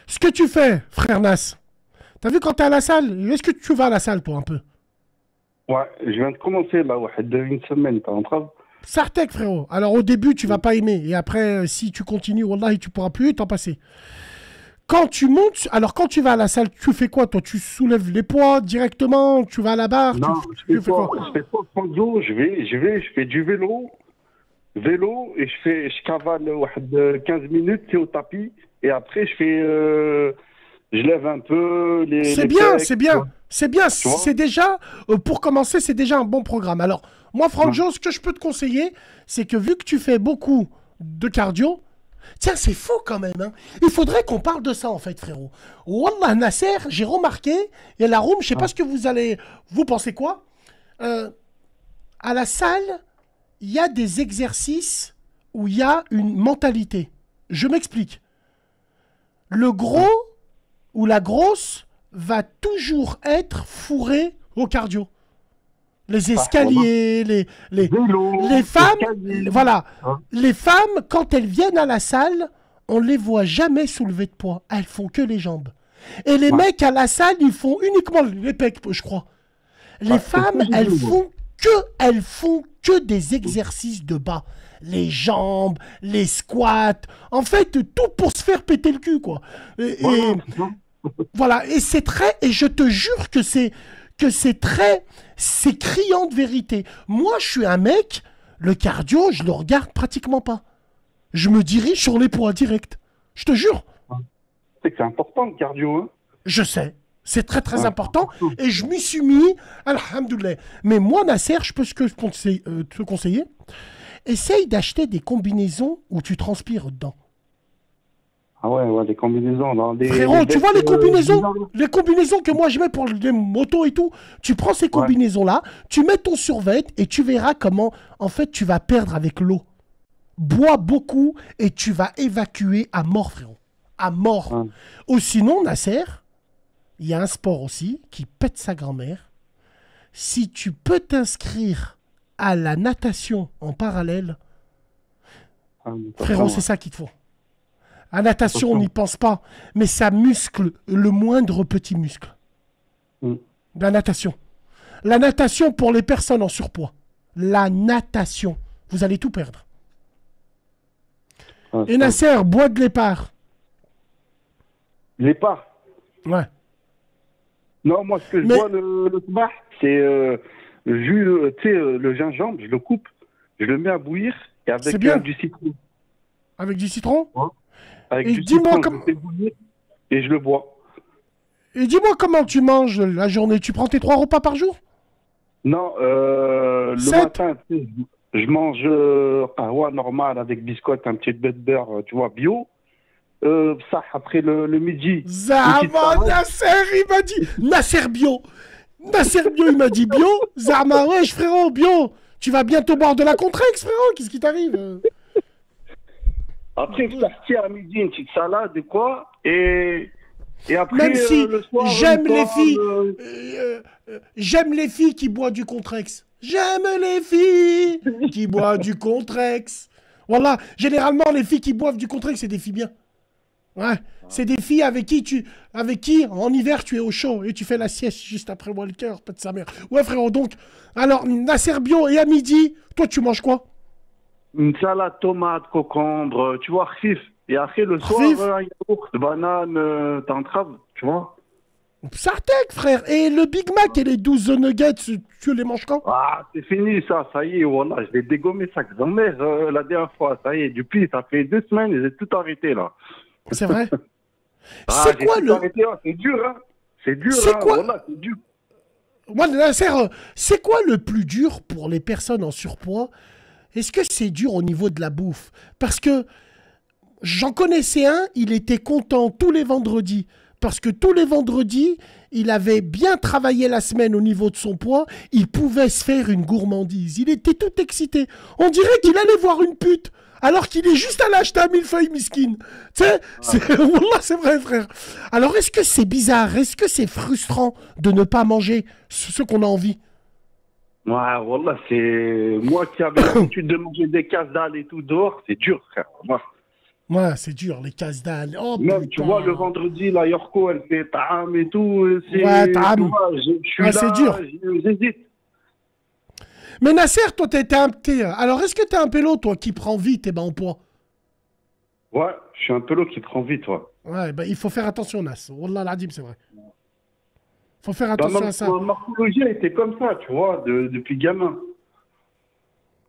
Ce que tu fais, frère Nas, t'as vu quand t'es à la salle Est-ce que tu vas à la salle, toi, un peu? Ouais, je viens de commencer, là, ouais, une semaine, t'es en train Sartek, frérot. Alors au début, tu vas pas aimer. Et après, euh, si tu continues, Wallah, tu pourras plus t'en passer. Quand tu montes, alors quand tu vas à la salle, tu fais quoi toi? Tu soulèves les poids directement? Tu vas à la barre? Non, tu, je tu fais pas, je fais pas franco, je vais, je vais, je fais du vélo, vélo, et je fais, je cavale ouais, de 15 minutes, c'est au tapis, et après je fais, euh, je lève un peu les. C'est bien, c'est bien, c'est bien. C'est déjà, euh, pour commencer, c'est déjà un bon programme. Alors, moi, Franjo, ce que je peux te conseiller, c'est que vu que tu fais beaucoup de cardio, tiens, c'est faux quand même. hein. Il faudrait qu'on parle de ça, en fait, frérot. Wallah, Nasser, j'ai remarqué, et la room, je sais pas ce que vous allez. Vous pensez quoi Euh, À la salle, il y a des exercices où il y a une mentalité. Je m'explique. Le gros ou la grosse va toujours être fourré au cardio. Les escaliers, les, les, les femmes, voilà, les femmes, quand elles viennent à la salle, on les voit jamais soulever de poids. Elles font que les jambes. Et les mecs à la salle, ils font uniquement les pecs, je crois. Les femmes, elles font que elles font que des exercices de bas. Les jambes, les squats, en fait, tout pour se faire péter le cul, quoi. Et, et- voilà, et c'est très, et je te jure que c'est, que c'est très, c'est criant de vérité. Moi, je suis un mec, le cardio, je le regarde pratiquement pas. Je me dirige sur les poids direct. Je te jure. C'est que c'est important le cardio, hein. Je sais. C'est très très important. Et je m'y suis mis. Alhamdoulilah. Mais moi, Nasser, je peux ce que je conseille- euh, te conseiller. Essaye d'acheter des combinaisons où tu transpires dedans. Ah ouais, ouais, des combinaisons. Dans des, Frérot, des tu vois les euh, combinaisons. Les combinaisons que moi je mets pour les motos et tout. Tu prends ces combinaisons-là, tu mets ton survêt et tu verras comment, en fait, tu vas perdre avec l'eau. Bois beaucoup et tu vas évacuer à mort, frérot. À mort. Ou sinon, Nasser, il y a un sport aussi qui pète sa grand-mère. Si tu peux t'inscrire à la natation en parallèle, frérot, c'est ça qu'il te faut. À natation, on n'y pense pas, mais ça muscle le moindre petit muscle. La natation. La natation pour les personnes en surpoids. La natation. Vous allez tout perdre. Et Nasser, bois de l'épar. L'épar? Ouais. Non, moi, ce que je Mais- bois le, c'est euh, jus, euh, tu sais, euh, le gingembre, je le coupe, je le mets à bouillir et avec bien. euh, du citron. Avec du citron Avec Et du citron, comme- je le fais bouillir et je le bois. Et dis-moi comment tu manges la journée. Tu prends tes trois repas par jour? Non, euh, le matin, je mange euh, kahwa normal avec biscotte, un petit peu de beurre, tu vois, bio. Euh, ça, après le, le midi. Nasser, il m'a dit. Nasser bio. Nasser bio, il m'a dit bio. Zama, wesh, frérot, bio. Tu vas bientôt boire de la Contrex, frérot. Qu'est-ce qui t'arrive Après, sortir à midi, une petite salade et quoi. Et, et après, Même si euh, le j'aime les filles, euh, euh, j'aime les filles qui boivent du Contrex. J'aime les filles qui boivent du Contrex. Voilà, généralement les filles qui boivent du Contrex, c'est des filles bien. Ouais, c'est des filles avec qui tu, avec qui en hiver tu es au chaud et tu fais la sieste juste après Walker, pas de sa mère. Ouais frérot, donc, alors Nasser bio et à midi, toi tu manges quoi? Une salade tomate, concombre, tu vois, khif. Et après, le soir, Khif. euh, un yaourt, banane, euh, t'entraves, tu vois. Sartek frère, et le Big Mac et les 12 nuggets, tu les manges quand? Ah, c'est fini ça, ça y est, voilà, je l'ai dégommé ça grand-mère euh, la dernière fois, ça y est, depuis, ça fait deux semaines, j'ai tout arrêté là. C'est vrai Ah, C'est quoi le- hein, C'est dur, hein. C'est dur, C'est hein, quoi voilà, dur. C'est quoi le plus dur pour les personnes en surpoids? Est-ce que c'est dur au niveau de la bouffe? Parce que j'en connaissais un, il était content tous les vendredis. Parce que tous les vendredis, il avait bien travaillé la semaine au niveau de son poids, il pouvait se faire une gourmandise. Il était tout excité. On dirait qu'il allait voir une pute, alors qu'il est juste allé acheter un millefeuille miskin. Tu sais, c'est Wallah, c'est vrai, frère. Alors, est-ce que c'est bizarre? Est-ce que c'est frustrant de ne pas manger ce qu'on a envie? Ouais, voilà, c'est. Moi qui avais l'habitude de manger des casse et tout dehors, c'est dur, frère. Moi. Ouais, c'est dur, les casse dalles. Oh, Même, tu vois, le vendredi, la Yorko, elle fait tam et tout. c'est- Ouais, suis Ouais, c'est dur. J'hésite. Mais Nasser, toi, t'es un... t'es- Alors, est-ce que t'es un pélo, toi, qui prend vite et ben en poids? Ouais, je suis un l'eau qui prend vite, ouais. Ouais, ben il faut faire attention, Nas. Wallah l'adim, c'est vrai. faut faire Bah, attention ma, à ça. ma morphologie, elle était comme ça, tu vois, de- depuis gamin.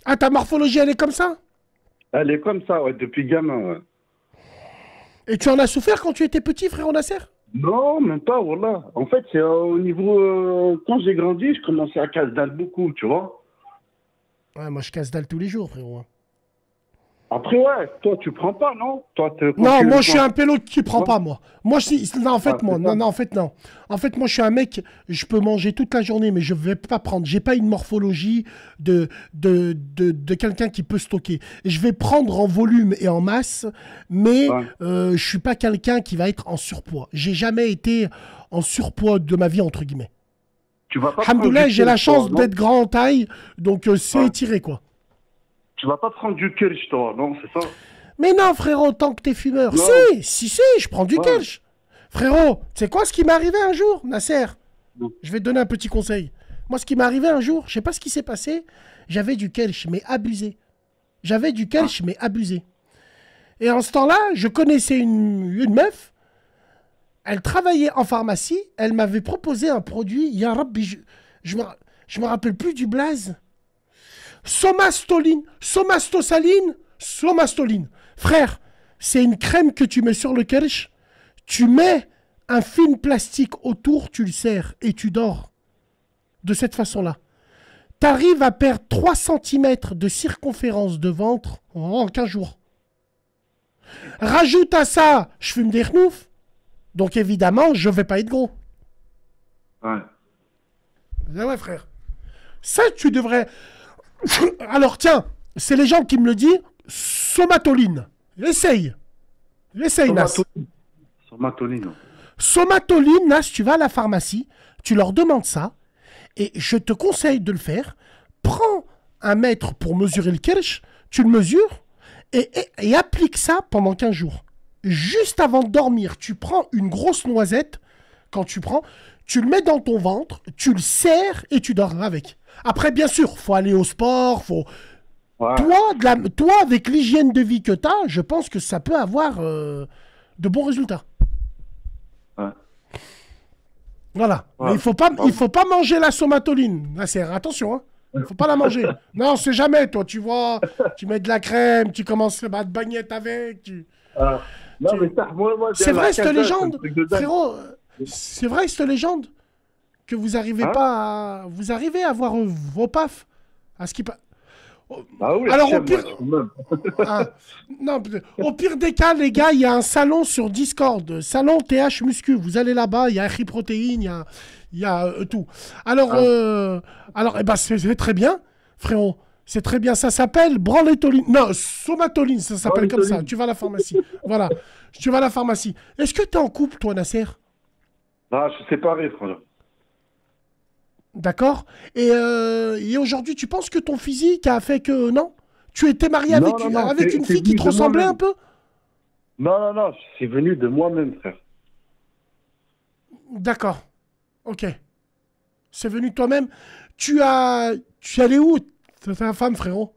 Ah, ta morphologie, elle est comme ça? Elle est comme ça, ouais, depuis gamin, ouais. Et tu en as souffert quand tu étais petit, frère Nasser? Non, même pas, voilà. En fait, c'est euh, au niveau. euh, quand j'ai grandi, je commençais à casse dalle beaucoup, tu vois. Ouais, moi, je casse dalle tous les jours, frérot. hein. Après, ouais, toi, tu prends pas, non? Toi, Non, moi je suis un pélo qui prend Ouais. pas moi. Moi je suis non en fait Ah, moi c'est non non en fait non. En fait moi je suis un mec, je peux manger toute la journée mais je vais pas prendre. J'ai pas une morphologie de de de, de quelqu'un qui peut stocker. Je vais prendre en volume et en masse, mais euh, je suis pas quelqu'un qui va être en surpoids. J'ai jamais été en surpoids de ma vie entre guillemets. Tu vas pas Alhamdoulilah, prendre du j'ai la kirsch, chance d'être grand en taille, donc euh, c'est étiré quoi. Tu vas pas prendre du kirsch, toi, non, c'est ça? Mais non, frérot, tant que t'es fumeur. Non. Si, si, si, je prends du Ouais. kelch. Frérot, tu sais quoi ce qui m'est arrivé un jour, Nasser? Je vais te donner un petit conseil. Moi, ce qui m'est arrivé un jour, je sais pas ce qui s'est passé, j'avais du kelch, mais abusé. J'avais du kelch, mais abusé. Et en ce temps-là, je connaissais une, une meuf, elle travaillait en pharmacie, elle m'avait proposé un produit, je, je me, je me rappelle plus du blaze. Somastoline, somastosaline, somastoline. Frère, c'est une crème que tu mets sur le kelch, tu mets un film plastique autour, tu le serres et tu dors. De cette façon-là. Tu arrives à perdre 3 cm de circonférence de ventre en 15 jours. Rajoute à ça, je fume des renoufs. Donc évidemment, je vais pas être gros. Ouais. Ah ouais, frère. Ça, tu devrais. Alors, tiens, c'est les gens qui me le disent. Somatoline. Essaye. Essaye, Nas. Somatoline. Somatoline. Somatoline, Nas, tu vas à la pharmacie, tu leur demandes ça, et je te conseille de le faire. Prends un mètre pour mesurer le kirsch, tu le mesures, et, et- et applique ça pendant 15 jours. Juste avant de dormir, tu prends une grosse noisette, quand tu prends, tu le mets dans ton ventre, tu le serres et tu dors avec. Après, bien sûr, faut aller au sport, faut... Toi, de la- toi, avec l'hygiène de vie que tu as, je pense que ça peut avoir euh, de bons résultats. Ouais. Voilà. Ouais. Mais il faut pas, il faut pas manger la somatoline. Là, c'est attention, hein. Il faut pas la manger. non, c'est jamais, toi. Tu vois, tu mets de la crème, tu commences à te bagnette avec. tu- Ah. Non, mais ça, moi, moi, C'est vrai cette légende, frérot. C'est vrai cette légende que vous arrivez Hein pas, à... vous arrivez à voir vos pafs à ce qui Ah oui, Alors, au pire-. Ah, non, au pire des cas, les gars, il y a un salon sur Discord, salon TH Muscu. Vous allez là-bas, il y a Protein, il y a, y a euh, tout. Alors, Ah. euh, alors, eh ben, c'est très bien, frérot. C'est très bien. Ça s'appelle branlétoline. Non, somatoline, ça s'appelle comme ça. Tu vas à la pharmacie. voilà. Tu vas à la pharmacie. Est-ce que tu es en couple, toi, Nasser? Ah, je suis séparé, frère. D'accord Et, euh, et aujourd'hui, tu penses que ton physique a fait que. Non? Tu étais marié Non, avec, non, non, avec une fille qui te ressemblait un peu? Non, non, non, c'est venu de moi-même, frère. D'accord. Ok. C'est venu de toi-même. Tu as. Tu es allé où? Ta ta femme, frérot?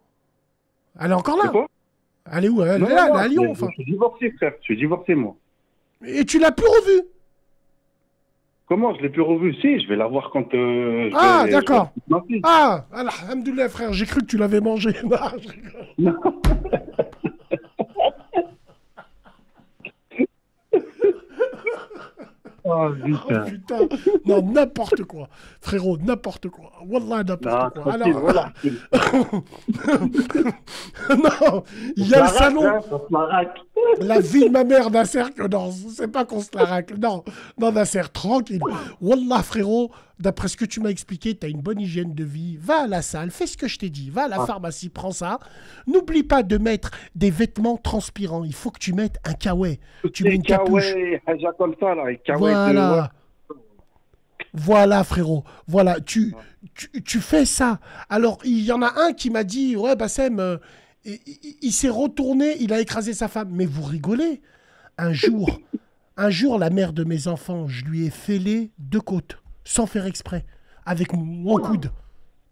Elle est encore là C'est Elle est où? Elle Non, est là, non, elle est à Lyon, je- enfin. Je suis divorcé, frère. Je suis divorcé, moi. Et tu l'as plus revue? Comment? Je l'ai plus revu Si, je vais la voir quand. euh, Ah, d'accord. Ah Alhamdoulilah, frère, j'ai cru que tu l'avais mangé. Non, Oh, Oh, putain. Non, n'importe quoi. Frérot, n'importe quoi. Wallah, n'importe quoi. Alors, voilà. non, il y a le salon. hein. La vie de ma mère, Nasser, que non, c'est pas qu'on se la racle. Non, non, Nasser, tranquille. Wallah, frérot, d'après ce que tu m'as expliqué, t'as une bonne hygiène de vie. Va à la salle, fais ce que je t'ai dit. Va à la Ah. pharmacie, prends ça. N'oublie pas de mettre des vêtements transpirants. Il faut que tu mettes un kawaii. Tu mets Et une capuche. comme ça, là. Voilà. Voilà, frérot. Voilà, tu, tu, tu fais ça. Alors, il y en a un qui m'a dit Ouais, Bassem, euh, il, il- il s'est retourné, il a écrasé sa femme. Mais vous rigolez Un jour, un jour, la mère de mes enfants, je lui ai fêlé deux côtes, sans faire exprès, avec mon coude.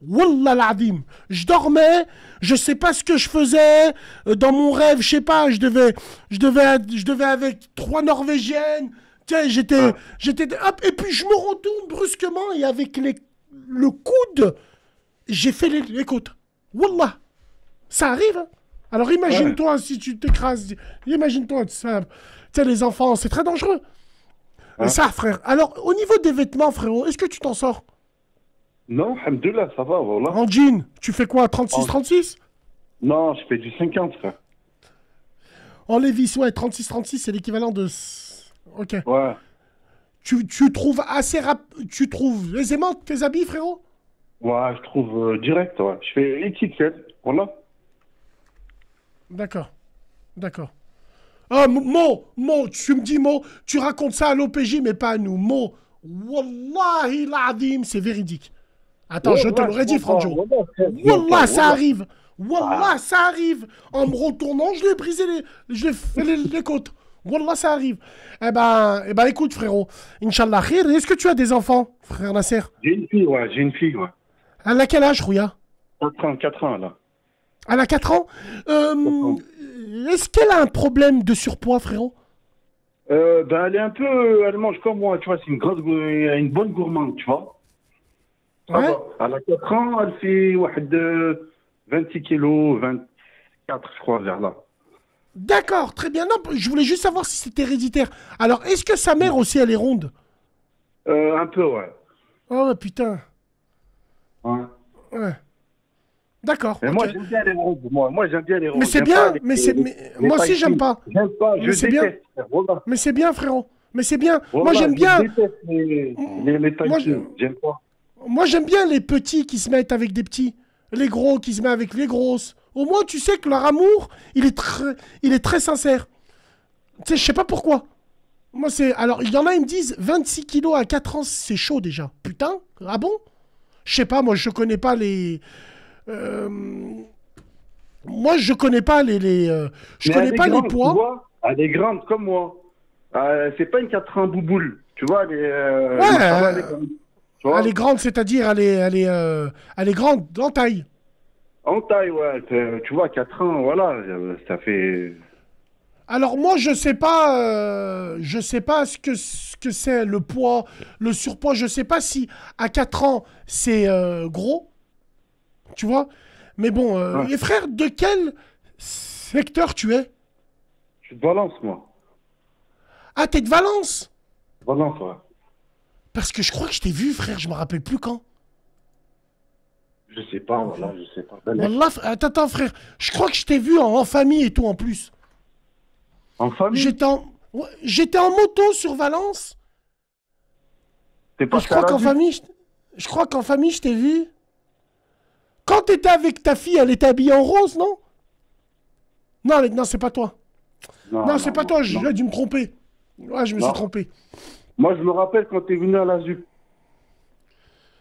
Wallah l'azim. Je dormais, je sais pas ce que je faisais. euh, Dans mon rêve, je sais pas, je devais, je devais, je devais avec trois Norvégiennes. Tiens, j'étais, j'étais, hop, et puis je me retourne brusquement et avec les, le coude, j'ai fait les, les côtes. Wallah. Ça arrive. hein. Alors imagine-toi si tu t'écrases. Imagine-toi. Tu sais, les enfants, c'est très dangereux. Ça, frère. Alors, au niveau des vêtements, frérot, est-ce que tu t'en sors? Non, alhamdoulilah, ça va, voilà. En jean, tu fais quoi 36-36 Non, je fais du 50, frère. En Levis, ouais, 36-36, c'est l'équivalent de. Ok. Ouais. Tu, tu trouves assez rap... Tu trouves aisément tes habits, frérot? Ouais, je trouve euh, direct, ouais. Je fais XXL, voilà. D'accord. D'accord. Ah, Mo, Mo, tu me dis, Mo, tu racontes ça à l'OPJ, mais pas à nous. Mo, Wallahi l'azim, c'est véridique. Attends, je te l'aurais dit, Franjo. wallah, ça arrive. Wallah, ça arrive. En me retournant, je lui ai brisé les... Je fait les, les côtes. Wallah, ça arrive. Eh ben, eh ben écoute, frérot. Inch'Allah. Est-ce que tu as des enfants, frère Nasser? J'ai une fille, ouais, j'ai une fille, ouais. Elle a quel âge, Rouya? 4 ans, 4 ans, là. Elle a 4 ans. Euh, Est-ce qu'elle a un problème de surpoids, frérot? Euh, ben, elle est un peu, elle mange comme moi, tu vois, c'est une grosse, une bonne gourmande, tu vois. Ça Ouais. va. Elle a 4 ans, elle fait ouais, de 26 kilos, 24, je crois, vers là. D'accord, très bien. Non, je voulais juste savoir si c'était héréditaire. Alors, est-ce que sa mère aussi, elle est ronde? Euh, un peu, ouais. Oh, putain. Ouais. Ouais. D'accord. Mais moi, j'aime bien les rondes, moi. Moi, j'aime bien les rondes. Mais c'est bien, mais c'est, moi aussi j'aime pas. J'aime pas, je Mais c'est bien. déteste, voilà. Mais c'est bien, frérot. Mais c'est bien. moi j'aime bien. les, les, Moi. J'aime pas. Moi j'aime bien les petits qui se mettent avec des petits, les gros qui se mettent avec les grosses. Au moins tu sais que leur amour, il est très, il est très sincère. Tu sais, je sais pas pourquoi. Moi c'est, alors il y en a ils me disent 26 kilos à 4 ans, c'est chaud déjà. Putain, ah bon? Je sais pas, moi je connais pas les. Euh, Moi je connais pas les, les euh, je Mais connais pas les tu poids. vois. Elle est grande comme moi. Euh, c'est pas une 4 ans bouboule. Tu vois, elle est. Ouais, ça va, elle est grande. C'est-à-dire elle est, elle est, euh, elle est grande en taille. En taille, ouais. Tu vois, 4 ans, voilà. Ça fait. Alors moi je sais pas, euh, je sais pas ce que ce que c'est le poids, le surpoids. Je sais pas si à 4 ans c'est euh, gros, tu vois? Mais bon, euh, Ouais. et frère, de quel secteur tu es? Je suis de Valence, moi. Ah t'es de Valence? Valence, ouais. Parce que je crois que je t'ai vu, frère. Je me rappelle plus quand. Je sais pas, voilà, je sais pas. Wallah, attends, attends, frère. Je crois que je t'ai vu en, en famille et tout en plus. En famille? J'étais en, ouais, j'étais en moto sur Valence. T'es Et pas je crois qu'en famille, je, je crois qu'en famille, je t'ai vu. Quand t'étais avec ta fille, elle était habillée en rose, non? Non, elle- non, c'est pas toi. Non, c'est pas toi. J'ai dû me tromper. Ouais, je me Non. suis trompé. Moi, je me rappelle quand t'es venu à la ZUP.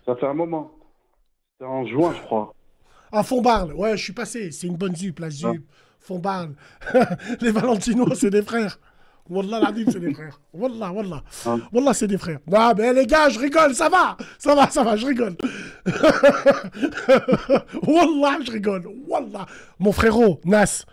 Ça fait un moment. C'était en juin, je crois. À Fontbarle, ouais, je suis passé. C'est une bonne zup, la zup. Fontbarle. Les Valentino, c'est des frères. Wallah, l'adim, c'est des frères. Wallah, wallah. Wallah, c'est des frères. Non, mais les gars, je rigole, ça va. Ça va, ça va, je rigole. wallah, je rigole. Wallah. Mon frérot, Nas,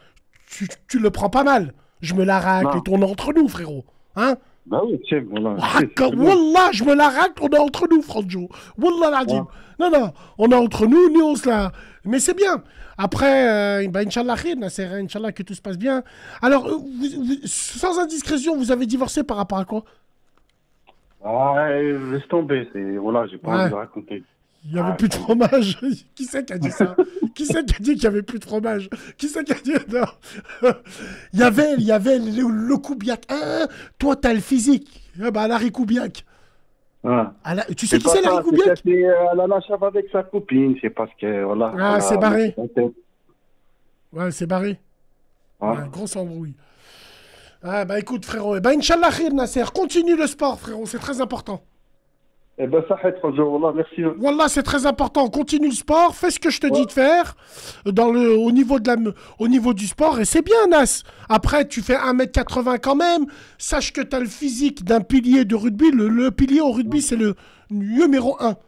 tu, tu le prends pas mal. Je me la racle et tourne entre nous, frérot. Hein? Bah oui, tu sais, voilà. Ah, Wallah, je me la racle, on est entre nous, Franjo. Wallah, l'adim. Non, non, on est entre nous, nous, on se la... Mais c'est bien. Après, euh, bah, Inch'Allah, hein, Inch'Allah, que tout se passe bien. Alors, euh, vous- vous- sans indiscrétion, vous avez divorcé par rapport à quoi? Ah, laisse tomber, c'est. Voilà, j'ai pas Ouais. envie de raconter. Il n'y avait plus de fromage. qui c'est qui a dit ça? Qui c'est qui a dit qu'il n'y avait plus de fromage? Qui c'est qui a dit? Non Il y avait, il y avait le, le Koubiak. Ah, toi, t'as le physique. Ah bah, Larry Koubiak. Ah, tu sais qui c'est, Larry Koubiak fait, euh, Elle a la chave avec sa copine, c'est parce que. Voilà. Ah, elle c'est barré. Ouais, c'est barré. Ouais. Ouais, grosse embrouille. Ah, bah écoute, frérot. Eh ben, Inch'Allah, Nasser. Continue le sport, frérot. C'est très important. Eh ben, ça voilà, merci. Wallah, c'est très important. Continue le sport, fais ce que je te dis de faire dans le, au, niveau de la, au niveau du sport, et c'est bien, Nas. Après, tu fais 1m80 quand même. Sache que tu as le physique d'un pilier de rugby. Le, le pilier au rugby, c'est le numéro 1. Tu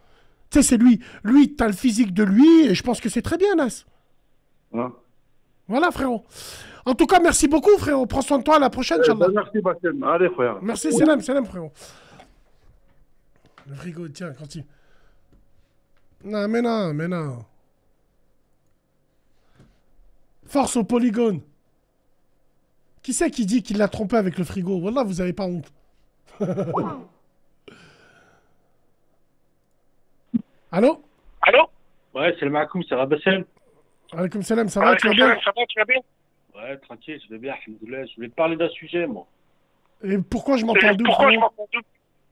sais, c'est lui. Lui, tu as le physique de lui, et je pense que c'est très bien, Nas. Ouais. Voilà, frérot. En tout cas, merci beaucoup, frérot. Prends soin de toi. À la prochaine, Eh ben, merci, Bassem. Allez, frère. Merci, salam, salam, frérot. Le frigo, tiens, continue. Non, mais non, mais non. Force au polygone. Qui c'est qui dit qu'il l'a trompé avec le frigo? Wallah, vous avez pas honte. Allô? Allô? Ouais, c'est le Makoum, c'est Rabassem. Alaykoum salam, ça va, tu vas bien? Ça va, tu vas bien? Ouais, tranquille, je vais bien. Je voulais te parler d'un sujet, moi. Et pourquoi je m'entends double Pourquoi je frérot m'entends double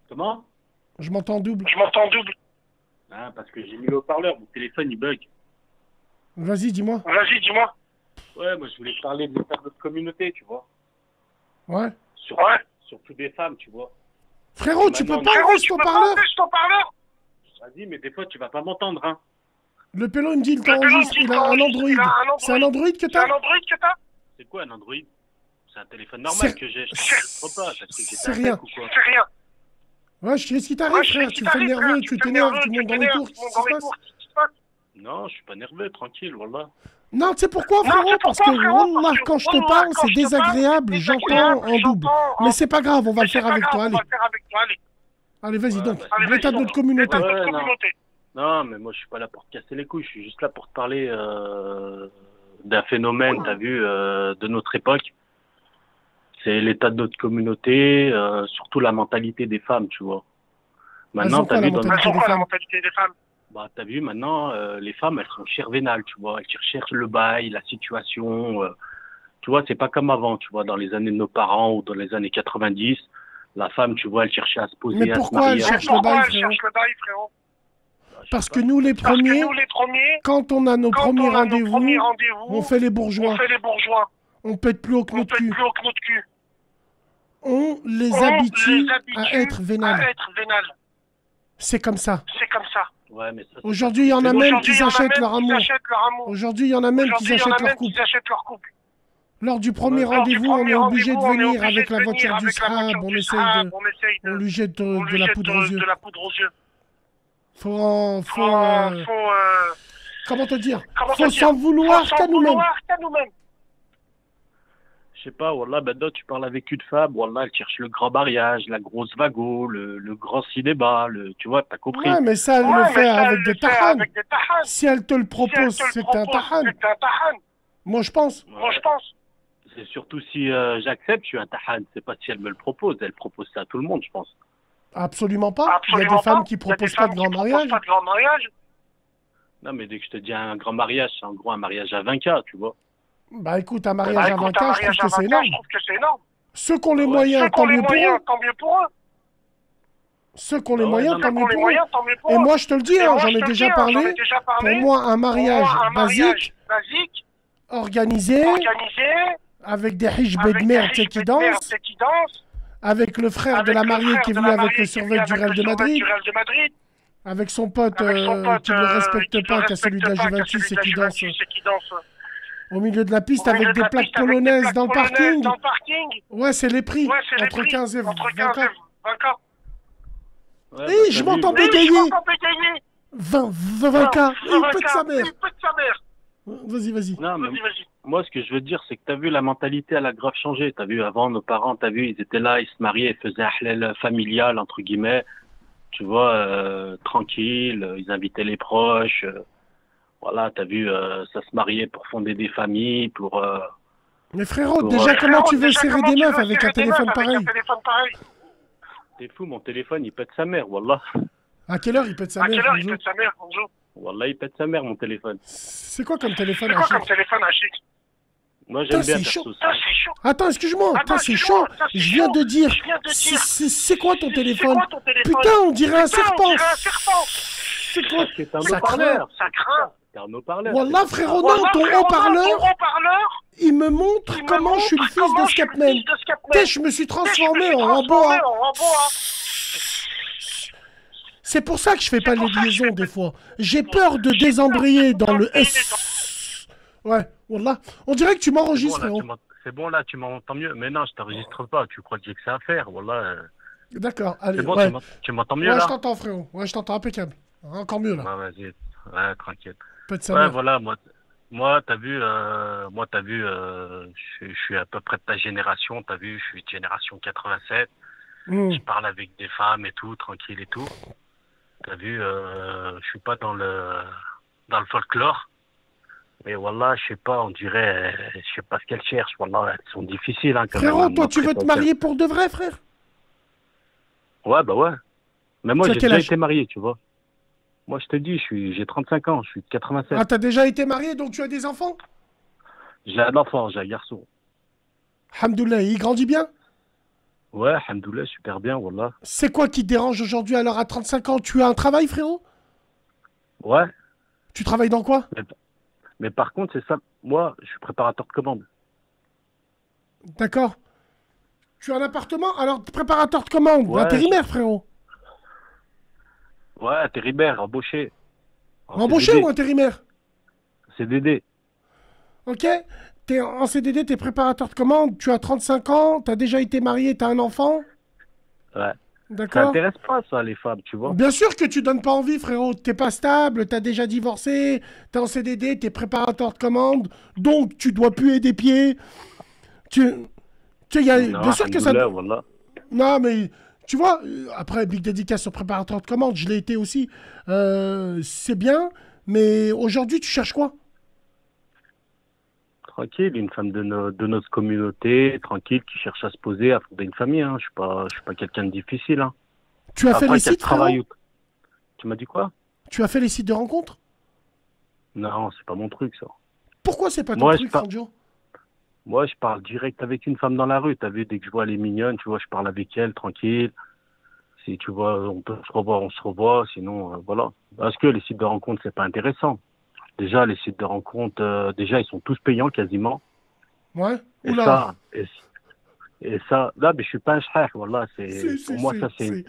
Comment? Je m'entends double. Je m'entends double. Ah, parce que j'ai mis le haut-parleur, mon téléphone il bug. Vas-y, dis-moi. Vas-y, dis-moi. Ouais, moi je voulais parler de l'état de notre communauté, tu vois. Ouais. Sur, Surtout des femmes, tu vois. Frérot, tu peux pas enlever ton parleur Vas-y, mais des fois tu vas pas m'entendre, hein. Le pélo il me dit il t'enregistre, il a un Android. C'est un Android que t'as Android que t'as C'est quoi un Android? C'est un téléphone normal que j'ai. Je pas c'est rien. C'est rien. Ouais, je- qu'est-ce qui t'arrive, frère ce qui Tu fais t'arrive, nerveux, frère, tu t'énerves, nerveux, tu montes dans les t'énerves, tours, tu qu'est-ce qui montes dans se les passe tours, qu'est-ce qui se passe? Non, je suis pas nerveux, tranquille, voilà. Non, tu sais pourquoi, frérot? c'est Parce pourquoi, que, Wallah, quand je te parle, c'est désagréable, j'entends en double. Mais c'est pas grave, on va le faire pas avec grave, toi, on allez. va le faire avec toi, allez. Allez, vas-y, donc, l'état de notre communauté. Non, mais moi, je suis pas là pour te casser les couilles. Je suis juste là pour te parler euh, d'un phénomène, t'as vu, euh, de notre époque. C'est l'état de notre communauté, euh, surtout la mentalité des femmes, tu vois. Maintenant, t'as vu, dans des quoi la mentalité des femmes bah, t'as vu, maintenant, euh, les femmes, elles sont chervénales, tu vois. Elles recherchent le bail, la situation. euh, tu vois, c'est pas comme avant, tu vois, dans les années de nos parents ou dans les années 90. La femme, tu vois, elle cherchait à se poser, Mais à se pourquoi marier. elle à- cherche le bail, elles frérot cherchent le bail, frérot Parce que nous, les Parce que premiers, nous, les premiers, quand on a nos premiers rendez-vous, rendez-vous, on fait les bourgeois. on fait les bourgeois. On pète plus haut que On notre pète cul. plus haut que notre cul. On les On habitue les habitue à être vénal. À être vénal. C'est comme ça. C'est comme ça. Ouais, mais ça, c'est- Aujourd'hui, il y en a même qui il y en a s'achètent même leur amour. Aujourd'hui, il y en a même qui Aujourd'hui, il y en a s'achètent leur leur couple. Lors du premier rendez-vous, on est obligé de rendez-vous, on est venir obligé avec de la venir voiture du avec la SRAB, voiture on du essaye de... on essaye de- On lui jette de, la poudre aux yeux. de la poudre aux yeux. Faut en... Faut, Faut, euh, faut, euh, Comment te dire? comment Faut s'en vouloir qu'à nous-mêmes. Je sais pas, Wallah, maintenant tu parles avec une femme, Wallah, elle cherche le grand mariage, la grosse vago, le, le grand cinéma, le, tu vois, t'as compris. Ouais, mais ça, elle Ouais, le fait avec des avec des tahan. Si elle te le Si propose, le c'est un tahan. Moi, je pense. Moi, je pense. C'est surtout si euh, j'accepte, je suis un tahan. C'est pas si elle me le propose, elle propose ça à tout le monde, je pense. Absolument pas. Il y a des femmes qui proposent pas femmes de grand mariage. pas de grand mariage. Non, mais dès que je te dis un grand mariage, c'est en gros un mariage à 20K, tu vois. Bah écoute, un mariage Bah, à écoute, 20 un k je trouve que c'est 20K, énorme. Ceux qui ont les moyens, tant mieux pour moyens, eux. tant mieux pour eux. Ceux qui ont les moyens, tant mieux pour eux. Et moi, je te le dis, hein, j'en ai déjà hein, j'en ai parlé. déjà parlé. Pour moi, un mariage basique, organisé, avec des riches avec de merde qui dansent, avec le frère de la mariée qui est venu avec le venu du Real de Madrid, avec son pote euh, qui ne euh, respecte pas, qui a celui de la Juventus et qui danse au milieu de la piste avec de des la plaques piste avec des polonaises plaques dans parking. Dans le parking. Ouais, c'est les prix. Ouais, c'est les Entre prix. 15 et Entre 20 15 et k. 20 k. Ouais, Eh, bah, je m'entends bégayer. je m'entends bégayer. 20, 20 k. Il peut de sa mère. Vas-y, vas-y. Non, mais Vas-y, vas-y. moi, ce que je veux dire, c'est que t'as vu, la mentalité, elle a grave changé. T'as vu, avant, nos parents, t'as vu, ils étaient là, ils se mariaient, ils faisaient un halal familial, entre guillemets. Tu vois, euh, tranquille, euh, ils invitaient les proches. euh, voilà, t'as vu, euh, ça se mariait pour fonder des familles, pour... euh, Mais frérot, Pour, déjà, euh, comment tu veux déjà, serrer des meufs avec un téléphone avec pareil un téléphone pareil T'es fou, mon téléphone, il pète sa mère, wallah. À quelle heure il pète sa À mère quelle heure il de sa mère, bonjour Wallah, il pète sa mère, mon téléphone. C'est quoi comme téléphone C'est à quoi chier comme téléphone à chic Moi, j'aime bien c'est chaud. ça. C'est chaud. Attends, excuse-moi, Attends, c'est chaud. ça, c'est Je viens chaud. de dire. Je viens de C'est- dire. C'est c'est quoi ton C'est téléphone quoi ton téléphone Putain, on dirait un Putain, serpent. C'est quoi c'est Ça haut-parleur. Ça craint. Haut-parleur. Wallah, c'est frérot, non, ton haut-parleur, il me montre il comment je suis le montre fils de je suis le Scapman. fils de Scapman. Putain, je me suis Je transformé suis en en Ramboa. C'est pour ça que je fais pas les je liaisons des fois. J'ai peur de désembrayer dans le S. Ouais, Wallah. On dirait que tu m'enregistres, frérot. C'est bon, là, tu m'entends mieux. Mais non, je t'enregistre pas. Tu crois que j'ai que ça à faire. Euh, D'accord, allez. Bon, ouais. tu m'ent- tu m'entends mieux, Ouais, je là t'entends, frérot. Ouais, je t'entends impeccable. Encore mieux, là. Ouais, vas-y. Ouais, tranquille. Pas de sa Ouais, voilà, moi, moi t'as vu, euh, moi, t'as vu, euh, je suis à peu près de ta génération, t'as vu, je suis de génération 87, Hmm. je parle avec des femmes et tout, tranquille et tout. T'as vu, euh, je suis pas dans le, dans le folklore. Mais voilà, je sais pas, on dirait, je sais pas ce qu'elles cherchent, voilà, elles sont difficiles, hein, quand Frérot, même. toi, tu veux te marier pour de vrai, frère? Ouais, bah ouais. Mais moi, j'ai déjà âge? été marié, tu vois. Moi, je te dis, j'ai 35 ans, je suis de 87. Ah, t'as déjà été marié, donc tu as des enfants? J'ai un enfant, j'ai un garçon. Alhamdoulilah, il grandit bien? Ouais, alhamdoulilah, super bien, voilà. C'est quoi qui te dérange aujourd'hui alors à 35 ans? Tu as un travail, frérot? Ouais, Tu travailles dans quoi? Mais par contre, c'est ça. Moi, je suis préparateur de commande. D'accord. Tu as un appartement? Alors, préparateur de commande, Ouais, intérimaire, frérot. Ouais, intérimaire, embauché. En Embauché CDD. ou intérimaire CDD. Ok T'es en CDD, t'es préparateur de commande, tu as 35 ans, t'as déjà été marié, t'as un enfant Ouais. Ça D'accord. intéresse pas, ça, les femmes, tu vois. Bien sûr que tu donnes pas envie, frérot. T'es pas stable, t'as déjà divorcé, t'es en CDD, t'es préparateur de commande, donc tu dois puer des pieds. Tu, tu y a, Non, bien sûr que ça. Non, mais tu vois, euh, après, big dédicace sur préparateur de commande, je l'ai été aussi. Euh, c'est bien, mais aujourd'hui, tu cherches quoi? Tranquille, une femme de, no- de notre communauté, tranquille, qui cherche à se poser, à fonder une famille. Hein. Je suis pas, je suis pas quelqu'un de difficile. Hein. Tu as fait les sites, travail Tu m'as dit quoi? Tu as fait les sites de rencontres? Non, c'est pas mon truc, ça. Pourquoi c'est pas ton Moi, truc, Franjo? Moi, je parle direct avec une femme dans la rue. T'as vu, dès que je vois elle est mignonne, tu vois, je parle avec elle, tranquille. Si tu vois, on peut se revoir, on se revoit. Sinon, euh, voilà. Parce que les sites de rencontres, c'est pas intéressant. Déjà, les sites de rencontres, euh, déjà, ils sont tous payants quasiment. Ouais Et Oula ça, et, et ça, là, mais je suis pas un voilà, c'est, Si, si, pour moi, si, ça, c'est,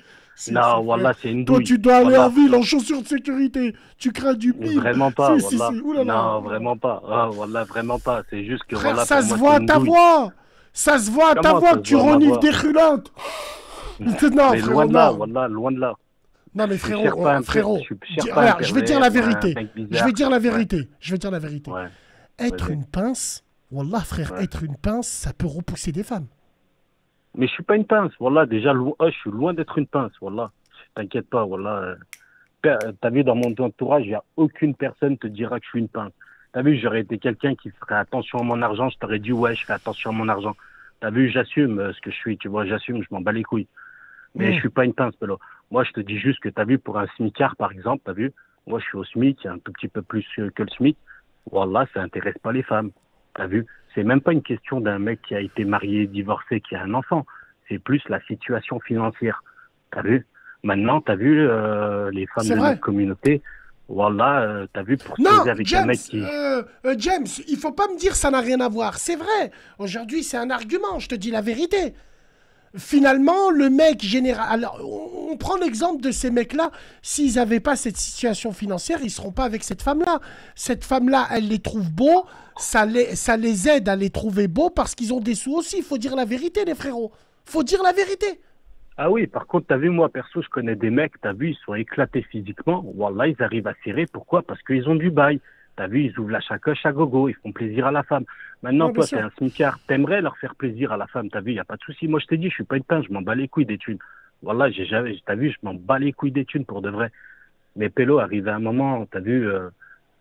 non, voilà, c'est une Toi, douille. tu dois aller Voilà. en ville en chaussures de sécurité. Tu crains du pire. Vraiment pas, Si, si, voilà. Non, vraiment pas. Ah, voilà, vraiment pas. C'est juste que, Frère, voilà, ça se voit à ta voix. Ça se voit à ta voix que tu renifles des culottes. non, mais frérot, loin de là, non. voilà, loin de là. Non, mais Je frérot, un on- frérot, je je vais dire la vérité. Je vais dire la vérité. Je vais dire la vérité. Ouais. Être une pince, Wallah, frère, être une pince, ça peut repousser des femmes. Mais je suis pas une pince, voilà, déjà, ah, je suis loin d'être une pince, voilà. T'inquiète pas, voilà. euh, T'as vu, dans mon entourage, il n'y a aucune personne te dira que je suis une pince. T'as vu, j'aurais été quelqu'un qui ferait attention à mon argent, je t'aurais dit, ouais, je fais attention à mon argent. T'as vu, j'assume euh, ce que je suis, tu vois, j'assume, je m'en bats les couilles. Mais Mm. je suis pas une pince, Pelo. Moi, je te dis juste que t'as vu, pour un smicard, par exemple, t'as vu, moi, je suis au SMIC, un tout petit peu plus euh, que le SMIC. Wallah, ça intéresse pas les femmes. T'as vu C'est même pas une question d'un mec qui a été marié, divorcé, qui a un enfant. C'est plus la situation financière. T'as vu? Maintenant, t'as vu euh, les femmes de vrai. notre communauté. Wallah, euh, t'as vu pour Non, avec un James, mec qui. euh, James, il faut pas me dire ça n'a rien à voir. C'est vrai. Aujourd'hui, c'est un argument. Je te dis la vérité. Finalement, le mec général. Alors, on, prend l'exemple de ces mecs-là. S'ils n'avaient pas cette situation financière, ils seront pas avec cette femme-là. Cette femme-là, elle les trouve beaux. Ça les, ça les aide à les trouver beaux parce qu'ils ont des sous aussi. Il faut dire la vérité, les frérots. faut dire la vérité. Ah oui, par contre, t'as vu, moi, perso, je connais des mecs, t'as vu, ils sont éclatés physiquement. Wallah, ils arrivent à serrer. Pourquoi? Parce qu'ils ont du bail. T'as vu, ils ouvrent la chacoche à gogo, ils font plaisir à la femme. Maintenant, Ouais, toi, t'es un smicard, t'aimerais leur faire plaisir à la femme, t'as vu, y a pas de souci. Moi, je t'ai dit, je suis pas une pince, je m'en bats les couilles des thunes. Wallah, j'ai jamais, t'as vu, je m'en bats les couilles des thunes pour de vrai. Mais Pélo, arrivé à un moment, t'as vu, euh,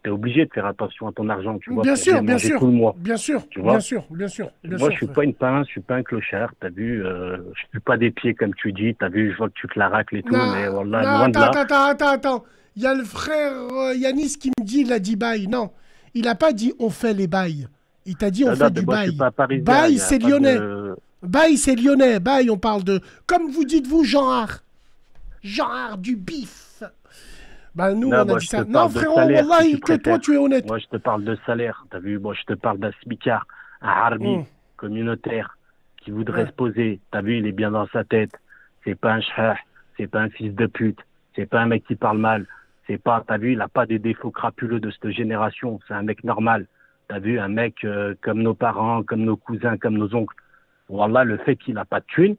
t'es obligé de faire attention à ton argent, tu vois. bien sûr, bien sûr. tout le mois. Bien sûr, Tu vois? bien sûr, bien sûr. Bien Moi, sûr, je suis pas une pince, je suis pas un clochard, t'as vu, euh, je suis pas des pieds comme tu dis, t'as vu, je vois que tu te la racles et tout, Non, mais voilà, non, loin de attends, là. attends, attends, attends. Il y a le frère euh, Yanis qui me dit, il a dit bail. Non, il a pas dit on fait les bails. Il t'a dit on Ah, fait non, du bail. Bail, c'est lyonnais. de- Bail, c'est lyonnais. Bail, on parle de. Comme vous dites, vous, Jean Art. Jean Art, du bif. Bah, nous, Non, on a dit ça. Non, frérot, salaire, wallahi, si tu que toi, tu es honnête. Moi, je te parle de salaire, t'as vu, moi, je te parle d'un smicard, un harbi Mm. communautaire qui voudrait Ouais. se poser, t'as vu, il est bien dans sa tête. C'est pas un chah, c'est pas un fils de pute, c'est pas un mec qui parle mal, c'est pas, t'as vu, il a pas des défauts crapuleux de cette génération, c'est un mec normal. T'as vu, un mec euh, comme nos parents, comme nos cousins, comme nos oncles. Voilà, le fait qu'il a pas de thunes,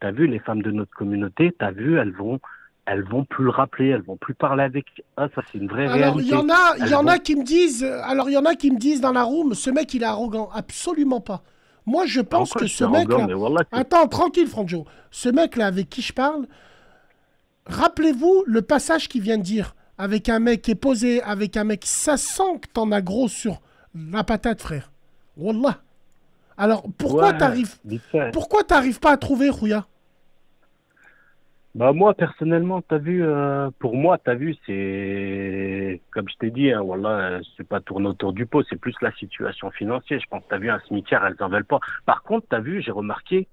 t'as vu, les femmes de notre communauté, t'as vu, elles vont, elles vont plus le rappeler, elles vont plus parler avec. Ah, ça, c'est une vraie Alors, réalité. il y en a, il y en vont- a qui me disent, alors il y en a qui me disent dans la room, ce mec il est arrogant. Absolument pas. Moi je pense que ce mec là. Attends, tranquille, Franjo. Ce mec là avec qui je parle, rappelez-vous le passage qu'il vient de dire. Avec un mec qui est posé, avec un mec, ça sent que t'en as gros sur la patate, frère. Wallah. Alors pourquoi Ouais, t'arrives, pourquoi t'arrives pas à trouver Rouya? Bah moi personnellement, t'as vu, euh, pour moi, t'as vu, c'est comme je t'ai dit, hein, voilà, euh, c'est pas tourner autour du pot, c'est plus la situation financière. Je pense, que t'as vu un smicard, elles en veulent pas. Par contre, t'as vu, j'ai remarqué.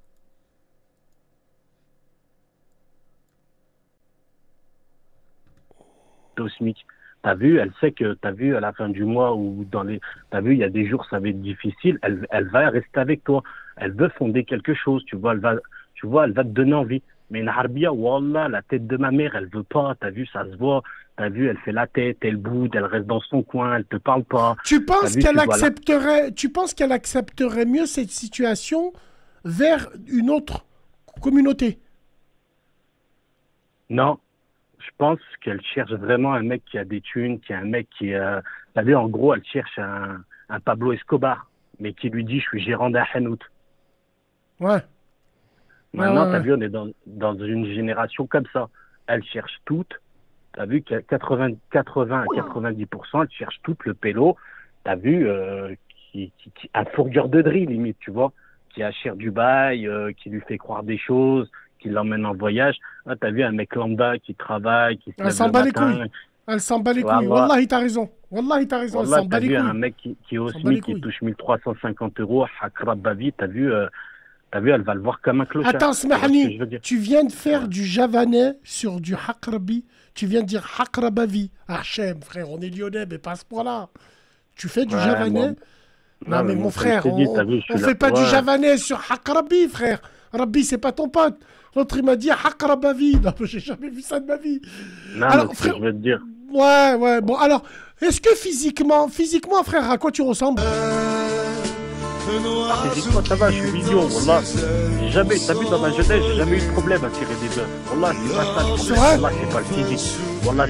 Au SMIC. T'as vu, elle sait que t'as vu à la fin du mois ou dans les, t'as vu, il y a des jours ça va être difficile. Elle, elle va rester avec toi. Elle veut fonder quelque chose. Tu vois, elle va, tu vois, elle va te donner envie. Mais une harbia, wallah, la tête de ma mère, elle veut pas. T'as vu, ça se voit. T'as vu, elle fait la tête, elle boude, elle reste dans son coin, elle te parle pas. Tu penses qu'elle la- accepterait, tu penses qu'elle accepterait mieux cette situation vers une autre communauté? Non, je pense qu'elle cherche vraiment un mec qui a des thunes, qui a un mec qui a... T'as vu, en gros, elle cherche un, un Pablo Escobar, mais qui lui dit, je suis gérant d'un hanout. Ouais. Maintenant, ouais, t'as ouais. vu, on est dans, dans une génération comme ça. Elle cherche toutes. T'as vu qu'à 80, 80 à 90%, elle cherche toutes le pélo. T'as vu, euh, qui, qui, qui, un fourgueur de drill, limite, tu vois, qui achète du bail, euh, qui lui fait croire des choses, qui l'emmène en voyage. Là, t'as vu un mec lambda qui travaille, qui se Elle s'en bat les couilles. Elle s'en bat les Voilà. couilles. Wallahi, t'as raison. Wallahi, t'as raison. Elle s'en bat t'as les vu couilles. un mec qui, qui est au SMIC, qui touche 1350 euros, Hakra Bavi, t'as vu, euh, t'as vu, elle va le voir comme un clochard. Attends, Smahani, tu viens de faire du javanais sur du hakrabi. Tu viens de dire hakrabavi. Hachem, frère, on est lyonnais, mais pas à ce point-là. Tu fais du Ouais, javanais? Non, Non, mais mais mon frère, dit, on, vu, là- fait pas du javanais sur hakrabi, frère. Rabbi, c'est pas ton pote. L'autre, il m'a dit hakrabavi. Non, mais j'ai jamais vu ça de ma vie. Non, Alors, frère- que je veux te dire. Ouais, ouais. Bon, alors, est-ce que physiquement, physiquement, frère, à quoi tu ressembles? Physiquement, ça va, je suis mignon, Wallah. J'ai jamais, t'as vu, dans ma jeunesse, j'ai jamais eu de problème à tirer des œufs. Wallah, c'est pas ça le C'est problème. vrai Wallah, c'est pas le physique. Wallah,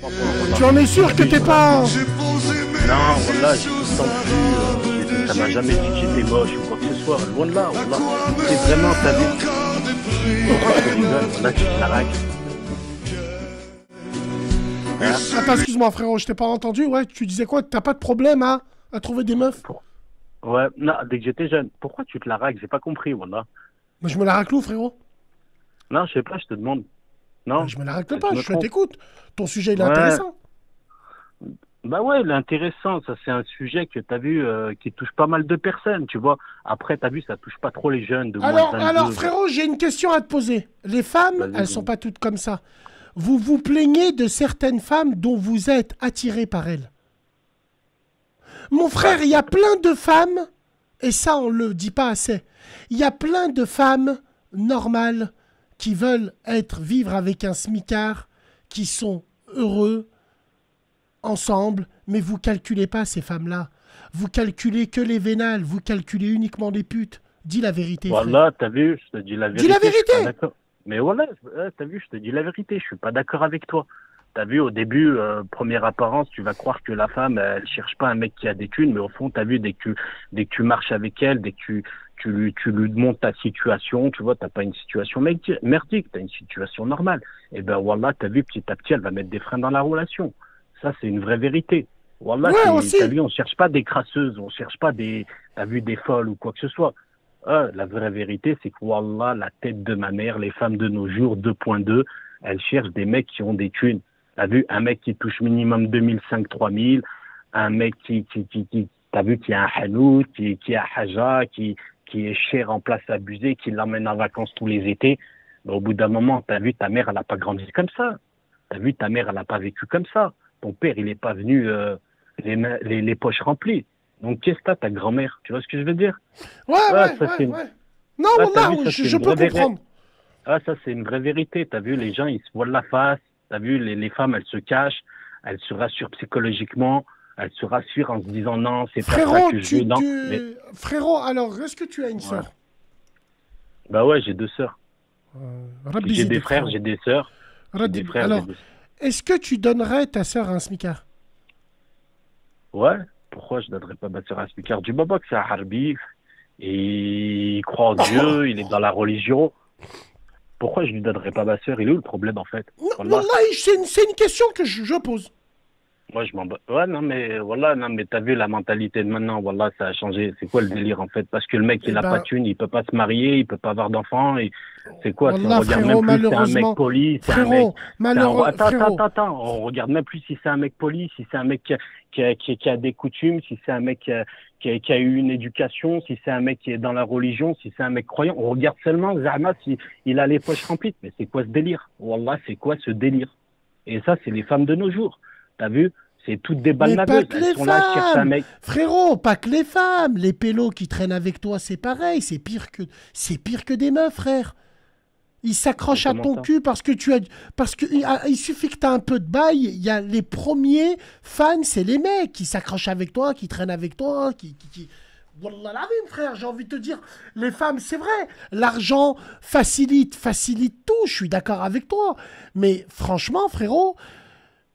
c'est Tu en es sûr que t'es pas. Non, Wallah, j'ai tout le temps vu. euh, ça m'a jamais dit que j'étais moche ou quoi que ce soit. Loin de là, Wallah. C'est vraiment, t'as vu. Attends, excuse-moi, frérot, je t'ai pas entendu. Ouais, tu disais quoi? T'as pas de problème à, à trouver des meufs? Ouais, non, dès que j'étais jeune. Pourquoi tu te l'arraques J'ai pas compris, Wallah. Mais je me la raclou, frérot? Non, je sais pas, je te demande. Non. Je me la racle pas, je t'écoute. Ton sujet, il est Ouais. intéressant. Bah ouais, il est intéressant. Ça, c'est un sujet que t'as vu euh, qui touche pas mal de personnes, tu vois. Après, t'as vu, ça touche pas trop les jeunes de moins Alors, de 22. alors, frérot, j'ai une question à te poser. Les femmes, elles sont pas toutes comme ça. Vous vous plaignez de certaines femmes dont vous êtes attiré par elles. Mon frère, il y a plein de femmes, et ça on le dit pas assez, il y a plein de femmes normales qui veulent être vivre avec un smicard, qui sont heureux ensemble, mais vous calculez pas ces femmes-là. Vous calculez que les vénales, vous calculez uniquement les putes. Dis la vérité. Voilà, t'as vu, je te dis la vérité. Dis la vérité. Mais voilà, t'as vu, je te dis la vérité, je suis pas d'accord avec toi. T'as vu, au début, euh, première apparence, tu vas croire que la femme, elle cherche pas un mec qui a des thunes, mais au fond, t'as vu, dès que tu, dès que tu marches avec elle, dès que tu, tu lui, tu lui montres ta situation, tu vois, t'as pas une situation merdi- merdique, t'as une situation normale. Et ben, voilà, t'as vu, petit à petit, elle va mettre des freins dans la relation. Ça, c'est une vraie vérité. Wallah, Ouais, t'as vu, on cherche pas des crasseuses, on cherche pas des, t'as vu, des folles ou quoi que ce soit. Ah, la vraie vérité, c'est que Wallah, la tête de ma mère, les femmes de nos jours 2.2, elles cherchent des mecs qui ont des thunes. T'as vu, un mec qui touche minimum 2005, 3000, un mec qui, qui, qui, qui t'as vu, qui a un hanout, qui, qui a haja, qui, qui est cher en place abusée, qui l'emmène en vacances tous les étés. Mais au bout d'un moment, t'as vu, ta mère, elle n'a pas grandi comme ça. T'as vu, ta mère, elle n'a pas vécu comme ça. Ton père, il n'est pas venu euh, les, mains- les, les poches remplies. Donc, qu'est-ce que t'as, ta grand-mère? Tu vois ce que je veux dire? Ouais, Ah, ouais, ça, ouais, une- ouais. Non, Ah, vu, ça, je, peux comprendre. Ah, ça, c'est une vraie vérité. T'as vu, les gens, ils se voilent la face. T'as vu, les, les femmes, elles se cachent. Elles se rassurent psychologiquement. Elles se rassurent en se disant non, c'est pas ça Frérot, que je veux. Non. tu- Mais- Frérot, alors, est-ce que tu as une sœur? Bah ouais, j'ai deux sœurs. Rabbi J'ai des frères, j'ai des sœurs. Des frères, alors, des- est-ce que tu donnerais ta sœur à un smicard? Ouais, pourquoi je donnerais pas ma sœur à un speaker Du Babak, c'est un harbi. Et il croit en Dieu, il est dans la religion. Pourquoi je lui donnerais pas ma sœur? Il est où le problème en fait? Wallah. Wallahi, c'est une, c'est une question que je, je pose. Moi, je m'en bats. Ouais, non, mais voilà, non, mais t'as vu la mentalité de maintenant, voilà, ça a changé. C'est quoi le délire, en fait? Parce que le mec, il Eh a ben- pas de thune, il peut pas se marier, il peut pas avoir d'enfants, et c'est quoi? Si On regarde frérot, même plus si c'est un mec poli, c'est un mec. un- malheureux- Attends, attends, attends, on regarde même plus si c'est un mec poli, si c'est un mec qui a, qui a, qui a- qui a des coutumes, si c'est un mec qui a, qui eu une éducation, si c'est un mec qui est dans la religion, si c'est un mec croyant. On regarde seulement Zahma si il a les poches remplies. Mais c'est quoi ce délire? Wallah, c'est quoi ce délire? Et ça, c'est les femmes de nos jours. T'as vu? C'est toutes des balles Mais pas que les sont là, femmes mec. Frérot, pas que les femmes Les pélos qui traînent avec toi, c'est pareil, c'est pire que c'est pire que des meufs, frère. Il s'accroche Mais à ton cul parce que tu as. Parce que il, il suffit que tu as un peu de bail. Il y a les premiers fans, c'est les mecs qui s'accrochent avec toi, qui traînent avec toi, qui. qui, qui... Wallah frère, j'ai envie de te dire, les femmes, c'est vrai, l'argent facilite, facilite tout, je suis d'accord avec toi. Mais franchement, frérot,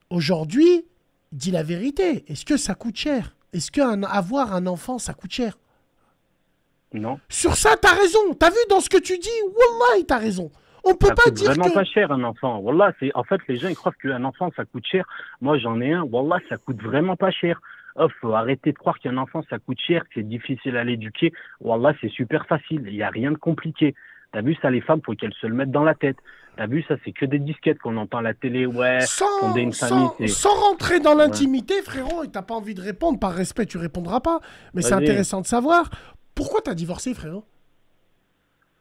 aujourd'hui, dis la vérité, est-ce que ça coûte cher? Est-ce qu'avoir un enfant, ça coûte cher? Non. Sur ça, t'as raison. T'as vu dans ce que tu dis? Wallah, t'as raison. On peut ça pas coûte dire vraiment que... pas cher un enfant. Wallah, c'est en fait les gens ils croient qu'un enfant ça coûte cher. Moi j'en ai un. Wallah, ça coûte vraiment pas cher. Oh, faut arrêter de croire qu'un enfant ça coûte cher, que c'est difficile à l'éduquer. Wallah, c'est super facile. Il y a rien de compliqué. T'as vu ça, les femmes, faut qu'elles se le mettent dans la tête. T'as vu ça, c'est que des disquettes qu'on entend à la télé. Ouais, une sans, rentrer dans Ouais. l'intimité, frérot, et t'as pas envie de répondre, par respect, tu répondras pas. Mais c'est intéressant de savoir. Pourquoi t'as divorcé, frérot?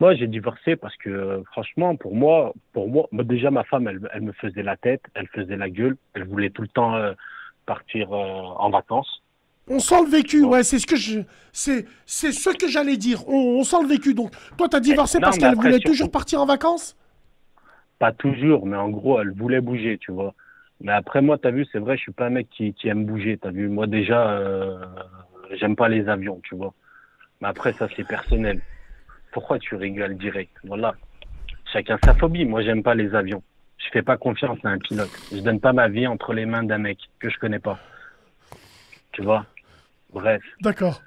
Moi, j'ai divorcé parce que, franchement, pour moi, pour moi, déjà, ma femme, elle, elle me faisait la tête, elle faisait la gueule, elle voulait tout le temps euh, partir euh, en vacances. On sent le vécu, ouais, c'est ce que je, c'est, c'est ce que j'allais dire. On, on sent le vécu. Donc, toi, t'as divorcé Non, parce qu'elle voulait toujours partir en vacances? Pas toujours, mais en gros, elle voulait bouger, tu vois. Mais après, moi, t'as vu, c'est vrai, je suis pas un mec qui, aime bouger, t'as vu. Moi, déjà, euh, j'aime pas les avions, tu vois. Mais après, ça, c'est personnel. Pourquoi tu rigoles direct? Voilà. Chacun sa phobie. Moi, j'aime pas les avions. Je fais pas confiance à un pilote. Je donne pas ma vie entre les mains d'un mec que je connais pas. Tu vois? Bref. D'accord.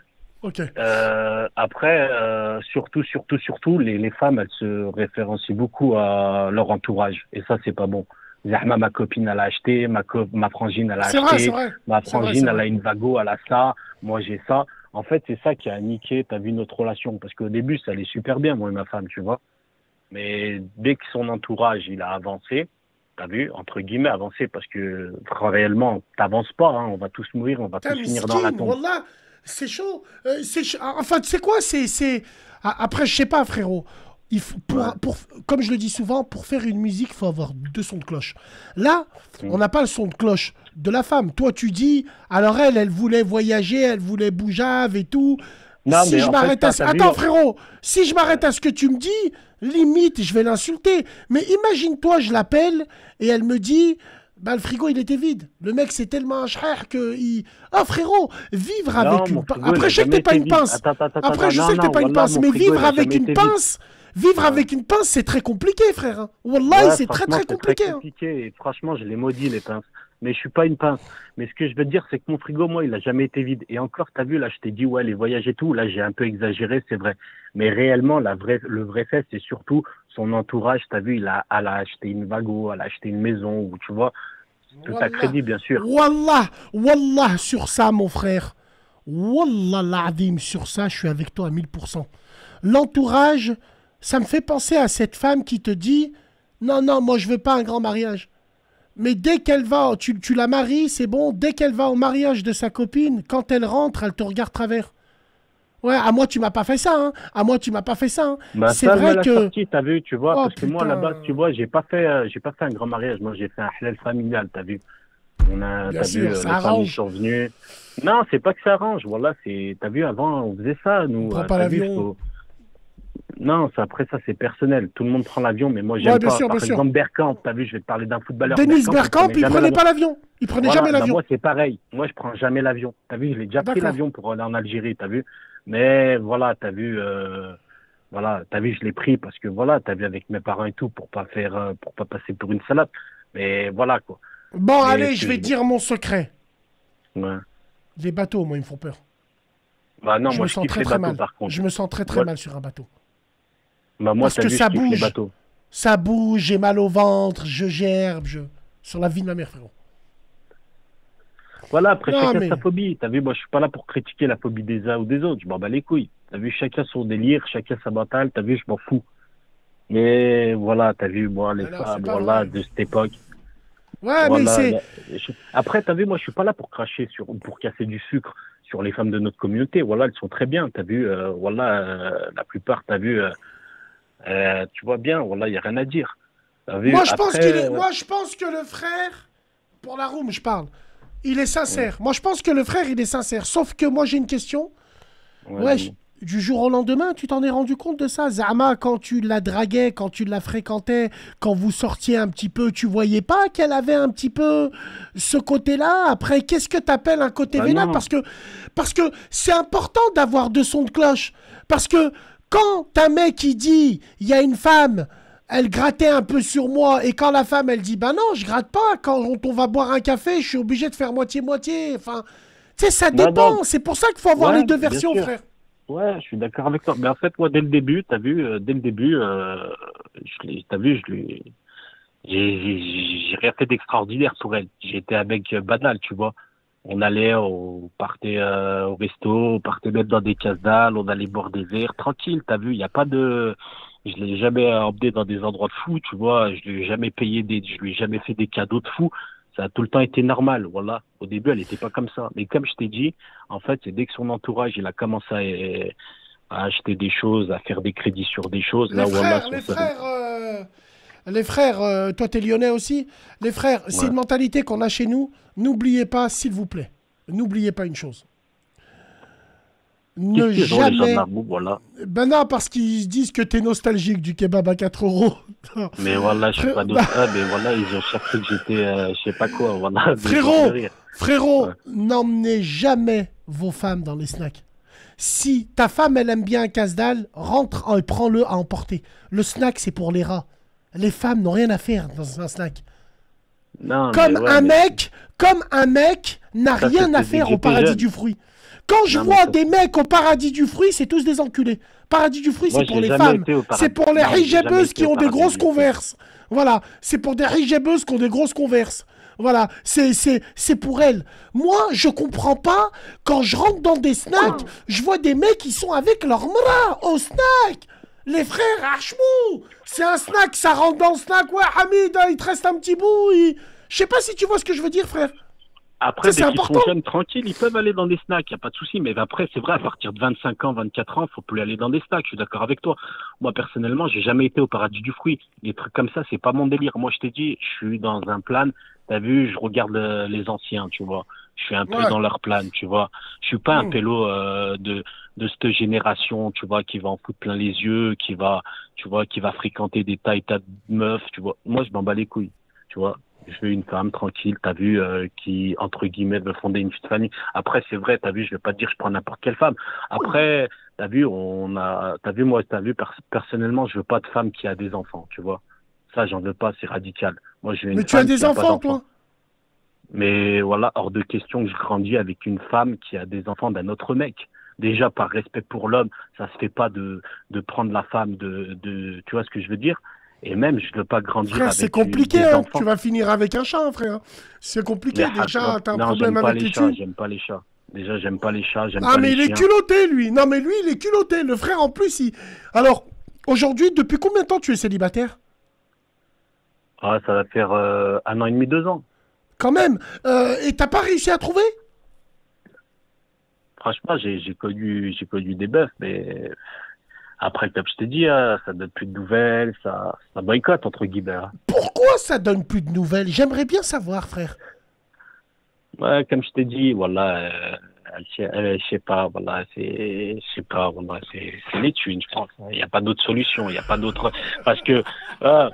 Euh, après, euh, surtout, surtout, surtout, les, les femmes, elles se référencient beaucoup à leur entourage. Et ça, c'est pas bon. Zahma, ma copine, elle a acheté, ma, ma frangine, elle a acheté, vrai, vrai. ma vrai, frangine, c'est elle vrai. a une vago, elle a ça, moi j'ai ça. En fait, c'est ça qui a niqué, t'as vu, notre relation? Parce qu'au début, ça allait super bien, moi et ma femme, tu vois. Mais dès que son entourage, il a avancé, t'as vu, entre guillemets, avancé, parce que réellement, t'avances pas, hein, on va tous mourir, on va tous finir dans la tombe. Wallah, c'est chaud. Euh, c'est ch- Enfin, tu sais quoi C'est, c'est. A- Après, je sais pas, frérot. Il faut, pour, pour- comme je le dis souvent, pour faire une musique, il faut avoir deux sons de cloche. Là, on n'a pas le son de cloche de la femme. Toi, tu dis, alors elle, elle voulait voyager, elle voulait bougeave et tout. Non, si mais je m'arrête à ce... Attends, on- frérot, si je m'arrête à ce que tu me dis, limite, je vais l'insulter. Mais imagine-toi, je l'appelle et elle me dit, bah, le frigo, il était vide. Le mec, c'est tellement un que il... Ah, frérot, vivre Non, avec une pince... Après, je sais que t'es pas une pince. Attends, attends, attends, Après, je non, sais que t'es pas une pince. Mais vivre avec une pince... Vivre avec une pince, c'est très compliqué, frère. hein. Wallah, Ouais, c'est très, très c'est compliqué. hein. compliqué. Et franchement, je les maudis, les pinces. Mais je suis pas une pince. Mais ce que je veux te dire, c'est que mon frigo, moi, il a jamais été vide. Et encore, t'as vu, là, je t'ai dit, ouais, les voyages et tout. Là, j'ai un peu exagéré, c'est vrai. Mais réellement, la vraie, le vrai fait, c'est surtout son entourage. T'as vu, il a, elle a acheté une vago, elle a acheté une maison, ou tu vois, tout à crédit, bien sûr. Wallah, Wallah, sur ça, mon frère. Wallah l'azim, sur ça, je suis avec toi à 1000%. L'entourage, ça me fait penser à cette femme qui te dit Non, non, moi je veux pas un grand mariage. Mais dès qu'elle va, tu, tu la maries, c'est bon, dès qu'elle va au mariage de sa copine, quand elle rentre, elle te regarde travers. Ouais, à moi tu m'as pas fait ça, hein. À moi tu m'as pas fait ça. hein. Bah, c'est vrai l'a que. sorti, t'as vu, tu vois, Oh, parce que moi, là-bas, tu vois, j'ai pas fait, euh, j'ai pas fait un grand mariage. Moi, j'ai fait un halal familial, t'as vu. On a, Bien sûr, vu, euh, ça les arrange. sont venues. Non, c'est pas que ça arrange. Voilà, c'est, t'as vu, avant, on faisait ça, nous. On prend euh, pas l'avion. Non, ça, après, ça, c'est personnel. Tout le monde prend l'avion, mais moi, j'aime Ouais, pas. sûr, Par bien sûr. exemple, Bergkamp, t'as vu, je vais te parler d'un footballeur. Denis Bergkamp, il prenait pas l'avion. Il prenait Voilà, jamais bah, l'avion. moi, c'est pareil. Moi, je prends jamais l'avion. T'as vu, je l'ai déjà pris l'avion pour aller en Algérie, t'as vu. Mais voilà, t'as vu, euh, voilà, t'as vu, je l'ai pris parce que voilà, t'as vu avec mes parents et tout pour pas faire, euh, pour pas passer pour une salade. Mais voilà quoi. Bon, Mais allez, je vais dire mon secret. Ouais. Les bateaux, moi, ils me font peur. Bah non, je moi me je sens très très bateaux mal. par contre. Je me sens très très Ouais. mal sur un bateau. Bah moi, Parce que vu, ça bouge. bateaux. Ça bouge, j'ai mal au ventre, je gerbe, je... Sur la vie de ma mère, frérot. Voilà, après Non, chacun mais- sa phobie. T'as vu, moi je suis pas là pour critiquer la phobie des uns ou des autres. Je m'en bats les couilles. T'as vu, chacun son délire, chacun sa bataille. T'as vu, je m'en fous. Mais voilà, t'as vu, moi les Mais c'est femmes, voilà, de cette époque. Ouais, mais Voilà, c'est... là, je- Après, t'as vu, moi, je suis pas là pour cracher sur, pour casser du sucre sur les femmes de notre communauté. Voilà, elles sont très bien. T'as vu, euh, voilà, euh, la plupart, t'as vu, euh, tu vois bien. Voilà, il y a rien à dire. Vu, Moi je, pense après, est... euh, Moi, je pense que le frère, pour la room, je parle, il est sincère. Moi, je pense que le frère, il est sincère. Sauf que moi, j'ai une question. Ouais, du jour au lendemain, tu t'en es rendu compte de ça? Zama, quand tu la draguais, quand tu la fréquentais, quand vous sortiez un petit peu, tu voyais pas qu'elle avait un petit peu ce côté-là? Après, qu'est-ce que tu appelles un côté Bah vénal? non. Parce que parce que c'est important d'avoir deux sons de cloche. Parce que quand un mec il dit, il y a une femme, elle grattait un peu sur moi, et quand la femme elle dit, bah non, je gratte pas, quand on, va boire un café, je suis obligé de faire moitié-moitié. Enfin, tu sais, ça Non, dépend. C'est pour ça qu'il faut avoir Ouais, les deux versions, sûr. frère. Ouais, je suis d'accord avec toi. Mais en fait, moi, dès le début, t'as vu, euh, dès le début, euh, t'as vu, je lui, j'ai, rien fait d'extraordinaire pour elle. J'étais avec euh, Banal, tu vois. On allait, on partait euh, au resto, on partait mettre dans des cases dalles, on allait boire des verres, tranquille, t'as vu, il n'y a pas de... Je l'ai jamais emmené dans des endroits de fou, tu vois, je lui ai jamais payé des... Je lui ai jamais fait des cadeaux de fou. Ça a tout le temps été normal, voilà. Au début, elle n'était pas comme ça. Mais comme je t'ai dit, en fait, c'est dès que son entourage, il a commencé à, à acheter des choses, à faire des crédits sur des choses, là, Les voilà, frères, son les frères, euh, les frères, euh, toi t'es lyonnais aussi. Les frères, c'est une mentalité qu'on a chez nous. N'oubliez pas, s'il vous plaît, n'oubliez pas une chose. Ne jamais. Marbourg, voilà. Ben non, parce qu'ils disent que t'es nostalgique du kebab à 4 euros. Mais voilà, je suis pas Frère- d'autre. Ah, mais voilà, ils ont cherché que j'étais, euh, je sais pas quoi, voilà. Frérot, frérot, n'emmenez jamais vos femmes dans les snacks. Si ta femme, elle aime bien un casse-dalle, rentre et prends-le à emporter. Le snack, c'est pour les rats. Les femmes n'ont rien à faire dans un snack. Non, Comme ouais, un mais- mec, comme un mec n'a rien à faire au paradis jeune. du fruit. Quand je Non, vois des mecs au paradis du fruit, c'est tous des enculés. Paradis du fruit, c'est pour les femmes. C'est pour les hijabeuses qui ont des grosses converses. Voilà, c'est pour des hijabeuses qui ont des grosses converses. Voilà, c'est pour elles. Moi, je comprends pas quand je rentre dans des snacks, je vois des mecs qui sont avec leur bras au snack. Les frères Hachmou, c'est un snack, ça rentre dans le snack. Ouais, Hamid, il te reste un petit bout. il- Je sais pas si tu vois ce que je veux dire, frère. Après, dès qu'ils sont jeunes, tranquilles, ils peuvent aller dans des snacks, il n'y a pas de souci. Mais après, c'est vrai, à partir de 25 ans, 24 ans, faut plus aller dans des snacks. Je suis d'accord avec toi. Moi, personnellement, j'ai jamais été au paradis du fruit. Les trucs comme ça, c'est pas mon délire. Moi, je t'ai dit, je suis dans un plan. T'as vu, je regarde les anciens, tu vois. Je suis un peu Ouais. dans leur plan, tu vois. Je suis pas un Mm. pélo euh, de de cette génération, tu vois, qui va en foutre plein les yeux, qui va, tu vois, qui va fréquenter des tas et tas de meufs, tu vois. Moi, je m'en bats les couilles, tu vois. Je veux une femme tranquille, t'as vu, euh, qui, entre guillemets, veut fonder une petite famille. Après, c'est vrai, t'as vu, je vais pas te dire je prends n'importe quelle femme. Après, t'as vu, on a, t'as vu, moi, t'as vu, pers- personnellement, je veux pas de femme qui a des enfants, tu vois. Ça, j'en veux pas, c'est radical. Moi, je veux une Mais tu as femme des enfants, toi? Mais voilà, hors de question que je grandis avec une femme qui a des enfants d'un autre mec. Déjà, par respect pour l'homme, ça se fait pas de, de prendre la femme de, de, tu vois ce que je veux dire? Et même, je veux pas grandir Frère, avec c'est compliqué, des hein. tu vas finir avec un chat, hein, frère. C'est compliqué, Mais, déjà, t'as un non, problème pas avec les les chats, j'aime pas les chats. Déjà, j'aime pas les chats, Ah, pas mais les il est culotté, lui. Non, mais lui, il est culotté. Le frère, en plus, il. Alors, aujourd'hui, depuis combien de temps tu es célibataire? Ah, ça va faire euh, un an et demi, deux ans. Quand même. Euh, et t'as pas réussi à trouver? Franchement, j'ai connu, j'ai connu des bœufs, mais après, comme je t'ai dit, ça donne plus de nouvelles, ça, ça boycotte, entre guillemets. hein. Pourquoi ça donne plus de nouvelles? J'aimerais bien savoir, frère. Ouais, comme je t'ai dit, voilà, euh, je sais pas, voilà, c'est, je sais pas, voilà, c'est, c'est les thunes, je pense. Il n'y a pas d'autre solution, il n'y a pas d'autre, parce que, euh,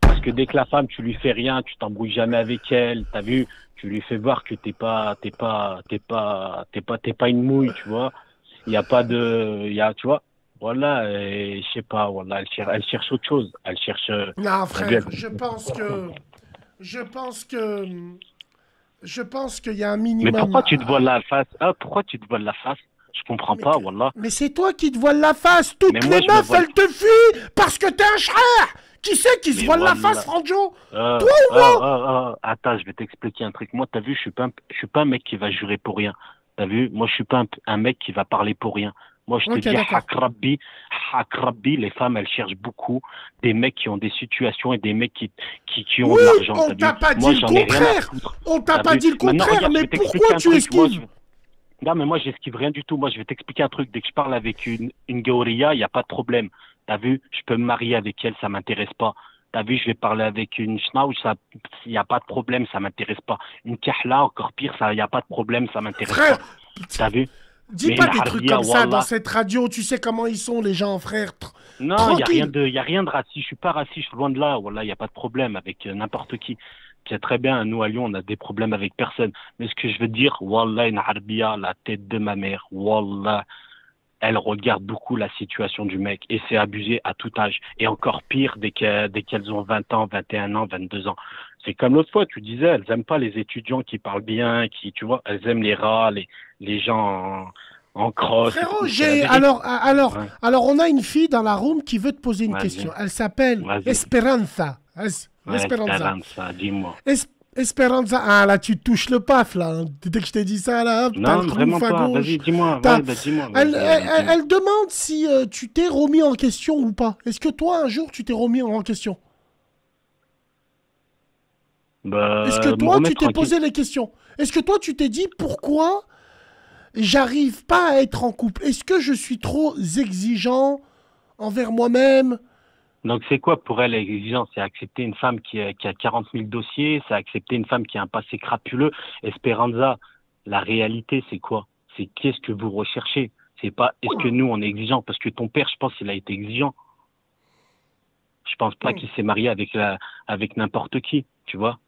parce que dès que la femme, tu lui fais rien, tu t'embrouilles jamais avec elle, t'as vu, tu lui fais voir que t'es pas, t'es pas, t'es pas, t'es pas, t'es pas une mouille, tu vois. Il n'y a pas de, il y a, tu vois. Voilà, et je sais pas, voilà, elle cherche, elle cherche autre chose. Elle cherche. euh, Non, frère, je pense que. Je pense que. Je pense qu'il y a un Mais minimum. pourquoi tu te voiles la face? Ah, pourquoi tu te voiles la face? Je comprends pas, voilà. Mais c'est toi qui te voiles la face. Toutes Mais les meufs, elles te fuient parce que t'es un frère. Qui c'est qui se Mais voile la face, Franjo? Ah, Toi ou ah, moi? ah, Attends, je vais t'expliquer un truc. Moi, t'as vu, je suis pas, un, je suis pas un mec qui va jurer pour rien. T'as vu? Moi, je suis pas un, un mec qui va parler pour rien. Moi, je te dis. Hakrabi, Hakrabi, les femmes, elles cherchent beaucoup des mecs qui ont des situations et des mecs qui, qui, qui ont Oui, de l'argent. on t'a pas dit le contraire. On t'a pas dit le contraire, mais pourquoi tu. Moi, esquives je- Non, mais moi, j'esquive rien du tout. Moi, je vais t'expliquer un truc. Dès que je parle avec une, une il n'y a pas de problème. T'as vu Je peux me marier avec elle, ça m'intéresse pas. T'as vu, je vais parler avec une Schnauz, ça, il n'y a pas de problème, ça m'intéresse pas. Une Kahla, encore pire, ça, il n'y a pas de problème, ça m'intéresse pas. T'as vu Dis pas des trucs comme ça dans cette radio. Tu sais comment ils sont, les gens, frère. Non, il n'y a, rien de- y a rien de raciste. Je suis pas raciste, loin de là. Il n'y a pas de problème avec euh, n'importe qui. C'est très bien, nous à Lyon, on a des problèmes avec personne. Mais ce que je veux dire, Wallah, la tête de ma mère, Wallah, elle regarde beaucoup la situation du mec. Et c'est abusé à tout âge. Et encore pire dès qu'elles ont 20 ans, 21 ans, 22 ans. C'est comme l'autre fois, tu disais, elles aiment pas les étudiants qui parlent bien, qui, tu vois, elles aiment les rats, les, les gens en, en crosse. Frérot, j'ai. Alors, alors, Ouais. alors, on a une fille dans la room qui veut te poser une question. Elle s'appelle. Esperanza. Es- Ouais, Esperanza. Esperanza, dis-moi. Es- Esperanza. Ah, là, tu touches le paf, là. hein. Dès que je t'ai dit ça, là, hop, t'as Non, vraiment à pas. gauche. Vas-y, dis-moi. Ouais, bah, dis-moi. Elle, elle demande si euh, tu t'es remis en question ou pas. Est-ce que toi, un jour, tu t'es remis en question? Bah, Est-ce que toi, tu t'es posé les questions? Est-ce que toi, tu t'es dit pourquoi j'arrive pas à être en couple? Est-ce que je suis trop exigeant envers moi-même? Donc, c'est quoi pour elle l'exigence? C'est accepter une femme qui a, qui a 40 000 dossiers, c'est accepter une femme qui a un passé crapuleux. Esperanza, la réalité, c'est quoi? C'est qu'est-ce que vous recherchez? C'est pas est-ce que nous, on est exigeant Parce que ton père, je pense, il a été exigeant. Je pense pas qu'il s'est marié avec, la, avec n'importe qui, tu vois?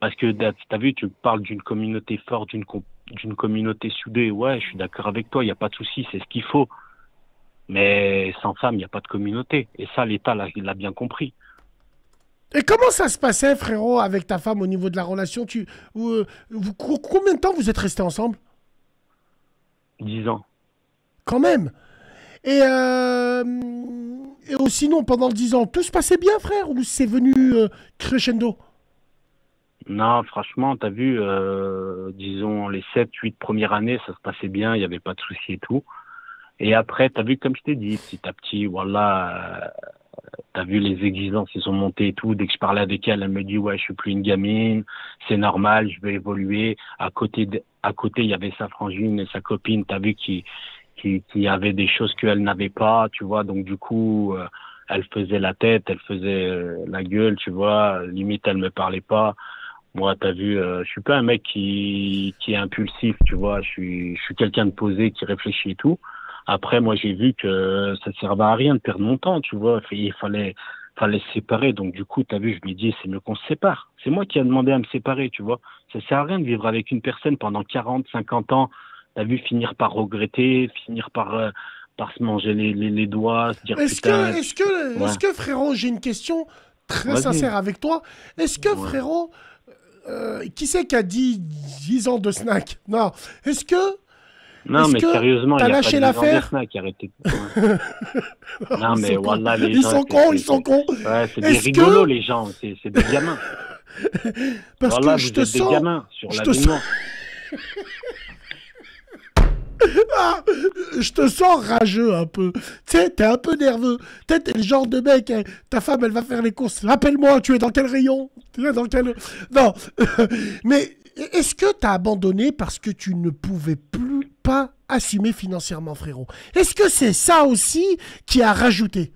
Parce que t'as as vu, tu parles d'une communauté forte, d'une com- d'une communauté soudée. Ouais, je suis d'accord avec toi, il n'y a pas de souci, c'est ce qu'il faut. Mais sans femme, il n'y a pas de communauté. Et ça, l'État l'a bien compris. Et comment ça se passait, frérot, avec ta femme au niveau de la relation? Tu, euh, vous- Combien de temps vous êtes restés ensemble? Dix ans. Quand même. Et, euh, et oh, sinon, pendant 10 ans, tout se passait bien, frère Ou c'est venu euh, crescendo? Non, franchement, t'as vu, euh, disons, les sept, huit premières années, ça se passait bien, il n'y avait pas de soucis et tout. Et après, t'as vu, comme je t'ai dit, petit à petit, voilà, euh, t'as vu les exigences, ils sont montées et tout. Dès que je parlais avec elle, elle me dit, ouais, je suis plus une gamine, c'est normal, je vais évoluer. À côté, à côté, il y avait sa frangine et sa copine, t'as vu, qui, qui, qui avaient des choses qu'elle n'avait pas, tu vois. Donc, du coup, euh, elle faisait la tête, elle faisait euh, la gueule, tu vois. Limite, elle me parlait pas. Moi, t'as vu, euh, je suis pas un mec qui, qui est impulsif, tu vois. Je suis, je suis quelqu'un de posé, qui réfléchit et tout. Après, moi, j'ai vu que ça servait à rien de perdre mon temps, tu vois. Il fallait, fallait se séparer. Donc, du coup, t'as vu, je ai dit, c'est mieux qu'on se sépare. C'est moi qui ai demandé à me séparer, tu vois. Ça sert à rien de vivre avec une personne pendant 40, 50 ans. T'as vu, finir par regretter, finir par, euh, par se manger les, les, les doigts, se dire Est-ce que, est-ce que, Ouais. est-ce que, frérot, j'ai une question très sincère avec toi. Est-ce que, frérot, euh, qui c'est qui a dit 10 ans de snack Non. Est-ce que. Non, mais que sérieusement, il t'as y a lâché l'affaire arrêtez. Non, Ils mais sont voilà, cons. les Ils gens. sont c'est- cons, c'est- ils sont cons. Ouais, c'est des rigolos, que- les gens. C'est des gamins. Parce voilà, que je te sens. des gamins sur je te sens- Ah, je te sens rageux un peu. Tu sais, t'es un peu nerveux. T'es le genre de mec, hein, ta femme, elle va faire les courses. Rappelle-moi, tu es dans quel rayon? Tu es dans quel... Non. Mais est-ce que t'as abandonné parce que tu ne pouvais plus pas assumer financièrement, frérot? Est-ce que c'est ça aussi qui a rajouté?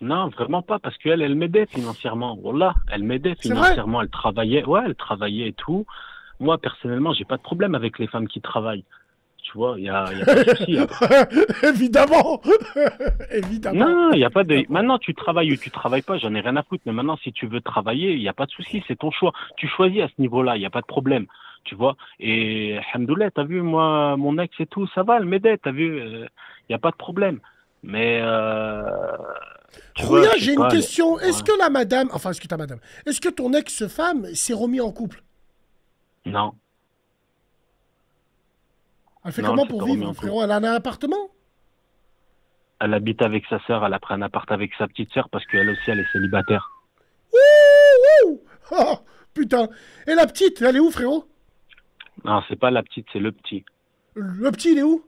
Non, vraiment pas, parce qu'elle, elle m'aidait financièrement. Voilà, elle m'aidait financièrement. Elle travaillait, ouais, elle travaillait et tout. Moi, personnellement, j'ai pas de problème avec les femmes qui travaillent. Tu vois, il y a, y a pas de souci. hein. Évidemment Évidemment Non, il n'y a pas de. Maintenant, tu travailles ou tu travailles pas, j'en ai rien à foutre. Mais maintenant, si tu veux travailler, il n'y a pas de souci, c'est ton choix. Tu choisis à ce niveau-là, il n'y a pas de problème. Tu vois Et Alhamdoulilah, t'as vu, moi, mon ex et tout, ça va, elle m'aidait, t'as vu Il n'y a pas de problème. Mais. Euh... Rouya, j'ai une pas, question. Est-ce Ouais. que la madame, enfin, est-ce que ta madame, est-ce que ton ex-femme s'est remis en couple? Non. Elle fait Non, comment pour vivre, frérot? Elle a un appartement? Elle habite avec sa sœur, elle a pris un appart avec sa petite sœur parce qu'elle aussi, elle est célibataire. Ouh, Oh, putain. Et la petite, elle est où, frérot? Non, c'est pas la petite, c'est le petit. Le petit, il est où?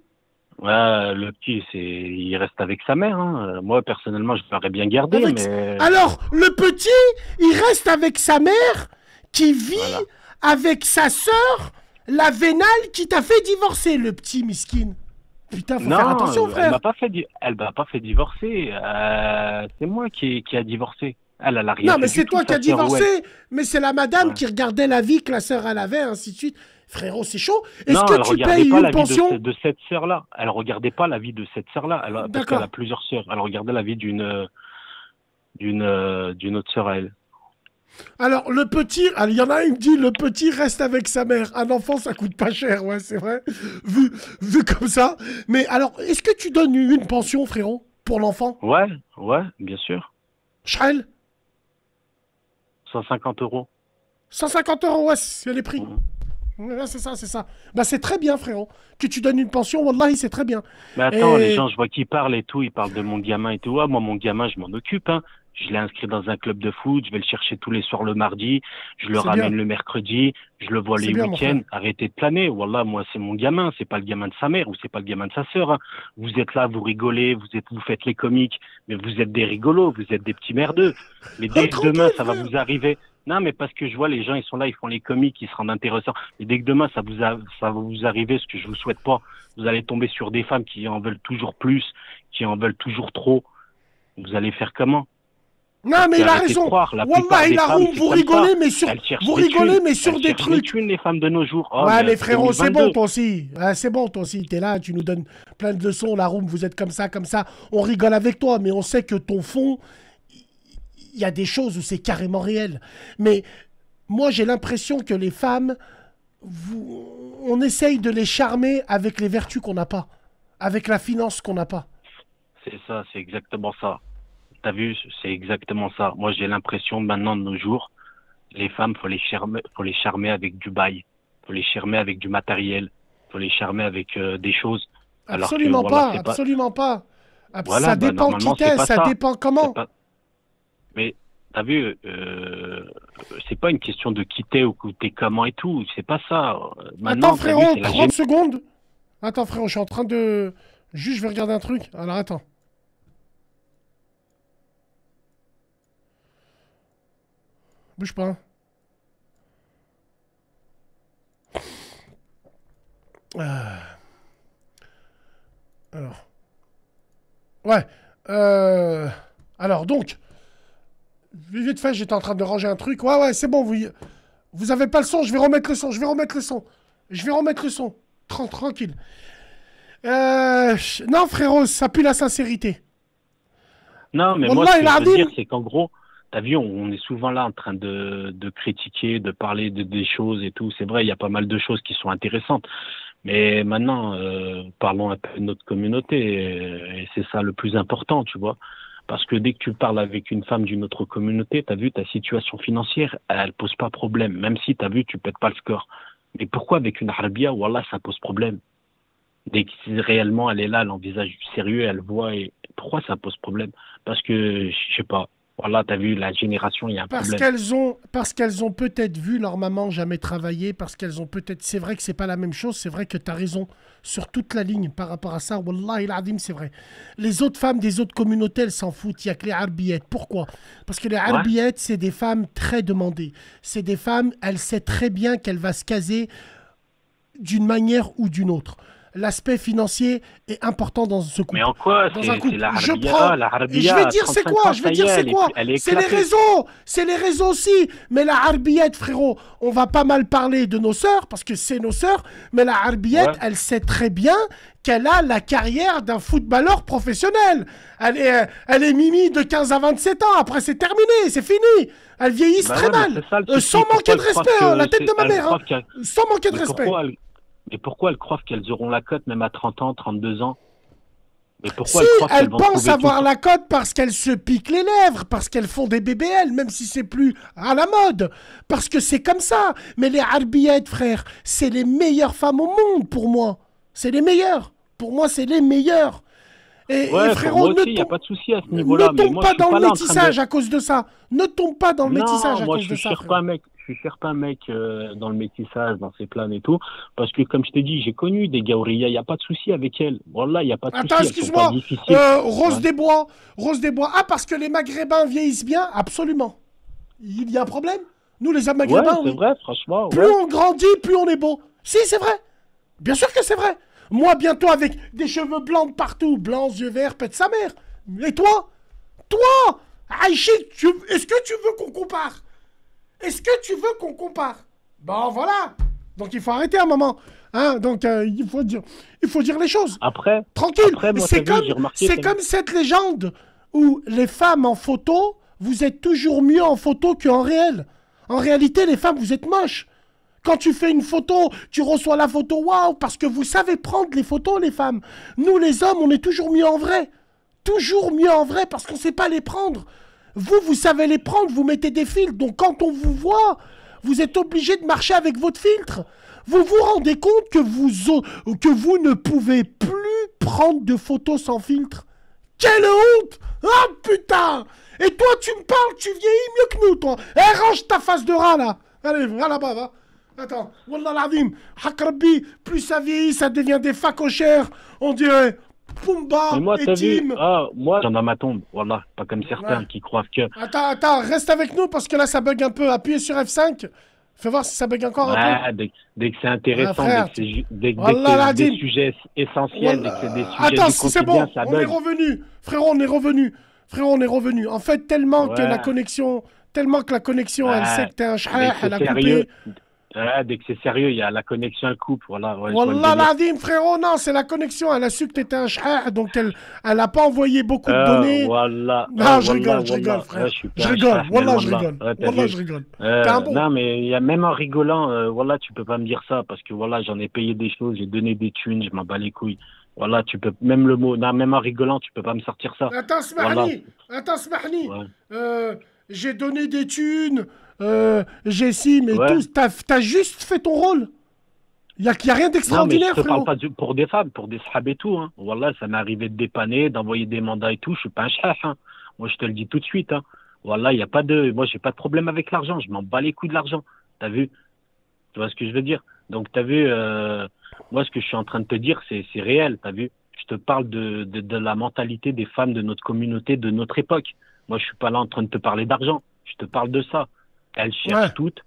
Ouais, le petit, c'est, il reste avec sa mère. Hein. Moi, personnellement, je l'aurais bien gardé, Avec- mais. Alors, le petit, il reste avec sa mère qui vit avec sa sœur, la vénale qui t'a fait divorcer, le petit miskin. Putain, faut non, faire attention, elle frère. m'a pas fait, elle m'a pas fait divorcer. Euh, c'est moi qui, qui a divorcé. Elle, elle a rien Non, mais c'est toi qui as ouais. divorcé, mais c'est la madame Ouais. qui regardait la vie que la sœur elle avait, ainsi de suite. Frérot, c'est chaud. Est-ce que elle tu regardait payes pas une la vie de, pension ce- de cette sœur-là. Elle regardait pas la vie de cette sœur-là. Elle, parce qu'elle a plusieurs sœurs. Elle regardait la vie d'une d'une euh, d'une autre sœur à elle. Alors, le petit, il y en a un qui me dit le petit reste avec sa mère. Un enfant, ça coûte pas cher, ouais, c'est vrai. Vu, vu comme ça. Mais alors, est-ce que tu donnes une pension, frérot, pour l'enfant? Ouais, ouais, bien sûr. Shrael 150 euros. 150 euros, ouais, c'est les prix. Ouais, c'est ça, c'est ça. Bah, c'est très bien, frérot. Que tu donnes une pension, wallahi, c'est très bien. Mais attends, Et- les gens, je vois qu'ils parlent et tout, ils parlent de mon gamin et tout. Ah, moi, mon gamin, je m'en occupe. Hein. Je l'ai inscrit dans un club de foot, je vais le chercher tous les soirs le mardi, je le ramène bien. le mercredi, je le vois les week-ends. Arrêtez de planer. Wallah, moi, c'est mon gamin, c'est pas le gamin de sa mère ou c'est pas le gamin de sa sœur. hein. Vous êtes là, vous rigolez, vous êtes, vous faites les comiques, mais vous êtes des rigolos, vous êtes des petits merdeux. Mais dès que demain, ça va vous arriver. Non, mais parce que je vois les gens, ils sont là, ils font les comiques, ils se rendent intéressants. Et dès que demain, ça vous a- ça va vous arriver, ce que je vous souhaite pas, vous allez tomber sur des femmes qui en veulent toujours plus, qui en veulent toujours trop. Vous allez faire comment? Non, mais il a raison. croire, Wallah, il des a Vous rigolez, mais sur, vous des rigolez, mais sur des trucs. thunes, les femmes de nos jours. Oh, ouais, mais c'est frérot, c'est 2022. bon, toi aussi. Ouais, c'est bon, toi aussi. T'es là, tu nous donnes plein de leçons. La room, vous êtes comme ça, comme ça. On rigole avec toi, mais on sait que ton fond, il y a des choses où c'est carrément réel. Mais moi, j'ai l'impression que les femmes, vous, on essaye de les charmer avec les vertus qu'on n'a pas, avec la finance qu'on n'a pas. C'est ça, c'est exactement ça. T'as vu, c'est exactement ça. Moi, j'ai l'impression maintenant de nos jours, les femmes, faut les charmer, faut les charmer avec du bail, faut les charmer avec du matériel, faut les charmer avec euh, des choses. Alors que, Absolument voilà, pas, absolument pas. Ab- Voilà, ça bah, dépend qui t'es, ça, ça. dépend comment. Pas- Mais t'as vu, euh, c'est pas une question de quitter ou que t'es comment et tout. C'est pas ça. Euh, Maintenant, Attends, vu, frérot, c'est la 30 gén- secondes. Attends, frérot, je suis en train de. Juste, je vais regarder un truc. Alors, attends. Bouge pas. Ah. Alors. Ouais. Euh... Alors, donc. Vite fait, j'étais en train de ranger un truc. Ouais, ouais, c'est bon, vous. Vous avez pas le son, je vais remettre le son, je vais remettre le son. Je vais remettre le son. Tran- tranquille. Euh, non, frérot, ça pue la sincérité. Non, mais Wallah, moi, ce que je veux dire, c'est qu'en gros, t'as vu, on, est souvent là en train de, critiquer, de parler de, des choses et tout. C'est vrai, il y a pas mal de choses qui sont intéressantes. Mais maintenant, euh, parlons un peu de notre communauté. Et, et c'est ça le plus important, tu vois. Parce que dès que tu parles avec une femme d'une autre communauté, t'as vu, ta situation financière, elle pose pas problème. Même si t'as vu, tu pètes pas le score. Mais pourquoi avec une Arabia, voilà, ça pose problème? Dès que réellement elle est là, elle envisage du sérieux, elle voit. Pourquoi ça pose problème? Parce que, je sais pas, voilà, t'as vu, la génération, il y a un Parce problème. qu'elles ont, parce qu'elles ont peut-être vu leur maman jamais travailler, parce qu'elles ont peut-être. C'est vrai que c'est pas la même chose. C'est vrai que tu as raison sur toute la ligne par rapport à ça. Wallah il c'est vrai. Les autres femmes des autres communautés, elles s'en foutent. Il y a que les arbiettes. Pourquoi? Parce que les arbiettes, c'est des femmes très demandées. C'est des femmes, elles savent très bien qu'elles vont se caser d'une manière ou d'une autre. L'aspect financier est important dans ce couple. Mais en quoi Dans un couple. je prends. et je vais dire c'est 35 quoi Je vais dire est, c'est elle est- quoi elle est C'est les réseaux C'est les réseaux aussi Mais la Arbillette, frérot, on va pas mal parler de nos sœurs, parce que c'est nos sœurs, mais la Arbillette, Ouais. elle sait très bien qu'elle a la carrière d'un footballeur professionnel. Elle est, euh, elle est mimi de 15 à 27 ans, après c'est terminé, c'est fini Elles vieillissent Bah très ouais, mal ça, Euh, souci. Sans Pourquoi manquer de respect, hein, la tête de ma mère hein. Sans manquer de respect Mais pourquoi elles croient qu'elles auront la cote même à 30 ans, 32 ans? Mais pourquoi Si, elles vont pensent avoir la cote parce qu'elles se piquent les lèvres, parce qu'elles font des BBL, même si c'est plus à la mode. Parce que c'est comme ça. Mais les Arbillettes, frère, c'est les meilleures femmes au monde pour moi. C'est les meilleures. Pour moi, c'est les meilleures. Et, Ouais, et frérot, ne, il n'y a pas de souci à ce ne niveau-là. mais tombe moi, pas dans pas le de- métissage à cause de ça. Ne tombe pas dans le non, métissage à moi, cause je de ça. pas mec. Je suis un mec euh, dans le métissage, dans ses plans et tout. Parce que, comme je t'ai dit, j'ai connu des Gaouria, il n'y a pas de souci avec elles. Voilà, il n'y a pas de Attends, souci. sont excuse-moi. Euh, Rose Ouais. des Bois. Rose des Bois. Ah, parce que les Maghrébins vieillissent bien? Absolument. Il y a un problème? Nous, les Ouais, Maghrébins, c'est oui. vrai, franchement. Plus ouais. on grandit, plus on est beau. Si, c'est vrai. Bien sûr que c'est vrai. Moi, bientôt, avec des cheveux blancs partout, blancs, yeux verts, pète sa mère. Et toi? Toi? Aïchik, tu- est-ce que tu veux qu'on compare? Est-ce que tu veux qu'on compare? Bon, voilà. Donc il faut arrêter un moment. Hein, donc euh, il, faut dire, il faut dire les choses. Après, Tranquille. c'est comme, c'est comme cette légende où les femmes en photo, vous êtes toujours mieux en photo qu'en réel. En réalité, les femmes, vous êtes moches. Quand tu fais une photo, tu reçois la photo, waouh, parce que vous savez prendre les photos, les femmes. Nous, les hommes, on est toujours mieux en vrai. Toujours mieux en vrai parce qu'on ne sait pas les prendre. Vous, vous savez les prendre, vous mettez des filtres. Donc quand on vous voit, vous êtes obligé de marcher avec votre filtre. Vous vous rendez compte que vous, que vous ne pouvez plus prendre de photos sans filtre Quelle honte Ah putain Et toi, tu me parles, tu vieillis mieux que nous, toi Eh, range ta face de rat, là Allez, va là-bas, va Attends, Wallah l'azim, Hakrabi, plus ça vieillit, ça devient des facochères, on dirait Pumba Mais moi, et Tim. ah, moi, j'en ai ma tombe, voilà, pas comme certains Ouais. qui croient que. Attends, attends, reste avec nous parce que là ça bug un peu. Appuyez sur F5. Fais voir si ça bug encore un peu. Ouais, dès, dès que c'est intéressant, Ah, dès que c'est dès que des sujets essentiels, dès que c'est des sujets Attends, si c'est bon, ça on est revenu. Frérot, on est revenu. Frérot, on est revenu. En fait, tellement que Ouais. la connexion, tellement que la connexion, elle Ouais, sait que t'es un que elle a coupé. Dès que c'est sérieux, il y a la connexion, elle coupe, voilà. Ouais, Wallah l'azim, frérot, non, c'est la connexion. Elle a su que t'étais un chah, donc elle, elle a pas envoyé beaucoup de Euh, données. voilà. Non, Euh, je rigole, je rigole, frère. Je rigole, wallah, je rigole. Vu. je rigole. Non, mais y a même en rigolant, euh, voilà, tu peux pas me dire ça parce que voilà, j'en ai payé des choses, j'ai donné des thunes, je m'en bats les couilles. Voilà, tu peux même le mot, non, même en rigolant, tu peux pas me sortir ça. Attends, Voilà. Smahni, attends, Smahni. Ouais. Euh, j'ai donné des thunes, euh, j'ai si, mais Ouais. T'as as juste fait ton rôle. Il n'y a, y a rien d'extraordinaire, je te frérot. parle pas du- pour des femmes, pour des sahab et tout. Hein. Voilà, ça m'est arrivé de dépanner, d'envoyer des mandats et tout. Je suis pas un chef. Hein. Moi, je te le dis tout de suite. Hein. Voilà, il y a pas de, moi, j'ai pas de problème avec l'argent. Je m'en bats les couilles de l'argent. T'as vu? Tu vois ce que je veux dire? Donc, t'as vu euh, Moi, ce que je suis en train de te dire, c'est c'est réel. T'as vu? Je te parle de, de, de la mentalité des femmes de notre communauté, de notre époque. Moi, je suis pas là en train de te parler d'argent. Je te parle de ça. Elles cherchent toutes,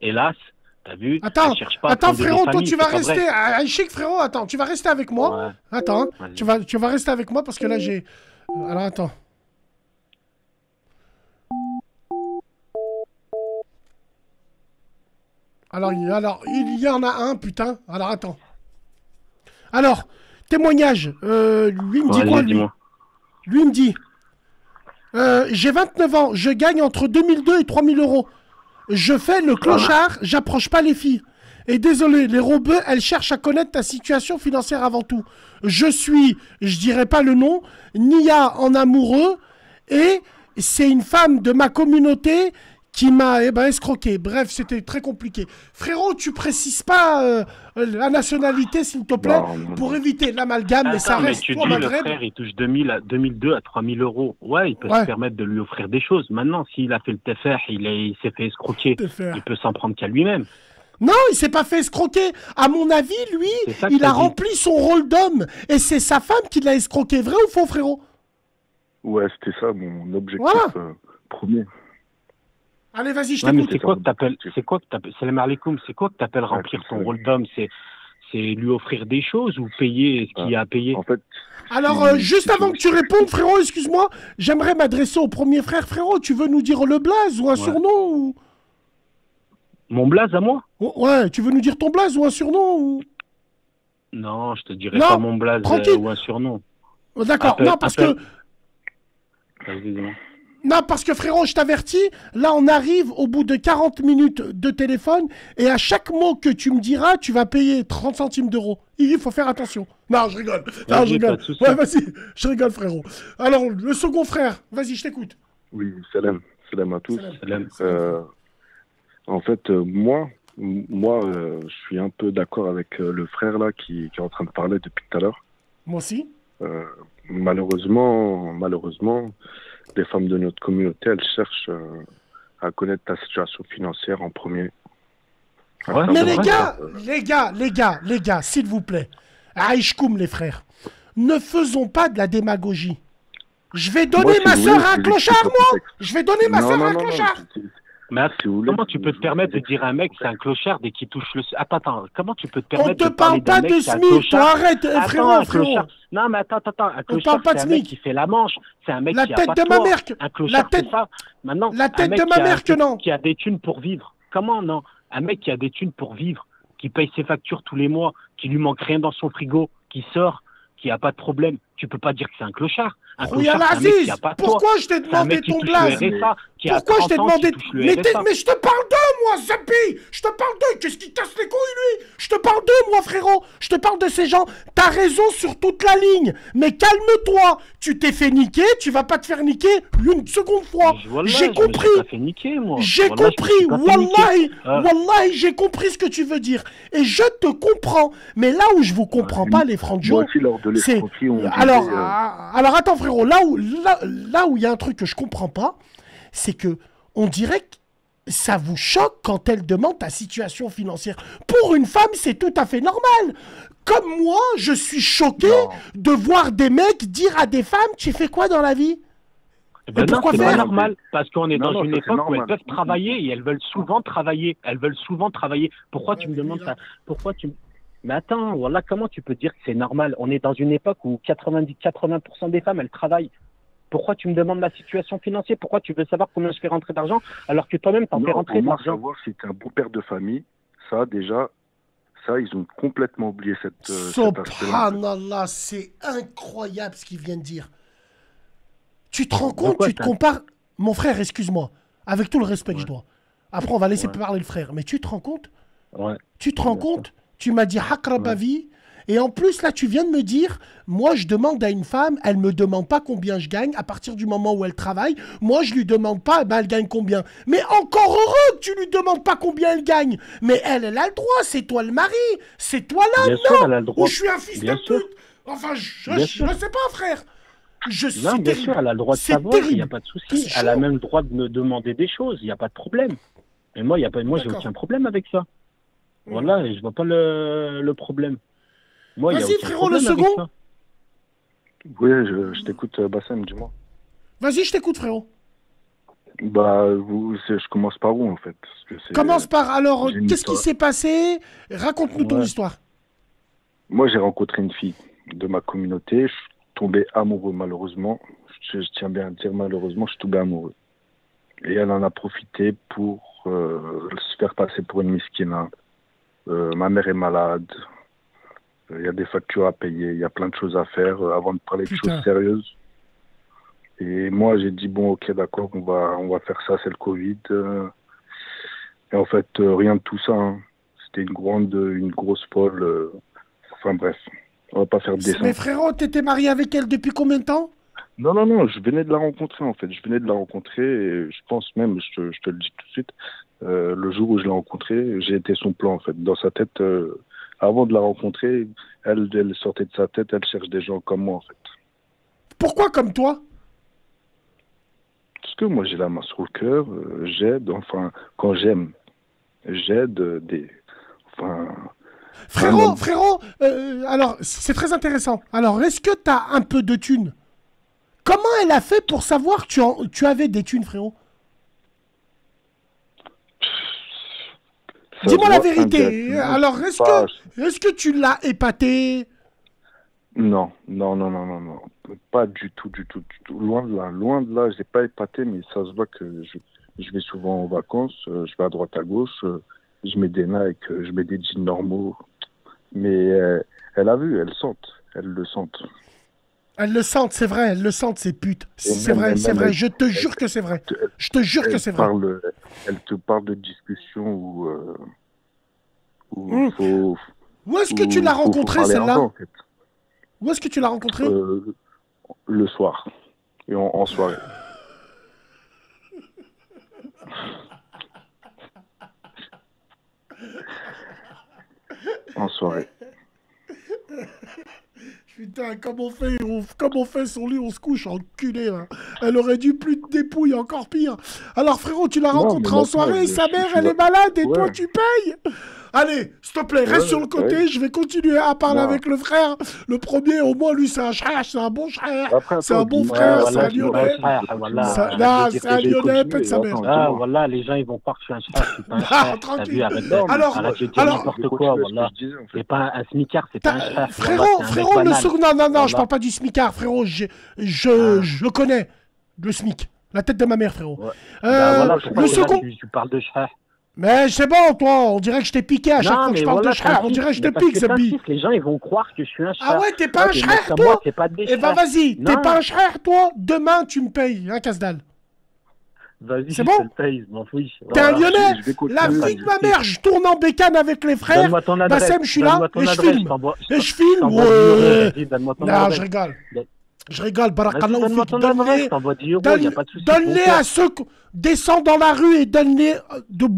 hélas. T'as vu Attends, pas attends, frérot, toi, familles, tu vas rester. Ah, ah, chic, frérot, attends, tu vas rester avec moi. Attends, hein, tu vas, tu vas rester avec moi parce que là, j'ai. Euh, Alors, attends. Alors, il, alors, il y en a un, putain. Alors, attends. Alors, témoignage. Euh, lui, me dit quoi, lui? Lui, me dit euh, J'ai 29 ans, je gagne entre 2002 et 3000 euros. Je fais le clochard, j'approche pas les filles. Et désolé, les robeux, elles cherchent à connaître ta situation financière avant tout. Je suis, je dirais pas le nom, Nia en amoureux, et c'est une femme de ma communauté qui m'a eh ben, escroqué. Bref, c'était très compliqué. Frérot, tu précises pas euh, la nationalité, s'il te plaît, pour éviter l'amalgame, mais ça Attends, mais reste tu toi, dis, le frère, il touche 2000 à 2002 à 3000 euros. Ouais, il peut Ouais. se permettre de lui offrir des choses. Maintenant, s'il a fait le TFR, il est- il s'est fait escroquer, il peut s'en prendre qu'à lui-même. Non, il s'est pas fait escroquer. À mon avis, lui, il a dit. rempli son rôle d'homme. Et c'est sa femme qui l'a escroqué. Vrai ou faux, frérot? Ouais, c'était ça mon objectif Voilà. euh, premier. Allez, vas-y, je t'écoute. c'est quoi que t'appelles, c'est quoi que t'appelles, salam alaikum, c'est quoi que t'appelles remplir son rôle d'homme? C'est, c'est lui offrir des choses ou payer ce qu'il y a à payer? En fait, Alors, euh, juste avant que tu répondes, frérot, excuse-moi, j'aimerais m'adresser au premier frère. Frérot, tu veux nous dire le blaze ou un surnom ou... Mon blaze à moi? Oh, Ouais, tu veux nous dire ton blaze ou un surnom ou... Non, je te dirais Non, pas mon blaze euh, ou un surnom. Oh, D'accord, non, parce appelle- que... Non, parce que frérot, je t'avertis, là on arrive au bout de 40 minutes de téléphone et à chaque mot que tu me diras, tu vas payer 30 centimes d'euros. Il faut faire attention. Non, je rigole. Non, je rigole. Ouais, vas-y, je rigole, frérot. Alors, le second frère, vas-y, je t'écoute. Oui, salam. Salam à tous. Salam. Euh, en fait, euh, moi, moi euh, je suis un peu d'accord avec euh, le frère là qui, qui est en train de parler depuis tout à l'heure. Moi aussi. Euh, malheureusement, malheureusement, les femmes de notre communauté, elles cherchent euh, à connaître ta situation financière en premier. Mais les gars, euh, les gars, les gars, les gars, s'il vous plaît, Aïchkoum, les frères, ne faisons pas de la démagogie. Je vais donner Moi, si ma soeur voulez, à un clochard, moi. Je vais donner ma Non, soeur non, à un non, non, clochard attends, comment tu peux te permettre de dire à un mec c'est un clochard dès qu'il touche le. Attends, attends, comment tu peux te On permettre te de parler parle pas d'un mec de c'est un SMIC, clochard? toi, arrête, Attends, frérot, un frérot. clochard- Non, mais attends, attends, attends. Un clochard, parle pas de c'est un mec qui fait la manche. C'est un mec La qui a tête pas de ma mère que- Un clochard, la tête- c'est ça? Maintenant, la un tête mec de ma qui a- mère que non. Qui a des thunes pour vivre. Comment non? Un mec qui a des thunes pour vivre, qui paye ses factures tous les mois, qui lui manque rien dans son frigo, qui sort, qui a pas de problème. Tu peux pas dire que c'est un clochard. Un Rouya clochard, un mec Aziz, qui a pas de toit. pourquoi je t'ai demandé ton blaze Pourquoi je t'ai 30 ans, qui demandé mais, mais je te parle d'eux, moi, Zapi Je te parle d'eux Qu'est-ce qui casse les couilles, lui Je te parle d'eux, moi, frérot Je te parle de ces gens. T'as raison sur toute la ligne. Mais calme-toi Tu t'es fait niquer, tu vas pas te faire niquer une seconde fois. Voilà, J'ai compris suis pas fait niquer, moi. J'ai Voilà, compris. Wallahi, Ah. Wallahi, j'ai compris ce que tu veux dire. Et je te comprends. Mais là où je vous comprends pas, les francs c'est... Alors, attends, frérot, là où là, là où il y a un truc que je comprends pas, c'est que on dirait que ça vous choque quand elle demande ta situation financière. Pour une femme, c'est tout à fait normal. Comme moi, je suis choqué de voir des mecs dire à des femmes, tu fais quoi dans la vie? Eh ben non, pourquoi c'est faire? pas normal, parce qu'on est Non, dans non, une époque où elles peuvent travailler et elles veulent souvent travailler. Elles veulent souvent travailler. Pourquoi tu me demandes ça? Pourquoi tu me- Mais attends, voilà, comment tu peux dire que c'est normal? On est dans une époque où 90-80% des femmes, elles travaillent. Pourquoi tu me demandes ma situation financière? Pourquoi tu veux savoir combien je fais rentrer d'argent alors que toi-même t'en fais rentrer pour de moi, l'argent savoir si t'es un bon père de famille, ça, déjà, ça, ils ont complètement oublié cette, euh. Subhanallah, c'est incroyable ce qu'il vient de dire. Tu te rends compte, quoi, tu te compares? Mon frère, excuse-moi, avec tout le respect que je dois. Après, on va laisser Ouais. parler le frère. Mais tu te rends compte? Ouais. Tu te rends compte Tu m'as dit Hakrabavi. Et en plus, là, tu viens de me dire, moi, je demande à une femme, elle me demande pas combien je gagne à partir du moment où elle travaille. Moi, je lui demande pas, ben, elle gagne combien. Mais encore heureux que tu lui demandes pas combien elle gagne. Mais elle, elle a le droit, c'est toi le mari. C'est toi là, Bien non sûr, elle a le droit. Ou je suis un fils Bien de sûr. pute. Enfin, je, je sais pas, frère. Je suis Non, bien terrible. sûr, elle a le droit de C'est savoir, il n'y a pas de souci. Elle a même le droit de me demander des choses, il n'y a pas de problème. Et moi, y a pas, moi, j'ai aucun problème avec ça. Voilà, et je vois pas le, le problème. Moi, Vas-y, frérot, le second. Oui, je, je t'écoute, euh, Bassem, dis-moi. Vas-y, je t'écoute, frérot. Bah, vous, je commence par où, en fait? Parce que c'est- Commence par, alors, j'ai une qu'est-ce qui s'est passé? Raconte-nous ton histoire. Moi, j'ai rencontré une fille de ma communauté. Je suis tombé amoureux, malheureusement. Je, je tiens bien à dire, malheureusement, je suis tombé amoureux. Et elle en a profité pour euh, se faire passer pour une miskina. Euh, ma mère est malade. Euh, Il y a des factures à payer. Il y a plein de choses à faire euh, avant de parler de choses sérieuses. Et moi, j'ai dit, bon, ok, d'accord, on va, on va faire ça, c'est le Covid. Et en fait, rien de tout ça. hein. C'était une grande, une grosse folle. Enfin bref, on va pas faire de dessin. Mais frérot, t'étais marié avec elle depuis combien de temps? Non, non, non, je venais de la rencontrer en fait. Je venais de la rencontrer et je pense même, je te, je te le dis tout de suite, euh, le jour où je l'ai rencontrée, j'ai été son plan en fait. Dans sa tête, euh, avant de la rencontrer, elle, elle sortait de sa tête, elle cherche des gens comme moi en fait. Pourquoi comme toi? Parce que moi j'ai la main sur le cœur, euh, j'aide, enfin, quand j'aime, j'aide des. Enfin. Frérot, frérot, alors, c'est très intéressant. Alors, est-ce que t'as un peu de thunes? Comment elle a fait pour savoir que tu, en- tu avais des thunes, frérot? Dis-moi la vérité. Alors, est-ce que, est que tu l'as épaté? Non, non, non, non, non, non. Pas du tout, du tout, du tout. Loin de là, loin de là, j'ai pas épaté, mais ça se voit que je, je vais souvent en vacances, euh, je vais à droite à gauche, euh, je mets des Nike, euh, je mets des jeans normaux. Mais elle a vu, elle sente, elle le sente. Elles le sentent, c'est vrai, elles le sentent, ces putes. C'est vrai, c'est vrai, je te jure que c'est vrai. Je te jure que c'est vrai. parle, elle te parle de discussions où, euh, où Hmm. faut. Où est-ce que tu où l'as rencontrée, celle-là. Où est-ce que tu l'as rencontrée Le soir, et en, en soirée. En soirée. Putain, comme on fait, on- comme on fait son lit, on se couche, enculé, là. Elle aurait dû plus de dépouille, encore pire. Alors, frérot, tu l'as rencontrée en soirée, sa mère, elle est malade et toi, tu payes Allez, s'il te plaît, reste Ouais, sur le côté. ouais. Je vais continuer à parler Non. avec le frère. Le premier, au moins, lui, c'est un frère, c'est un bon frère. C'est un bon frère, c'est un lyonnais. dire c'est un lyonnais, pète sa mère. attends, Ah, voilà, les gens, ils vont croire que je suis un frère, je suis pas un Ah, tranquille. Alors- n'importe quoi, voilà. C'est pas un smicard, c'est pas un frère. Frérot, frérot, le second. Non, non, non, je parle pas du smicard, frérot. Je, je, je connais le smic. La tête de ma mère, frérot. Ouais. Euh, Bah, le second. Tu, tu parles de frère. Mais c'est bon, toi, on dirait que je t'ai piqué à chaque Non, fois que je parle voilà, de frère. On dirait que je te pique, que Zabi. Les gens, ils vont croire que je suis un. Ah ouais, t'es pas un mecs frère, comme toi pas Eh ben vas-y, t'es pas un frère, toi Demain, tu me payes, hein, casse-dalle. Vas-y, C'est je bon. T'es un lyonnais je. La vie de ma mère, je tourne en bécane avec les frères. Bassem, je suis là et je filme. Et je filme, Non, je rigole. Je rigole, barakallah fik, adresse, donne-les je t'envoie 10 euros, donne- à ceux qui descendent dans la rue et donne-les euh,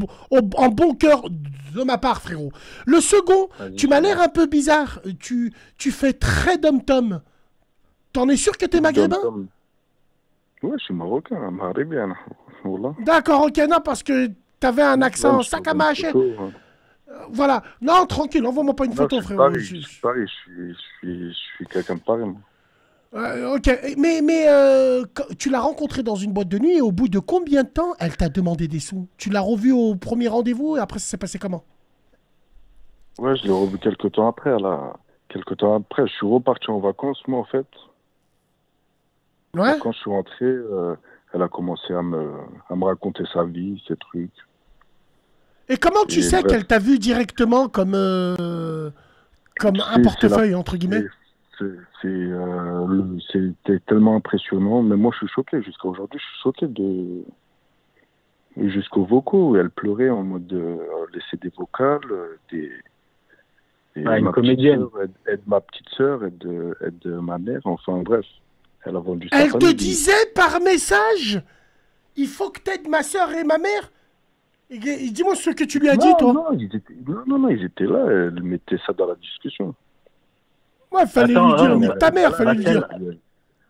en bon cœur de ma part, frérot. Le second, tu m'as l'air un peu bizarre. Tu, tu fais très dom-tom. T'en es sûr que t'es maghrébin? Ouais, je suis marocain, maghrébien. Voilà. D'accord, ok, non, parce que t'avais un accent Ouais, je sac suis à une mâcher. photo, hein. Voilà. Non, tranquille, envoie-moi pas une photo, frérot. Paris, Je- je suis Paris, je suis, je suis, je suis quelqu'un de Paris. moi. Euh, ok, mais, mais euh, tu l'as rencontrée dans une boîte de nuit et au bout de combien de temps elle t'a demandé des sous? Tu l'as revue au premier rendez-vous et après ça s'est passé comment? Ouais, je l'ai revu quelques temps après, là. Quelques temps après, je suis reparti en vacances, moi, en fait. Ouais Et Quand je suis rentré, euh, elle a commencé à me, à me raconter sa vie, ses trucs. Et comment tu Et sais qu'elle t'a vu directement comme, comme un la- portefeuille, entre guillemets? C'était tellement impressionnant, mais moi je suis choqué jusqu'à aujourd'hui. Je suis choqué de jusqu'aux vocaux. Elle pleurait en mode de elle laissait des vocales, euh, des. Ah, une ma petite comédienne. sœur, aide, aide ma petite sœur, aide, aide ma mère. Enfin bref, elle a vendu. sa Elle te famille. disait par message Il faut que t'aides ma soeur et ma mère Dis-moi ce que tu lui as dit, non, toi. non, ils étaient, non, non, non, ils étaient là. Elle mettait ça dans la discussion. Ouais, fallait Attends, lui dire, hein, nique bah, ta mère, fallait lui dire.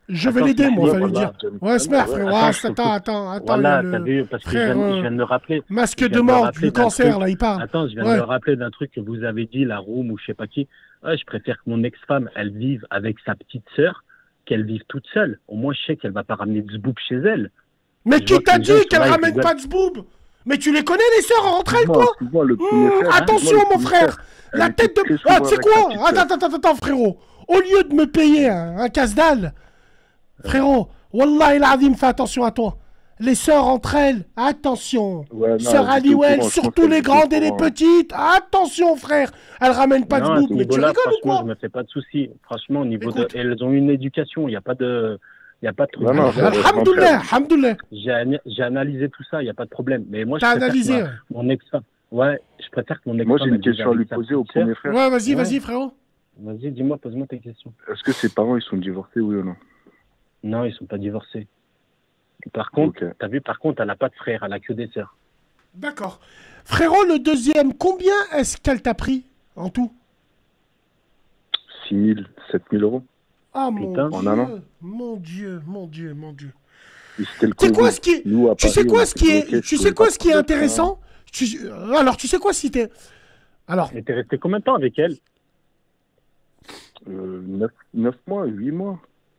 Je vais l'aider, moi, fallait lui voilà. dire. Ouais, ah, je te attends, attends, attends. Voilà, t'as vu, parce que je frère, viens, je viens de me rappeler. Masque de mort, d'un cancer, truc. là, il parle. Attends, je viens Ouais. de me rappeler d'un truc que vous avez dit, la room ou je sais pas qui. Ouais, je préfère que mon ex-femme, elle vive avec sa petite sœur qu'elle vive toute seule. Au moins, je sais qu'elle va pas ramener de zboub chez elle. Mais Je qui t'a dit qu'elle ramène pas de zboob? Mais tu les connais, les sœurs, entre elles, toi le Mmh, frère, Attention, mon frère La tête de... Ah, tu sais quoi Attends, attends, attends, attends, frérot Au lieu de me payer un, un casse-dalle, frérot, Wallah el Azim, fais attention à toi. Les sœurs entre elles, attention. Ouais, Sœur Aliwell, surtout les grandes et les petites, attention, frère. Elles ramènent pas non, de zboob, mais tu rigoles ou quoi je me fais pas de soucis. Franchement, au niveau Écoute. de. Elles ont une éducation, il n'y a pas de. Il n'y a pas de truc. Non, non, J'ai- ça- Alhamdoulilah. J'ai ana- j'ai analysé tout ça, il n'y a pas de problème. Mais moi, je analysé, mon ex-femme. Ouais, je préfère que mon ex-femme. Moi, j'ai une question à lui poser au premier frère. Ouais, vas-y, Ouais. vas-y, frérot. Vas-y, dis-moi, pose-moi tes questions. Est-ce que ses parents ils sont divorcés, oui ou non? Non, ils sont pas divorcés. Par contre, t'as vu, par contre, elle n'a pas de frère, elle a que des sœurs. D'accord. Frérot, le deuxième, combien est-ce qu'elle t'a pris en tout? 6 000, 7 000 euros Ah mon Putain. En dieu, mon dieu, mon dieu, mon dieu. Sais quoi ce qui est, Nous, à tu sais Paris, quoi ce qui est, tu sais quoi ce qui est intéressant Tu- Alors, tu sais quoi si t'es, alors, Et t'es resté combien de temps avec elle? Euh, 9, 9 mois, 8 mois.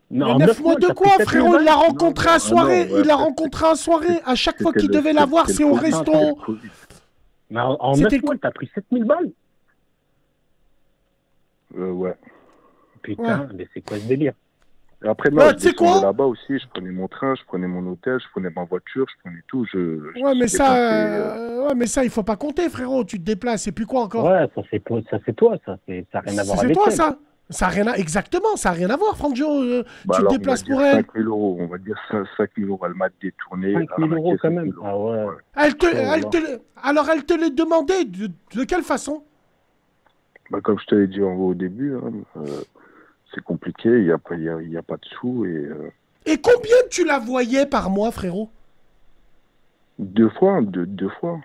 Non, mais en neuf mois de quoi, pris 7000 frérot Il l'a rencontré à soirée, ah non, ouais, il l'a c'est- rencontré à soirée. À chaque fois qu'il devait la voir, c'est au Covid. Mais en, en C'était 9 le mois, t'as pris 7000 balles? Euh, ouais. Putain, mais c'est quoi ce délire? Et après, descendais quoi? là-bas aussi, je prenais mon train, je prenais mon hôtel, je prenais ma voiture, je prenais tout. Je, je Ouais, mais ça, euh, ouais, mais ça, il faut pas compter, frérot. Tu te déplaces, et puis quoi encore? Ouais, ça c'est toi, ça c'est toi, ça c'est n'a rien à voir C'est avec toi, elle. ça. Ça a rien à... Exactement, ça a rien à voir, Franjo. euh, bah tu alors, te déplaces pour elle. 5 000 euros, on va dire 5 000 euros. Elle m'a détourné. 5 000 euros quand même. euros. Ah ouais. Elle te, Oh elle te, alors, elle te les demandait de, de quelle façon? Bah, comme je te l'ai dit en au début, hein, euh, c'est compliqué, il n'y a, pas- il y a, il y a pas de sous. Et, euh, Et combien tu la voyais par mois, frérot? Deux fois, deux, deux fois.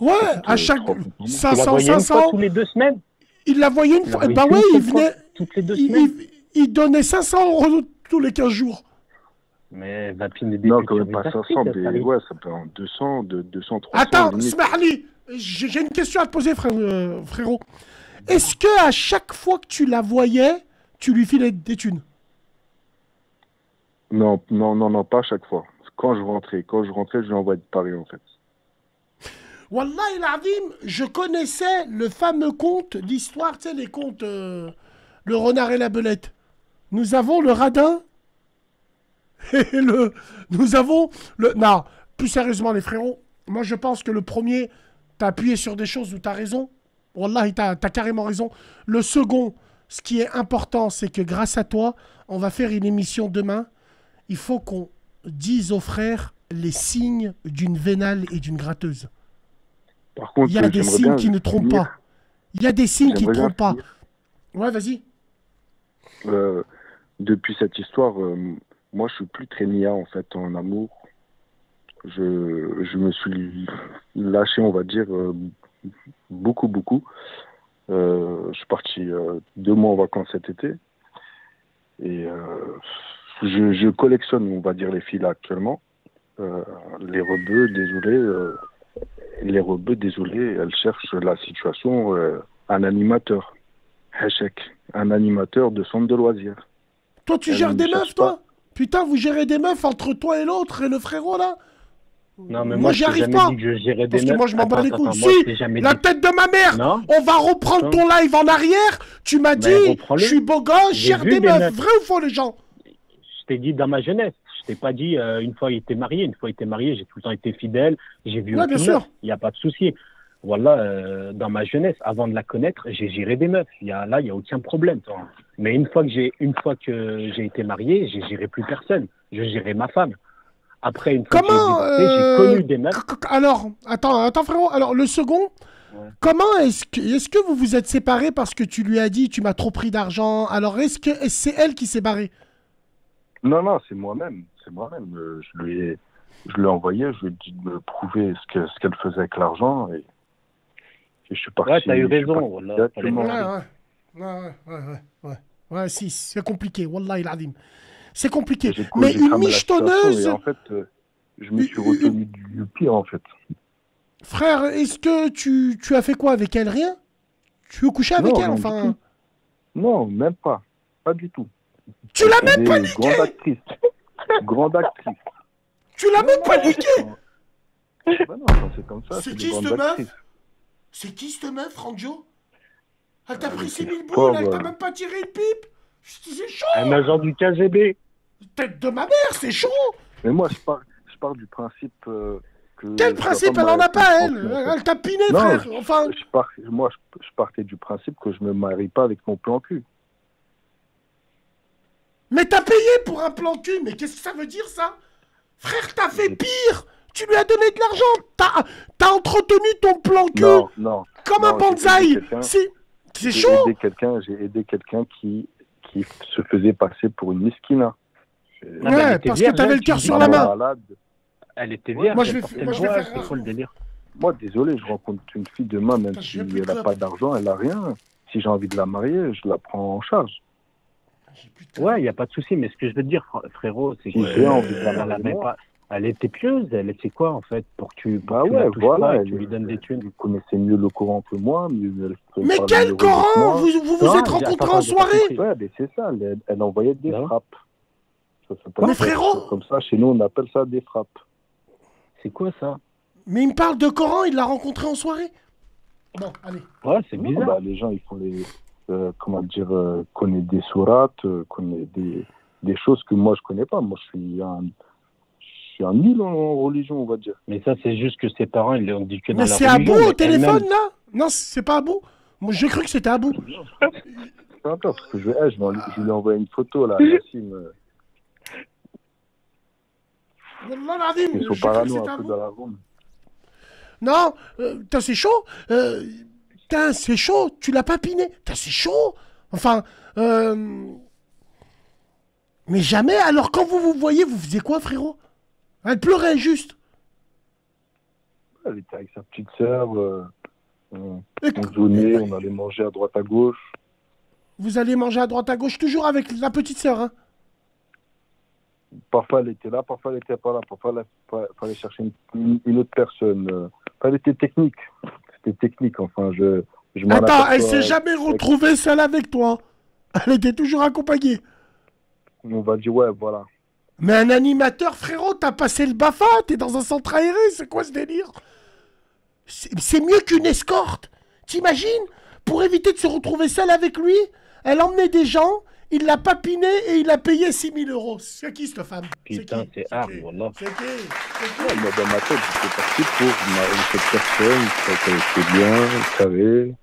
Ouais, à euh, chaque trois fois par mois. Tu la 500, voyais une fois 500. tous les deux semaines? Il la voyait une fois. Bah ouais, il venait. toutes les deux Il, semaines? il- il donnait 500 euros tous les 15 jours. Mais Vapine est Non, quand même pas les 500, articles, ça mais ouais, ça peut en 200, de 200, 300. Attends. Smahli j'ai une question à te poser, euh, frérot. Est-ce que à chaque fois que tu la voyais, tu lui filais des thunes Non, non, non, non, pas à chaque fois. Quand je rentrais, quand je rentrais, je lui envoyais de Paris, en fait. Wallah il Adim, je connaissais le fameux conte, l'histoire, tu sais, les contes, euh, le renard et la belette. Nous avons le radin et le. Nous avons le. Non, plus sérieusement, les frérots, moi je pense que le premier, t'as appuyé sur des choses où t'as raison. Wallah, t'as as carrément raison. Le second, ce qui est important, c'est que grâce à toi, on va faire une émission demain. Il faut qu'on dise aux frères les signes d'une vénale et d'une gratteuse. Par contre, Il y a des j'aimerais signes qui ne trompent finir. pas. Il y a des signes qui ne trompent pas. Ouais, vas-y. Euh, depuis cette histoire, euh, moi, je suis plus très nia en fait en amour. Je, je me suis lâché, on va dire, euh, beaucoup, beaucoup. Euh, je suis parti euh, deux mois en vacances cet été et euh, je, je collectionne, on va dire, les filles là actuellement. Les rebeux, désolé, les rebeux, désolé, elles cherchent la situation, un animateur. Hachek, un animateur de centre de loisirs. Toi, tu Elle gères des meufs, toi Putain, vous gérez des meufs entre toi et l'autre et le frérot, là Non, mais Moi, moi, j'y arrive pas. dit que Parce que moi, je m'en bats les couilles. Si, la dit- tête de ma mère Non. On va reprendre ton live en arrière. Tu m'as dit, Ben, reprends-le. je suis beau gosse, gère des des meufs. meufs. Vrai ou faux, les gens? Je t'ai dit dans ma jeunesse. Je t'ai pas dit euh, une fois il était marié, une fois il était marié, j'ai tout le temps été fidèle, j'ai vu Ouais, bien sûr. Il n'y a pas de souci. Voilà, euh, dans ma jeunesse, avant de la connaître, j'ai géré des meufs. Y a, là, il n'y a aucun problème. Mais une fois que j'ai une fois que j'ai été marié, j'ai géré plus personne. Je gérais ma femme. Après, une fois Comment que j'ai euh, connu des meufs. Alors, attends, attends, frérot. Alors, le second, comment est-ce que, est-ce que vous vous êtes séparés parce que tu lui as dit, tu m'as trop pris d'argent Alors, est-ce que c'est elle qui s'est barrée Non, non, c'est moi-même. C'est moi-même. Euh, Je lui ai, je lui ai envoyé, je lui ai dit de me prouver ce que ce qu'elle faisait avec l'argent et, et je suis parti. Ouais, t'as eu raison, parti. Ouais, ouais. Ouais, ouais, ouais, ouais, si, c'est compliqué. Wallah, il adim. C'est compliqué. Mais une michetonneuse. Et en fait, euh, je me suis retenu du, du pire en fait. Frère, est-ce que tu, tu as fait quoi avec elle? Rien? Tu veux coucher avec Non, elle Enfin. Non, même pas. Pas du tout. Tu l'as même pas niqué Grande actrice. grande actrice. Tu l'as même pas niqué Bah non, c'est comme ça, C'est c'est qui cette meuf? C'est qui cette meuf, Franjo Elle t'a pris c'est ses mille boules, elle t'a même pas tiré une pipe C'est chaud Un agent du KGB. Tête de ma mère, c'est chaud Mais moi, je pars, je pars du principe euh, que. Quel principe Elle en a pas, elle. Elle t'a piné, Non, frère je- Enfin. je moi, je, partais du principe que je me marie pas avec mon plan cul. Mais t'as payé pour un plan cul, mais qu'est-ce que ça veut dire ça? Frère, t'as fait pire Tu lui as donné de l'argent T'as entretenu ton plan cul Non, non. comme non, un bonsaï C'est j'ai chaud aidé quelqu'un, j'ai aidé quelqu'un qui, qui se faisait passer pour une miskina. Ah, Ouais, parce que t'avais le cœur sur la main. Malade. Elle était vierge. moi, je elle vais- moi, je vais faire- c'est quoi le délire Moi, désolé, je rencontre une fille demain, même si elle n'a pas d'argent, elle n'a rien. Si j'ai envie de la marier, je la prends en charge. Ouais, il n'y a pas de souci, mais ce que je veux te dire, fr- frérot, c'est que Si j'ai envie de la elle, marier, elle était pieuse, elle était quoi en fait pour que tu, pour Bah que tu ouais, la touches voilà. pas et Elle, que tu lui donnes des thunes. elle connaissait mieux le Coran que moi. Mieux, elle Mais quel Coran. Vous vous, vous Non, êtes rencontrés en soirée? Ouais, mais c'est ça, elle, elle envoyait des frappes. Ça s'appelle Mais frérot Comme ça, chez nous, on appelle ça des frappes. C'est quoi ça Mais il me parle de Coran, il l'a rencontré en soirée Bon, allez. Ouais, c'est bizarre. bah, les gens, ils font les. euh, comment dire, euh, connaissent des sourates, euh, connaissent des, des choses que moi, je connais pas. Moi, je suis un. Je suis un nul en religion, on va dire. Mais ça, c'est juste que ses parents, ils l'ont dit que dans Mais c'est Abou au téléphone, là? Non, c'est pas Abou Moi, j'ai cru que c'était Abou. Peu parce que je, eh, je, je lui ai envoyé une photo, là, Yacine. Euh, Ils sont parano un peu dans la. Non, euh, c'est chaud? Euh, c'est chaud? Tu l'as pas piné? C'est chaud? Enfin, euh... mais jamais. Alors, quand vous vous voyez, vous faisiez quoi, frérot? Elle pleurait juste. Elle était avec sa petite sœur. euh, on, on on allait manger à droite à gauche. Vous allez manger à droite à gauche, toujours avec la petite sœur. Hein? Parfois, elle était là, parfois, elle était pas là. Parfois, il fallait chercher une, autre personne. euh, Elle était technique. C'était technique, enfin, je, je m'en Attends, elle s'est jamais retrouvée seule avec toi. Elle était toujours accompagnée. On va dire, ouais, voilà. Mais un animateur, frérot, t'as passé le BAFA, t'es dans un centre aéré, c'est quoi ce délire? C'est c'est mieux qu'une escorte. T'imagines? Pour éviter de se retrouver seule avec lui, elle emmenait des gens, il l'a papiné et il a payé 6000 euros. C'est qui cette femme? Putain, c'est hard, voilà. C'est qui? Ouais, moi, dans ma tête, j'étais parti pour marier cette personne, ça était bien, carré.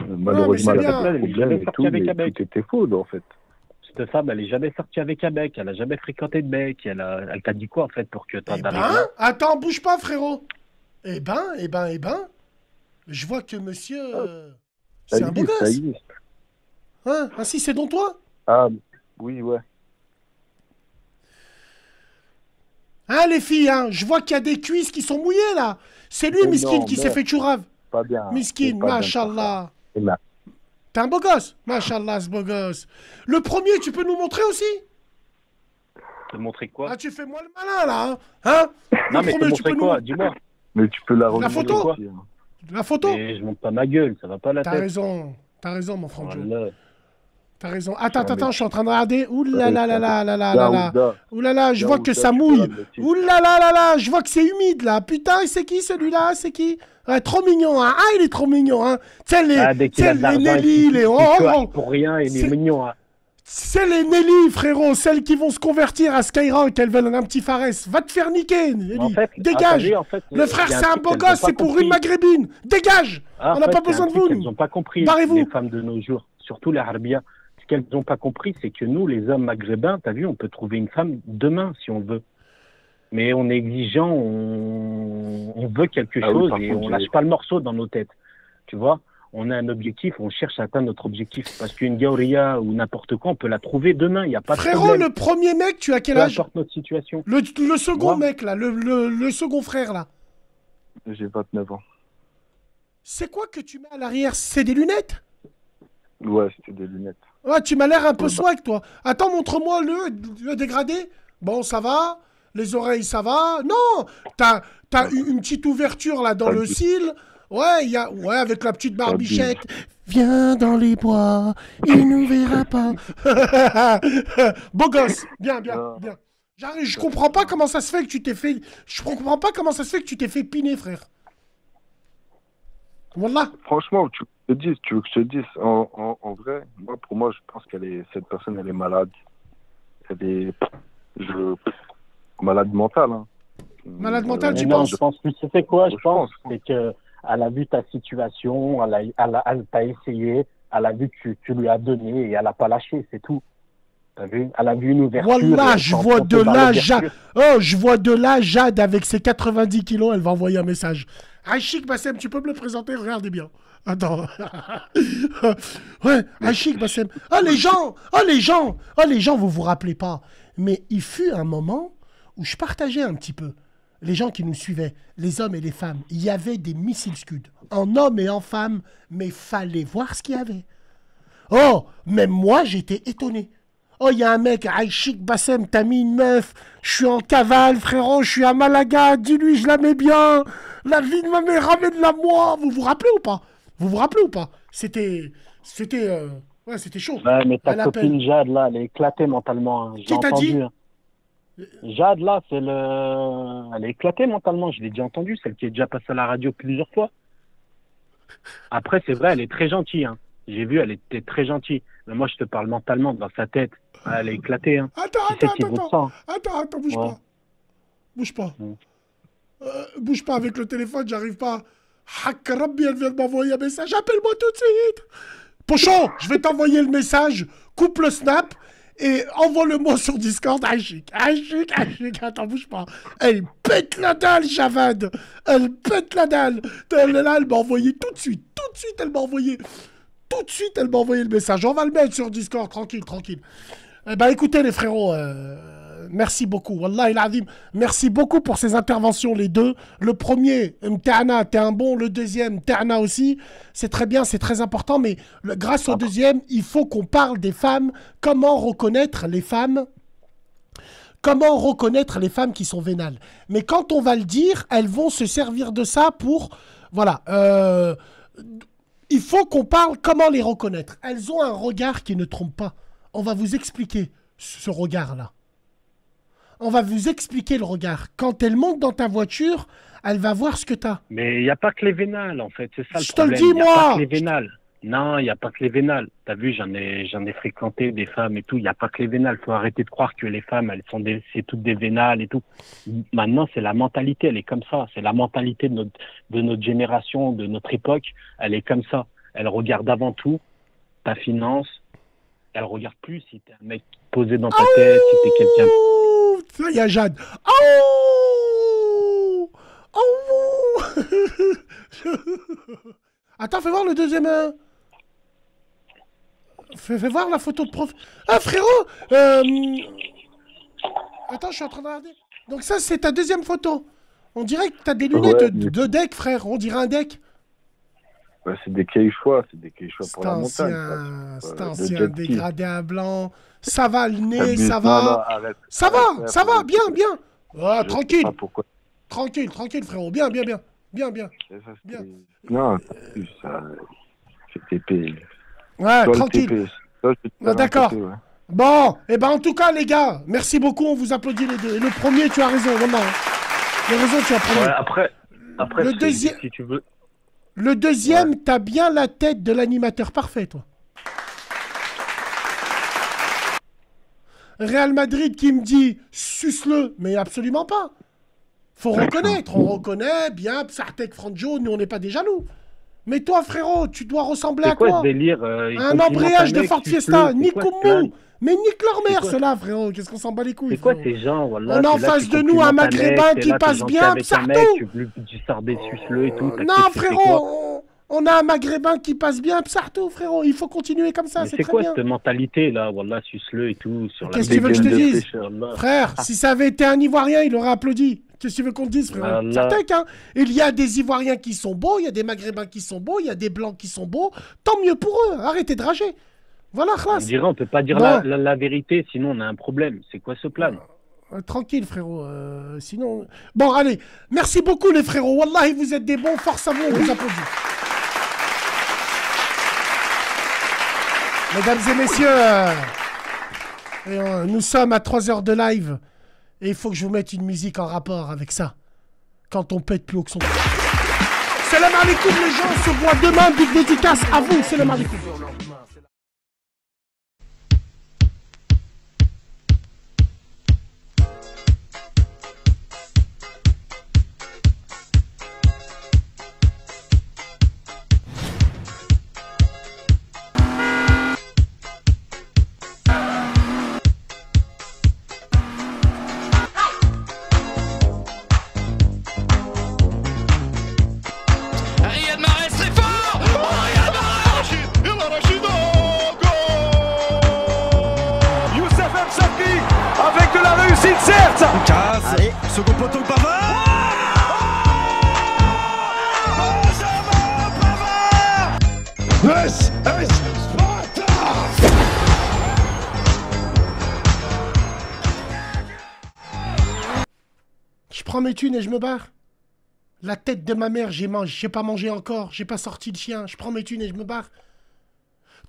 Euh, Malheureusement, c'est elle bien. est jamais et sortie tout, avec mais un mec. tout était faux, en fait. Cette femme, elle est jamais sortie avec un mec, elle a jamais fréquenté de mec, elle, a- elle t'a dit quoi en fait pour que arrives Hein là Attends, bouge pas, frérot. Eh ben, eh ben, eh ben. Je vois que monsieur. euh, Ça c'est un beau gosse. Hein? Ah si, c'est donc toi? Ah, oui, ouais. Hein, les filles, hein? Je vois qu'il y a des cuisses qui sont mouillées, là. C'est lui, Miskin, qui s'est fait chourave. Pas bien. Miskin, machallah. C'est là. T'es un beau gosse Machallah, ce beau gosse. Le premier, tu peux nous montrer aussi? Te montrer quoi? Ah, tu fais moi le malin, là, hein? Hein? Non Le mais te premier, tu peux montrer nous- quoi Dis-moi. Mais tu peux la La photo? aussi, hein. La photo? Mais je monte pas ma gueule, ça va pas la T'as tête. raison. T'as raison, mon. Voilà. T'as raison. Attends, attends, attends, je suis en train de regarder. Ouh là là là là là là là là. Daouda. Ouh là là, je vois que ça mouille. Ouh là là là là, je vois que c'est humide là. Putain, c'est qui celui-là? C'est qui? Ouais, trop mignon, hein. Ah, il est trop mignon, hein. C'est les, Ah, dès c'est les Nelly, il- les oh, oh. pour rien, il est mignon. hein. C'est les Nelly, frérot, celles qui vont se convertir à Skyrock, elles veulent un petit Fares. Va te faire niquer, Nelly. En fait, Dégage. ah, en fait, Le frère, c'est un beau gosse, c'est pour une maghrébine. Dégage. Ah, On n'a pas besoin de vous. qu'elles n'ont pas compris, les femmes de nos jours, surtout les Harbia. Ce qu'elles n'ont pas compris, c'est que nous, les hommes maghrébins, t'as vu, on peut trouver une femme demain si on veut. Mais on est exigeant, on, on veut quelque Ah oui, chose par et contre, on lâche pas le morceau dans nos têtes. Tu vois on a un objectif, on cherche à atteindre notre objectif. Parce qu'une Gaouria ou n'importe quoi, on peut la trouver demain, il n'y a pas de Frérot, problème. le premier mec, tu as quel Peu âge importe notre situation. le, le second Moi mec, là, le, le- le second frère, là. J'ai 29 ans. C'est quoi que tu mets à l'arrière? C'est des lunettes? Ouais, c'était des lunettes. Ouais, tu m'as l'air un peu swag, toi. Attends, montre-moi le, le dégradé. Bon, ça va. Les oreilles, ça va. Non T'as as une, petite ouverture, là, dans le cil. Ouais, y a, ouais, avec la petite barbichette. Viens dans les bois, il nous verra pas. Beau gosse. Bien, bien, bien. J'arrive, je comprends pas comment ça se fait que tu t'es fait... Je comprends pas comment ça se fait que tu t'es fait piner, frère. Wallah. Franchement, tu te dise, tu veux que je te dise, en, en, en vrai, moi, pour moi, je pense qu'elle est, cette personne, elle est malade. Elle est, je, malade mentale, hein. Malade mentale, Mais tu non, penses je pense que tu sais quoi, je Je pense, pense. c'est que elle a vu ta situation, elle a, elle a- elle t'a essayé, elle a vu que tu, tu lui as donné et elle a pas lâché, c'est tout. T'as vu? Elle a vu une ouverture. Voilà, je vois de là. Jade. Oh, je vois de là Jade avec ses 90 kilos, elle va envoyer un message. Aïchik Bassem, tu peux me le présenter? Regardez bien. Attends. ouais, Aïchik Bassem. Oh les gens, oh les gens, oh les gens, vous vous rappelez pas. Mais il fut un moment où je partageais un petit peu les gens qui nous suivaient, les hommes et les femmes. Il y avait des missiles Scud, en hommes et en femmes, mais fallait voir ce qu'il y avait. Oh, même moi, j'étais étonné. Oh, il y a un mec, Aïchik Bassem, t'as mis une meuf. Je suis en cavale, frérot, je suis à Malaga. Dis-lui, je la mets bien. La vie de ma mère, ramène-la moi. Vous vous rappelez ou pas? Vous vous rappelez ou pas? C'était. C'était. euh, Ouais, c'était chaud. Ouais, mais ta Elle appelle. copine Jade, là, elle est éclatée mentalement. hein. Qui t'a dit? hein. Jade, là, c'est le... elle est éclatée mentalement. Je l'ai déjà entendu, celle qui est déjà passée à la radio plusieurs fois. Après, c'est vrai, elle est très gentille. hein. J'ai vu, elle était très gentille. Mais moi, je te parle mentalement, dans sa tête. Elle est éclatée. Hein. Attends, attends, attends, attends. Attends, attends, bouge Ouais. pas. Bouge pas. Mm. Euh, bouge pas avec le téléphone, j'arrive pas. Hak Rabbi, elle vient de m'envoyer un message. Appelle-moi tout de suite. Pochon, je vais t'envoyer le message. Coupe le snap et envoie-le-moi sur Discord. Aïchik, Aïchik, Aïchik. Attends, bouge pas. Elle pète la dalle, Javad. Elle pète la dalle. Elle m'a envoyé tout de suite. Tout de suite, elle m'a envoyé. Tout de suite, elle m'a envoyé le message. On va le mettre sur Discord, tranquille, tranquille. Eh ben, écoutez, les frérots, euh, merci beaucoup. Wallah il azim. Merci beaucoup pour ces interventions, les deux. Le premier, Mtana, t'es un bon. Le deuxième, Mtana aussi. C'est très bien, c'est très important. Mais grâce au deuxième, il faut qu'on parle des femmes. Comment reconnaître les femmes? Comment reconnaître les femmes qui sont vénales? Mais quand on va le dire, elles vont se servir de ça pour... Voilà. euh, il faut qu'on parle comment les reconnaître. Elles ont un regard qui ne trompe pas. On va vous expliquer ce regard-là. On va vous expliquer le regard. Quand elle monte dans ta voiture, elle va voir ce que t'as. Mais il n'y a pas que les vénales, en fait. C'est ça le Je te le dis, Il y a pas moi que les vénales. Non, il n'y a pas que les vénales. T'as vu, j'en ai, j'en ai fréquenté des femmes et tout. Il n'y a pas que les vénales. faut arrêter de croire que les femmes, elles sont des, c'est toutes des vénales et tout. Maintenant, c'est la mentalité. Elle est comme ça. C'est la mentalité de notre, de notre génération, de notre époque. Elle est comme ça. Elle regarde avant tout ta finance. Elle regarde plus si t'es un mec posé dans ta tête, si t'es quelqu'un. Il y a Jade. Oh Oh Attends, fais voir le deuxième. euh. Fais, fais voir la photo de prof. Ah, frérot euh, Attends, je suis en train de regarder. Donc, ça, c'est ta deuxième photo. On dirait que t'as des lunettes Ouais, de, de deck, frère. On dirait un deck. Ouais, c'est des Quechua, c'est des Quechua pour la montagne. c'est Euh, ancien dégradé à blanc. Ça va le nez, ça va. non, arrête. ça va, Arrête, ça va, arrête. bien, bien. Ah, tranquille. Tranquille, tranquille, frérot. Bien, bien, bien. Bien, bien. Bien. Non, ça. C'est TP. Ouais, Toi, tranquille. Ah, D'accord. Ouais. Bon, et ben en tout cas, les gars, merci beaucoup. On vous applaudit les deux. Et le premier, tu as raison, vraiment. Tu as raison, tu as. Ouais, après, après, Le deuxième- si tu veux. Le deuxième, t'as bien la tête de l'animateur parfait, toi. Real Madrid qui me dit suce-le, mais absolument pas. Faut reconnaître, on reconnaît bien Psartek Franjo, nous on n'est pas des jaloux. Mais toi, frérot, tu dois ressembler à quoi quoi ce délire euh, Un embrayage de Ford Fiesta, pleures, c'est quoi Mais nique leur C'est mère, quoi ceux-là, frérot. Qu'est-ce qu'on s'en bat les couilles C'est quoi frérot ces gens voilà, On a en face de nous un maghrébin qui passe bien, Psartou. tu, sors des suces-le et tout. Non, c'est quoi frérot, on, a un maghrébin qui passe bien, Psartou, frérot. Il faut continuer comme ça, c'est c'est très quoi bien. cette mentalité là Voilà, suce-le et tout. sur la Qu'est-ce que tu veux que je te dise. Frère, si ça avait été un Ivoirien, il aurait applaudi. Qu'est-ce que tu veux qu'on te dise, Voilà. Certain qu'un. Il y a des Ivoiriens qui sont beaux, il y a des Maghrébins qui sont beaux, il y a des Blancs qui sont beaux. Tant mieux pour eux. Arrêtez de rager. Voilà, On dirait on peut pas dire Bon. la, la- la vérité, sinon on a un problème. C'est quoi ce plan? Euh, tranquille, frérot. euh, sinon. Bon, allez. Merci beaucoup, les frérots. Wallahi, vous êtes des bons. Force à vous, on vous applaudit. Mesdames et messieurs, euh, euh, nous sommes à 3 heures de live. Et il faut que je vous mette une musique en rapport avec ça. Quand on pète plus haut que son. Salam alaikum, les gens. On se voit demain. Big dédicace à vous. Salam alaikum. Thunes et je me barre. La tête de ma mère, j'ai mangé, j'ai pas mangé encore, j'ai pas sorti le chien. Je prends mes thunes et je me barre.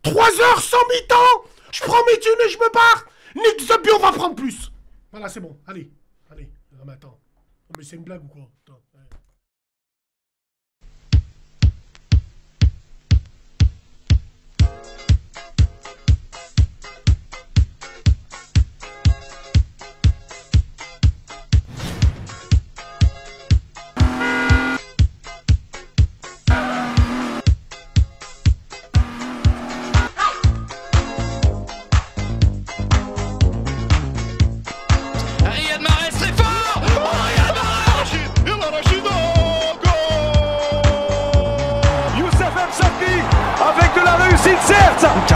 Trois heures sans mi-temps Je prends mes thunes et je me barre Nick Zubby, on va prendre plus Voilà, c'est bon. Allez, allez. Mais attends. Non, mais c'est une blague ou quoi?